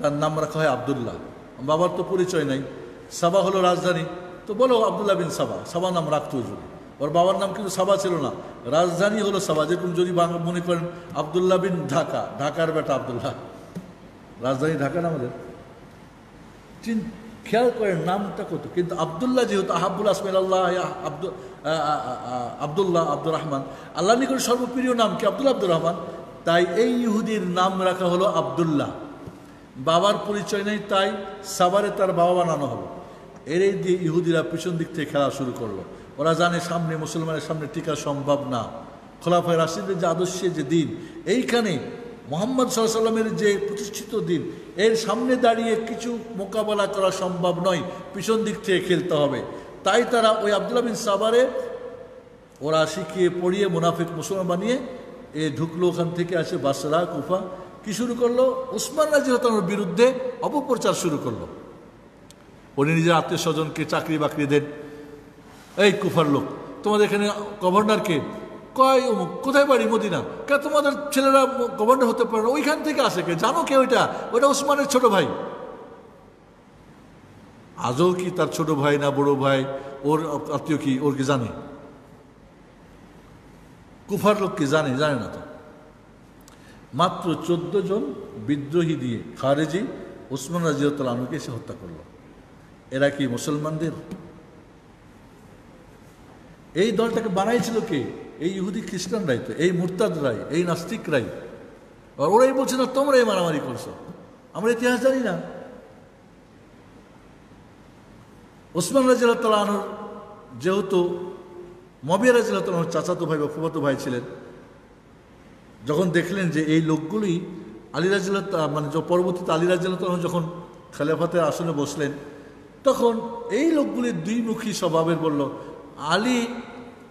তার নাম রাখা হয় আবদুল্লাহ। বাবার তো পরিচয় নাই। সাবা হলো রাজধানী। তো বলো আবদুল্লাহ বিন সাবা। সাবা নাম রাখতো যদি ওর বাবার নাম কিন্তু সাবা ছিল না। রাজধানী হলো সাবা। যেরকম যদি মনে করেন, আবদুল্লাহ বিন ঢাকা। ঢাকার বেটা আবদুল্লাহ। রাজধানী ঢাকা না আমাদের? খেয়াল করেন নামটা কত। কিন্তু আবদুল্লাহ যেহেতু আহাবুল আসমাইল আল্লাহ আব্দুল আবদুল্লাহ আব্দুর রহমান। আল্লাহ নিকট সর্বপ্রিয় নাম কি আব্দুল আব্দুর রহমান? তাই এই ইহুদির নাম রাখা হলো আবদুল্লাহ। বাবার পরিচয় নেই, তাই সাবারে তার বাবা বানানো হলো এর এই দিয়ে ইহুদিরা পিছন দিক থেকে খেলা শুরু করল। ওরা জানে সামনে মুসলমানের সামনে টিকা সম্ভব না। খোলাফায় রাশিদের যে আদর্শে যে দিন, এইখানে মোহাম্মদ সাল্লামের যে প্রতিষ্ঠিত দিন, এর সামনে দাঁড়িয়ে কিছু মোকাবেলা করা সম্ভব নয়, পিছন দিক থেকে খেলতে হবে। তাই তারা ওই আবদুল্লাহ বিন সাবারে ওরা শিখিয়ে পড়িয়ে মুনাফিক মুসলমান বানিয়ে এ ঢুকলো ওখান থেকে আসে বাসরা, কুফা। কি শুরু করল? উসমান রাজিরতানোর বিরুদ্ধে অপপ্রচার শুরু করল। উনি নিজের আত্মীয় স্বজনকে চাকরি বাকরি দেন। এই কুফার লোক, তোমাদের এখানে গভর্নরকে কয় অমুক কোথায় বাড়ি? মদিনা। কে তোমাদের ছেলেরা গভর্নর হতে পারে না? ওইখান থেকে আসে কে? জানো কে ওইটা? ওইটা উসমানের ছোট ভাই। আজও কি তার ছোট ভাই না বড় ভাই? ওর আত্মীয় কি? ওর কি জানে? কুফার লোক কি জানে? জানে না তো। মাত্র চোদ্দ জন বিদ্রোহী দিয়ে খারেজি ওসমান রাজিউদ্দাল আনুকে এসে হত্যা করল। এরা কি মুসলমানদের? এই দলটাকে বানাইছিল কে? এই ইহুদি খ্রিস্টানরাই তো, এই মুরতাদ মুরতাদরাই, এই নাস্তিকরাই। আর ওরাই বলছে, না, তোমরাই মারামারি করছ। আমরা ইতিহাস জানি না। ওসমান রাজিয়াল তালানুর যেহেতু মবিয়া রাজিয়াল তালানুর চাচাতো ভাই বা ফুফাতো ভাই ছিলেন যখন দেখলেন যে এই লোকগুলি আলী রাজিয়াল মানে পরবর্তীতে আলী রাজিয়াল তালানু যখন খেলাফাতের আসনে বসলেন, তখন এই লোকগুলির দুইমুখী স্বভাবের বলল, আলী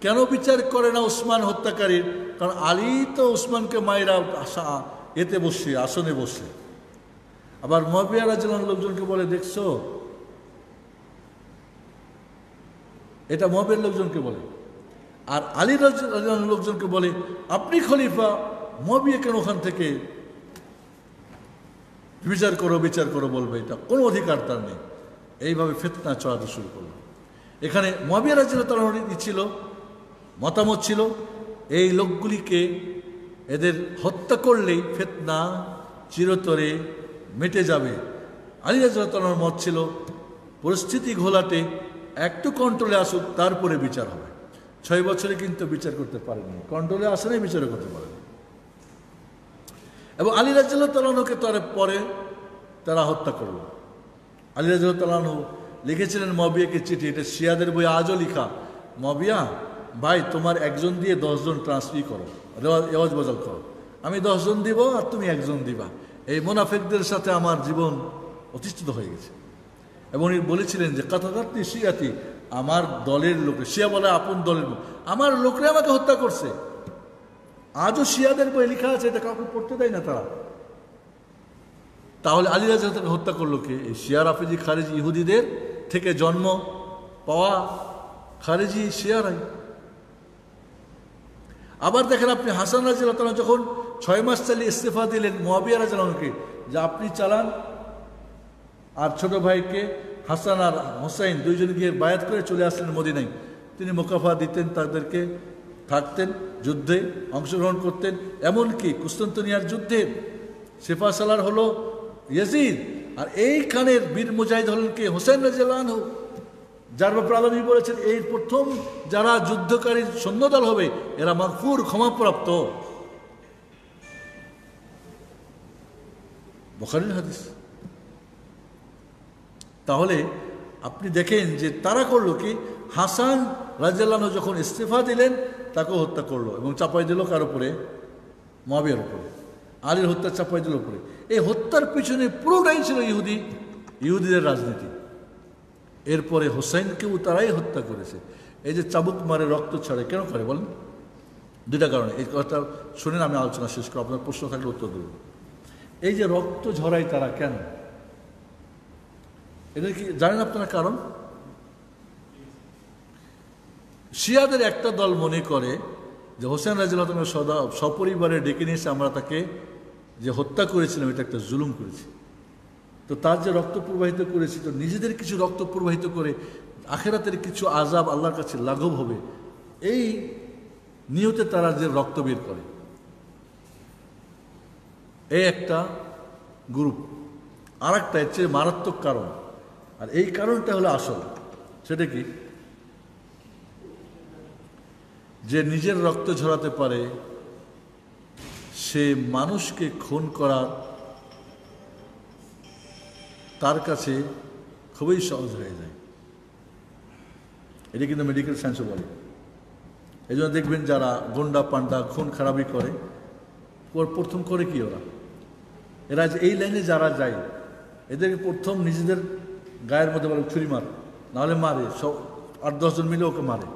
কেন বিচার করে না ওসমান হত্যাকারীর? কারণ আলী তো ওসমানকে মায়েরা এতে বসছে, আসনে বসছে। আবার মবিয়া রাজিয়াল লোকজনকে বলে, দেখছ? এটা মবের লোকজনকে বলে। আর আলী রাজিয়াল লোকজনকে বলে, আপনি খলিফা মবিয়ে কেন ওখান থেকে বিচার করো বিচার করো বলবে এটা। কোনো অধিকার তার নেই। এইভাবে ফেতনা চড়াতে শুরু করল। এখানে মবিয়া রাজিয়াল তার ছিল, মতামত ছিল। এই লোকগুলিকে এদের হত্যা করলেই ফেতনা চিরতরে মেটে যাবে। আলী রাজিয়াল মত ছিল, পরিস্থিতি ঘোলাটে, একটু কন্ট্রোলে আসুক, তারপরে বিচার হবে। ছয় বছরে কিন্তু বিচার করতে পারেনি কন্ট্রোলে আসে নাই, বিচারও করতে পারেনি এবং আলী রাজিয়াল তালানুকে তার পরে তারা হত্যা করল। আলী রাজিয়াল তালানু লিখেছিলেন, মবিয়াকে চিঠি, এটা শিয়াদের বই আজও লিখা। মবিয়া, ভাই, তোমার একজন দিয়ে দশজন ট্রান্সফি করো, রেওয়াজ বদল করো। আমি দশজন দিব আর তুমি একজন দিবা। এই মোনাফেকদের সাথে আমার জীবন অতিষ্ঠিত হয়ে গেছে। এবং উনি বলেছিলেন যে কাতাকাত্তি শিয়াতি, আমার দলের লোকে শিয়া বলে, আপন দলের লোক আমার লোকরা আমাকে হত্যা করছে। আজও শিয়াদের বই লেখা আছে, এটা কাউকে পড়তে দেয় না তারা। তাহলে আলী রাজা তাকে হত্যা করল কে? এই শিয়া রাফিজি, খারেজি ইহুদিদের থেকে জন্ম পাওয়া খারেজি, শিয়ারাই। আবার দেখেন আপনি হাসান রাজিয়াল যখন ছয় মাস চালিয়ে ইস্তেফা দিলেন মহাবিয়া রাজিয়ালকে যে আপনি চালান, আর ছোট ভাইকে হাসান আর হোসাইন দুইজন গিয়ে বায়াত করে চলে আসলেন মদিনায়, তিনি মোকাফা দিতেন তাদেরকে থাকতেন, যুদ্ধে অংশগ্রহণ করতেন, এমনকি কুস্তন্তনিয়ার যুদ্ধে সেফা সালার হলো ইয়াজিদ। আর এইখানের বীর মুজাহিদ হলেন কে হোসেন রাজিয়ালহু যার ব্যাপারে আলমী বলেছেন, এই প্রথম যারা যুদ্ধকারী সৈন্যদল হবে, এরা মাগফুর ক্ষমাপ্রাপ্ত। হাদিস। তাহলে আপনি দেখেন যে তারা করল কি? হাসান রাজিয়াল্লাহ যখন ইস্তেফা দিলেন তাকে হত্যা করল এবং চাপাই দিল কার উপরে? মহাবিয়ার উপরে। আলীর হত্যা চাপাই দিল উপরে। এই হত্যার পিছনে পুরোটাই ছিল ইহুদি, ইহুদিদের রাজনীতি। এরপরে হোসাইনকেও তারাই হত্যা করেছে। এই যে চাবুক মারে, রক্ত ছাড়ে, কেন করে বলেন? দুইটা কারণে। এই কথাটা শুনেন, আমি আলোচনা শেষ করব। আপনার প্রশ্ন থাকলে উত্তর দেব। এই যে রক্ত ঝরায় তারা কেন? এটা কি, জানেন আপনারা কারণ? শিয়াদের একটা দল মনে করে যে হোসেন রাজিল সদা সপরিবারে ডেকে নিয়ে এসে আমরা তাকে যে হত্যা করেছিলাম, এটা একটা জুলুম করেছি। তো তার যে রক্ত প্রবাহিত করেছি, তো নিজেদের কিছু রক্ত প্রবাহিত করে আখেরাতের কিছু আজাব আল্লাহর কাছে লাঘব হবে, এই নিয়তে তারা যে রক্ত বের করে। এই একটা গ্রুপ। আর একটা চেয়ে মারাত্মক কারণ। আর এই কারণটা হলো আসল। সেটা কি? যে নিজের রক্ত ঝরাতে পারে, সে মানুষকে খুন করা তার কাছে খুবই সহজ হয়ে যায়। এটা কিন্তু মেডিকেল সায়েন্সও বলে। এই জন্য দেখবেন যারা গন্ডা পান্ডা খুন খারাপি করে, ওর প্রথম করে কি ওরা? এরা এই লাইনে যারা যায়, এদেরকে প্রথম নিজেদের গায়ের মধ্যে বলে ছুরি মার, নাহলে মারে, সব আট, দশজন মিলে ওকে মারে।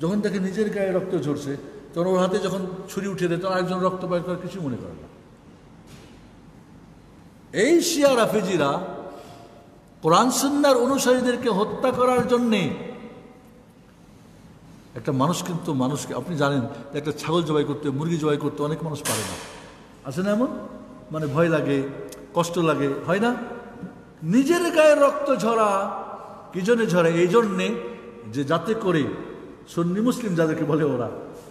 যখন দেখে নিজের গায়ে রক্ত ঝরছে, তখন ওর হাতে যখন ছুরি উঠে দেয়, তখন আরেকজন রক্ত বাইর করার কিছু মনে করে না। এই শিয়া রাফেজিরা কোরআন সুন্নার অনুসারীদেরকে হত্যা করার জন্যে একটা মানুষ কিন্তু মানুষকে, আপনি জানেন একটা ছাগল জবাই করতে, মুরগি জবাই করতে অনেক মানুষ পারে না। আছে না এমন? মানে ভয় লাগে, কষ্ট লাগে, হয় না? নিজের গায়ে রক্ত ঝরা, কি জন্যে ঝরে? এই জন্যে যে যাতে করে সন্নি মুসলিম যাদেরকে বলে ওরা,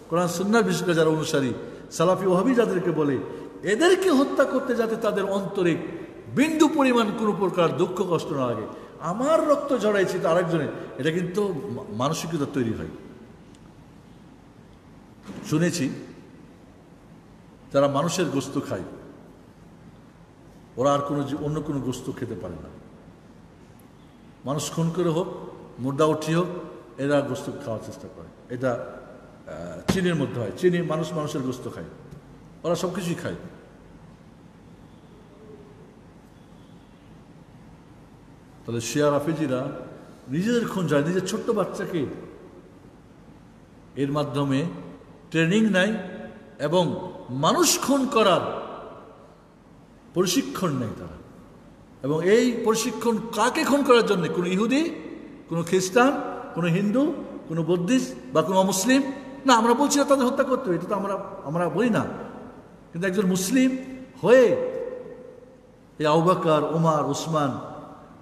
কোরআন সুন্নার বিশেষ করে যারা অনুসারী, সালাফি ওহাবি যাদেরকে বলে, এদেরকে হত্যা করতে যাতে তাদের অন্তরে বিন্দু পরিমাণ কোনো প্রকার দুঃখ, কষ্ট না লাগে। আমার রক্ত ঝরাইছি তো আরেকজনের, এটা কিন্তু মানসিকতা তৈরি হয়। শুনেছি, যারা মানুষের গোস্ত খায়, ওরা আর কোনো অন্য কোনো গোস্ত খেতে পারে না। মানুষ খুন করে হোক, মুর্দা উঠি হোক এরা গোস্ত খাওয়ার চেষ্টা করে। এটা চীনের মধ্যে হয়। চিনি মানুষ মানুষের গোস্ত খায়। ওরা সব কিছুই খায়। তাহলে শিয়া রাফেজিরা নিজেদের খুন যায়। নিজের ছোট্ট বাচ্চাকে এর মাধ্যমে ট্রেনিং নেয় এবং মানুষ খুন করার প্রশিক্ষণ নেয় তারা। এবং এই প্রশিক্ষণ কাকে খুন করার জন্য? কোনো ইহুদি? কোনো খ্রিস্টান? কোনো হিন্দু, কোনো বৌদ্ধিস্ট বা কোনো মুসলিম। না, আমরা বলছি না তাদের হত্যা করতে হবে, এটা তো আমরা আমরা বলি না। কিন্তু একজন মুসলিম হয়ে এই আউবাকার ওমার ওসমান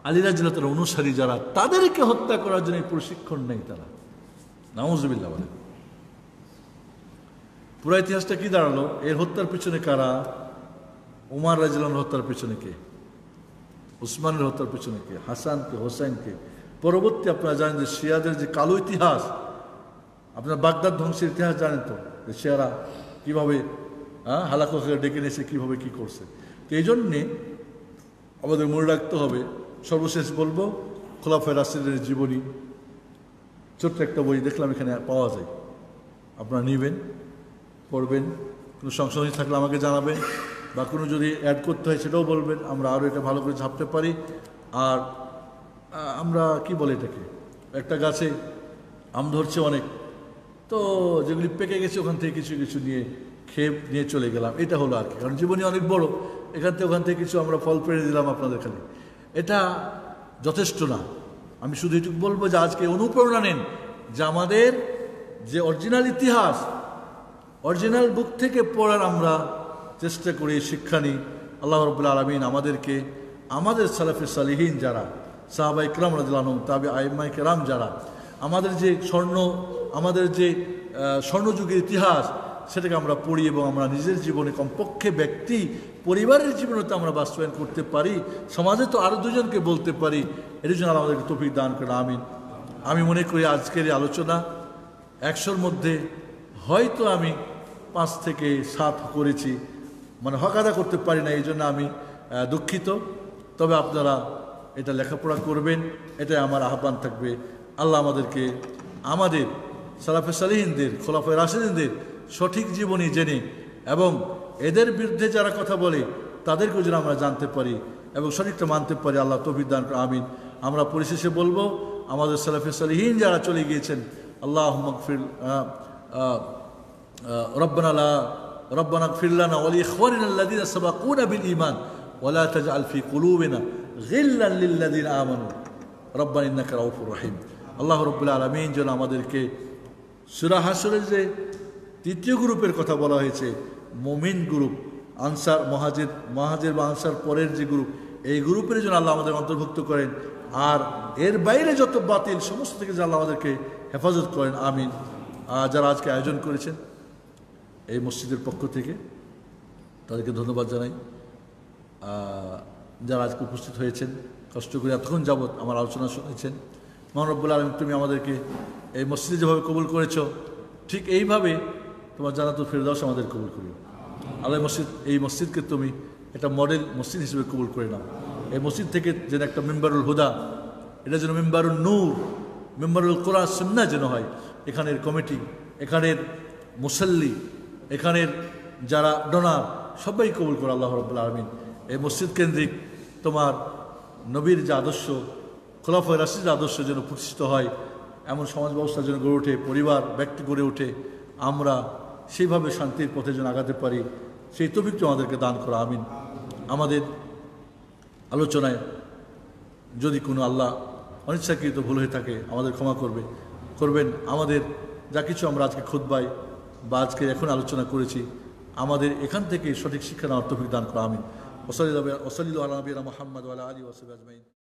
আলিরাজিলতার অনুসারী যারা, তাদেরকে হত্যা করার জন্য প্রশিক্ষণ নেই তারা। নাউজবিল্লা বলে পুরো ইতিহাসটা কি দাঁড়াল? এর হত্যার পিছনে কারা? উমার রাজিলান হত্যার পিছনে কে? উসমানের হত্যার পিছনে কে? হাসানকে হোসেনকে পরবর্তী আপনারা জানেন যে শিয়াদের যে কালো ইতিহাস, আপনার বাগদাদ ধ্বংসের ইতিহাস জানেন তো, যে শিয়ারা কীভাবে হ্যাঁ ডেকে নিয়েছে কীভাবে কী করছে। তো এই জন্যে আমাদের মনে রাখতে হবে, সর্বশেষ বলব খোলাফের রাসিদের জীবনী, ছোট্ট একটা বই দেখলাম এখানে পাওয়া যায়। আপনারা নেবেন, পড়বেন, কোনো সংশোধনী থাকলে আমাকে জানাবেন, বা কোনো যদি অ্যাড করতে হয় সেটাও বলবেন, আমরা আরও এটা ভালো করে ঝাপতে পারি। আর আমরা কি বলে এটাকে? একটা গাছে আম ধরছে অনেক। তো যেগুলি পেকে গেছে, ওখান থেকে কিছু কিছু নিয়ে খেয়ে নিয়ে চলে গেলাম। এটা হলো আর কি। কারণ জীবনী অনেক বড়। এখান থেকে, ওখান থেকে কিছু আমরা ফল পেড়ে দিলাম আপনাদের খালি এটা যথেষ্ট না। আমি শুধু এটুকু বলব যে আজকে অনুপ্রেরণা নেন যে আমাদের যে অরিজিনাল ইতিহাস, অরিজিনাল বুক থেকে পড়ার আমরা চেষ্টা করি, শিক্ষা নিই। আল্লাহ রবুল্লা আলমিন আমাদেরকে, আমাদের সালাফে সালিহীন যারা সাহাবা ইকরাম রাজলাম তাবে আইম্মা কেরাম যারা, আমাদের যে স্বর্ণ, আমাদের যে স্বর্ণযুগের ইতিহাস, সেটাকে আমরা পড়ি এবং আমরা নিজের জীবনে কমপক্ষে ব্যক্তি, পরিবারের জীবনে তো আমরা বাস্তবায়ন করতে পারি, সমাজে তো আরও দুজনকে বলতে পারি এর জন্য আমাদেরকে তফিক দান করে আমিন। আমি মনে করি আজকের এই আলোচনা একশোর মধ্যে হয়তো আমি পাঁচ থেকে সাত করেছি মানে হকাদা করতে পারি না, এই জন্য আমি দুঃখিত। তবে আপনারা এটা লেখাপড়া করবেন এটাই আমার আহ্বান থাকবে আল্লাহ আমাদেরকে আমাদের সালাফে সালিহিনদের খোলাফে রাশিদিনদের সঠিক জীবনী জেনে এবং এদের বিরুদ্ধে যারা কথা বলে তাদেরকেও যেন আমরা জানতে পারি এবং সঠিকটা মানতে পারি আল্লাহ তৌফিক দান করে আমিন আমরা পরিশেষে বলবো আমাদের সালাফে সালিহীন যারা চলে গিয়েছেন আল্লাহ মকফির ربنا لا ربنا اغفر لنا ولإخواننا الذين سبقونا بالإيمان ولا تجعل في قلوبنا গিল্লাল্লিল্লাদিন আমানু রব্বান ইন্নাকার রহিম আল্লাহ রব্বুল্লা আলমিন যেন আমাদেরকে সুরাহাসুরের যে তৃতীয় গ্রুপের কথা বলা হয়েছে, মমিন গ্রুপ, আনসার, মহাজের মহাজের বা আনসার পরের যে গ্রুপ, এই গ্রুপের জন্য আল্লাহ আমাদের অন্তর্ভুক্ত করেন। আর এর বাইরে যত বাতিল, সমস্ত থেকে আল্লাহ আমাদেরকে হেফাজত করেন। আমিন। যারা আজকে আয়োজন করেছেন এই মসজিদের পক্ষ থেকে, তাদেরকে ধন্যবাদ জানাই। যারা আজকে উপস্থিত হয়েছেন, কষ্ট করে এতক্ষণ যাবৎ আমার আলোচনা শুনেছেন, মহানব্বুল আলম, তুমি আমাদেরকে এই মসজিদে যেভাবে কবুল করেছ, ঠিক এইভাবে তোমার জানাতুল ফেরদাস আমাদের কবুল করিও। আল্লাহ মসজিদ, এই মসজিদকে তুমি একটা মডেল মসজিদ হিসেবে কবুল করে নাও। এই মসজিদ থেকে যেন একটা মেম্বারুল হুদা, এটা যেন মেম্বারুল নূর, মেম্বারুল কোরআন সুন্না যেন হয়, এখানের কমিটি, এখানের মুসল্লি, এখানের যারা ডোনার, সবাই কবুল করে আল্লাহ রব্বুল আলমিন। এই মসজিদ কেন্দ্রিক তোমার নবীর যে আদর্শ, খোলাফয় রাশির আদর্শ যেন প্রতিষ্ঠিত হয়, এমন সমাজ ব্যবস্থা যেন গড়ে ওঠে, পরিবার, ব্যক্তি গড়ে ওঠে, আমরা সেইভাবে শান্তির পথে যেন আগাতে পারি, সেই তফিকটা আমাদেরকে দান করা, আমিন। আমাদের আলোচনায় যদি কোনো আল্লাহ অনিচ্ছাকৃত ভুল হয়ে থাকে, আমাদের ক্ষমা করবে, করবেন। আমাদের যা কিছু আমরা আজকে খুদ্বাই বা আজকে এখন আলোচনা করেছি, আমাদের এখান থেকে সঠিক শিক্ষা নেওয়ার তফিক দান করা আমিন ওসলিল ওসলিল আলমিনা মোহাম্মদ আলী ওসিব আজমাইন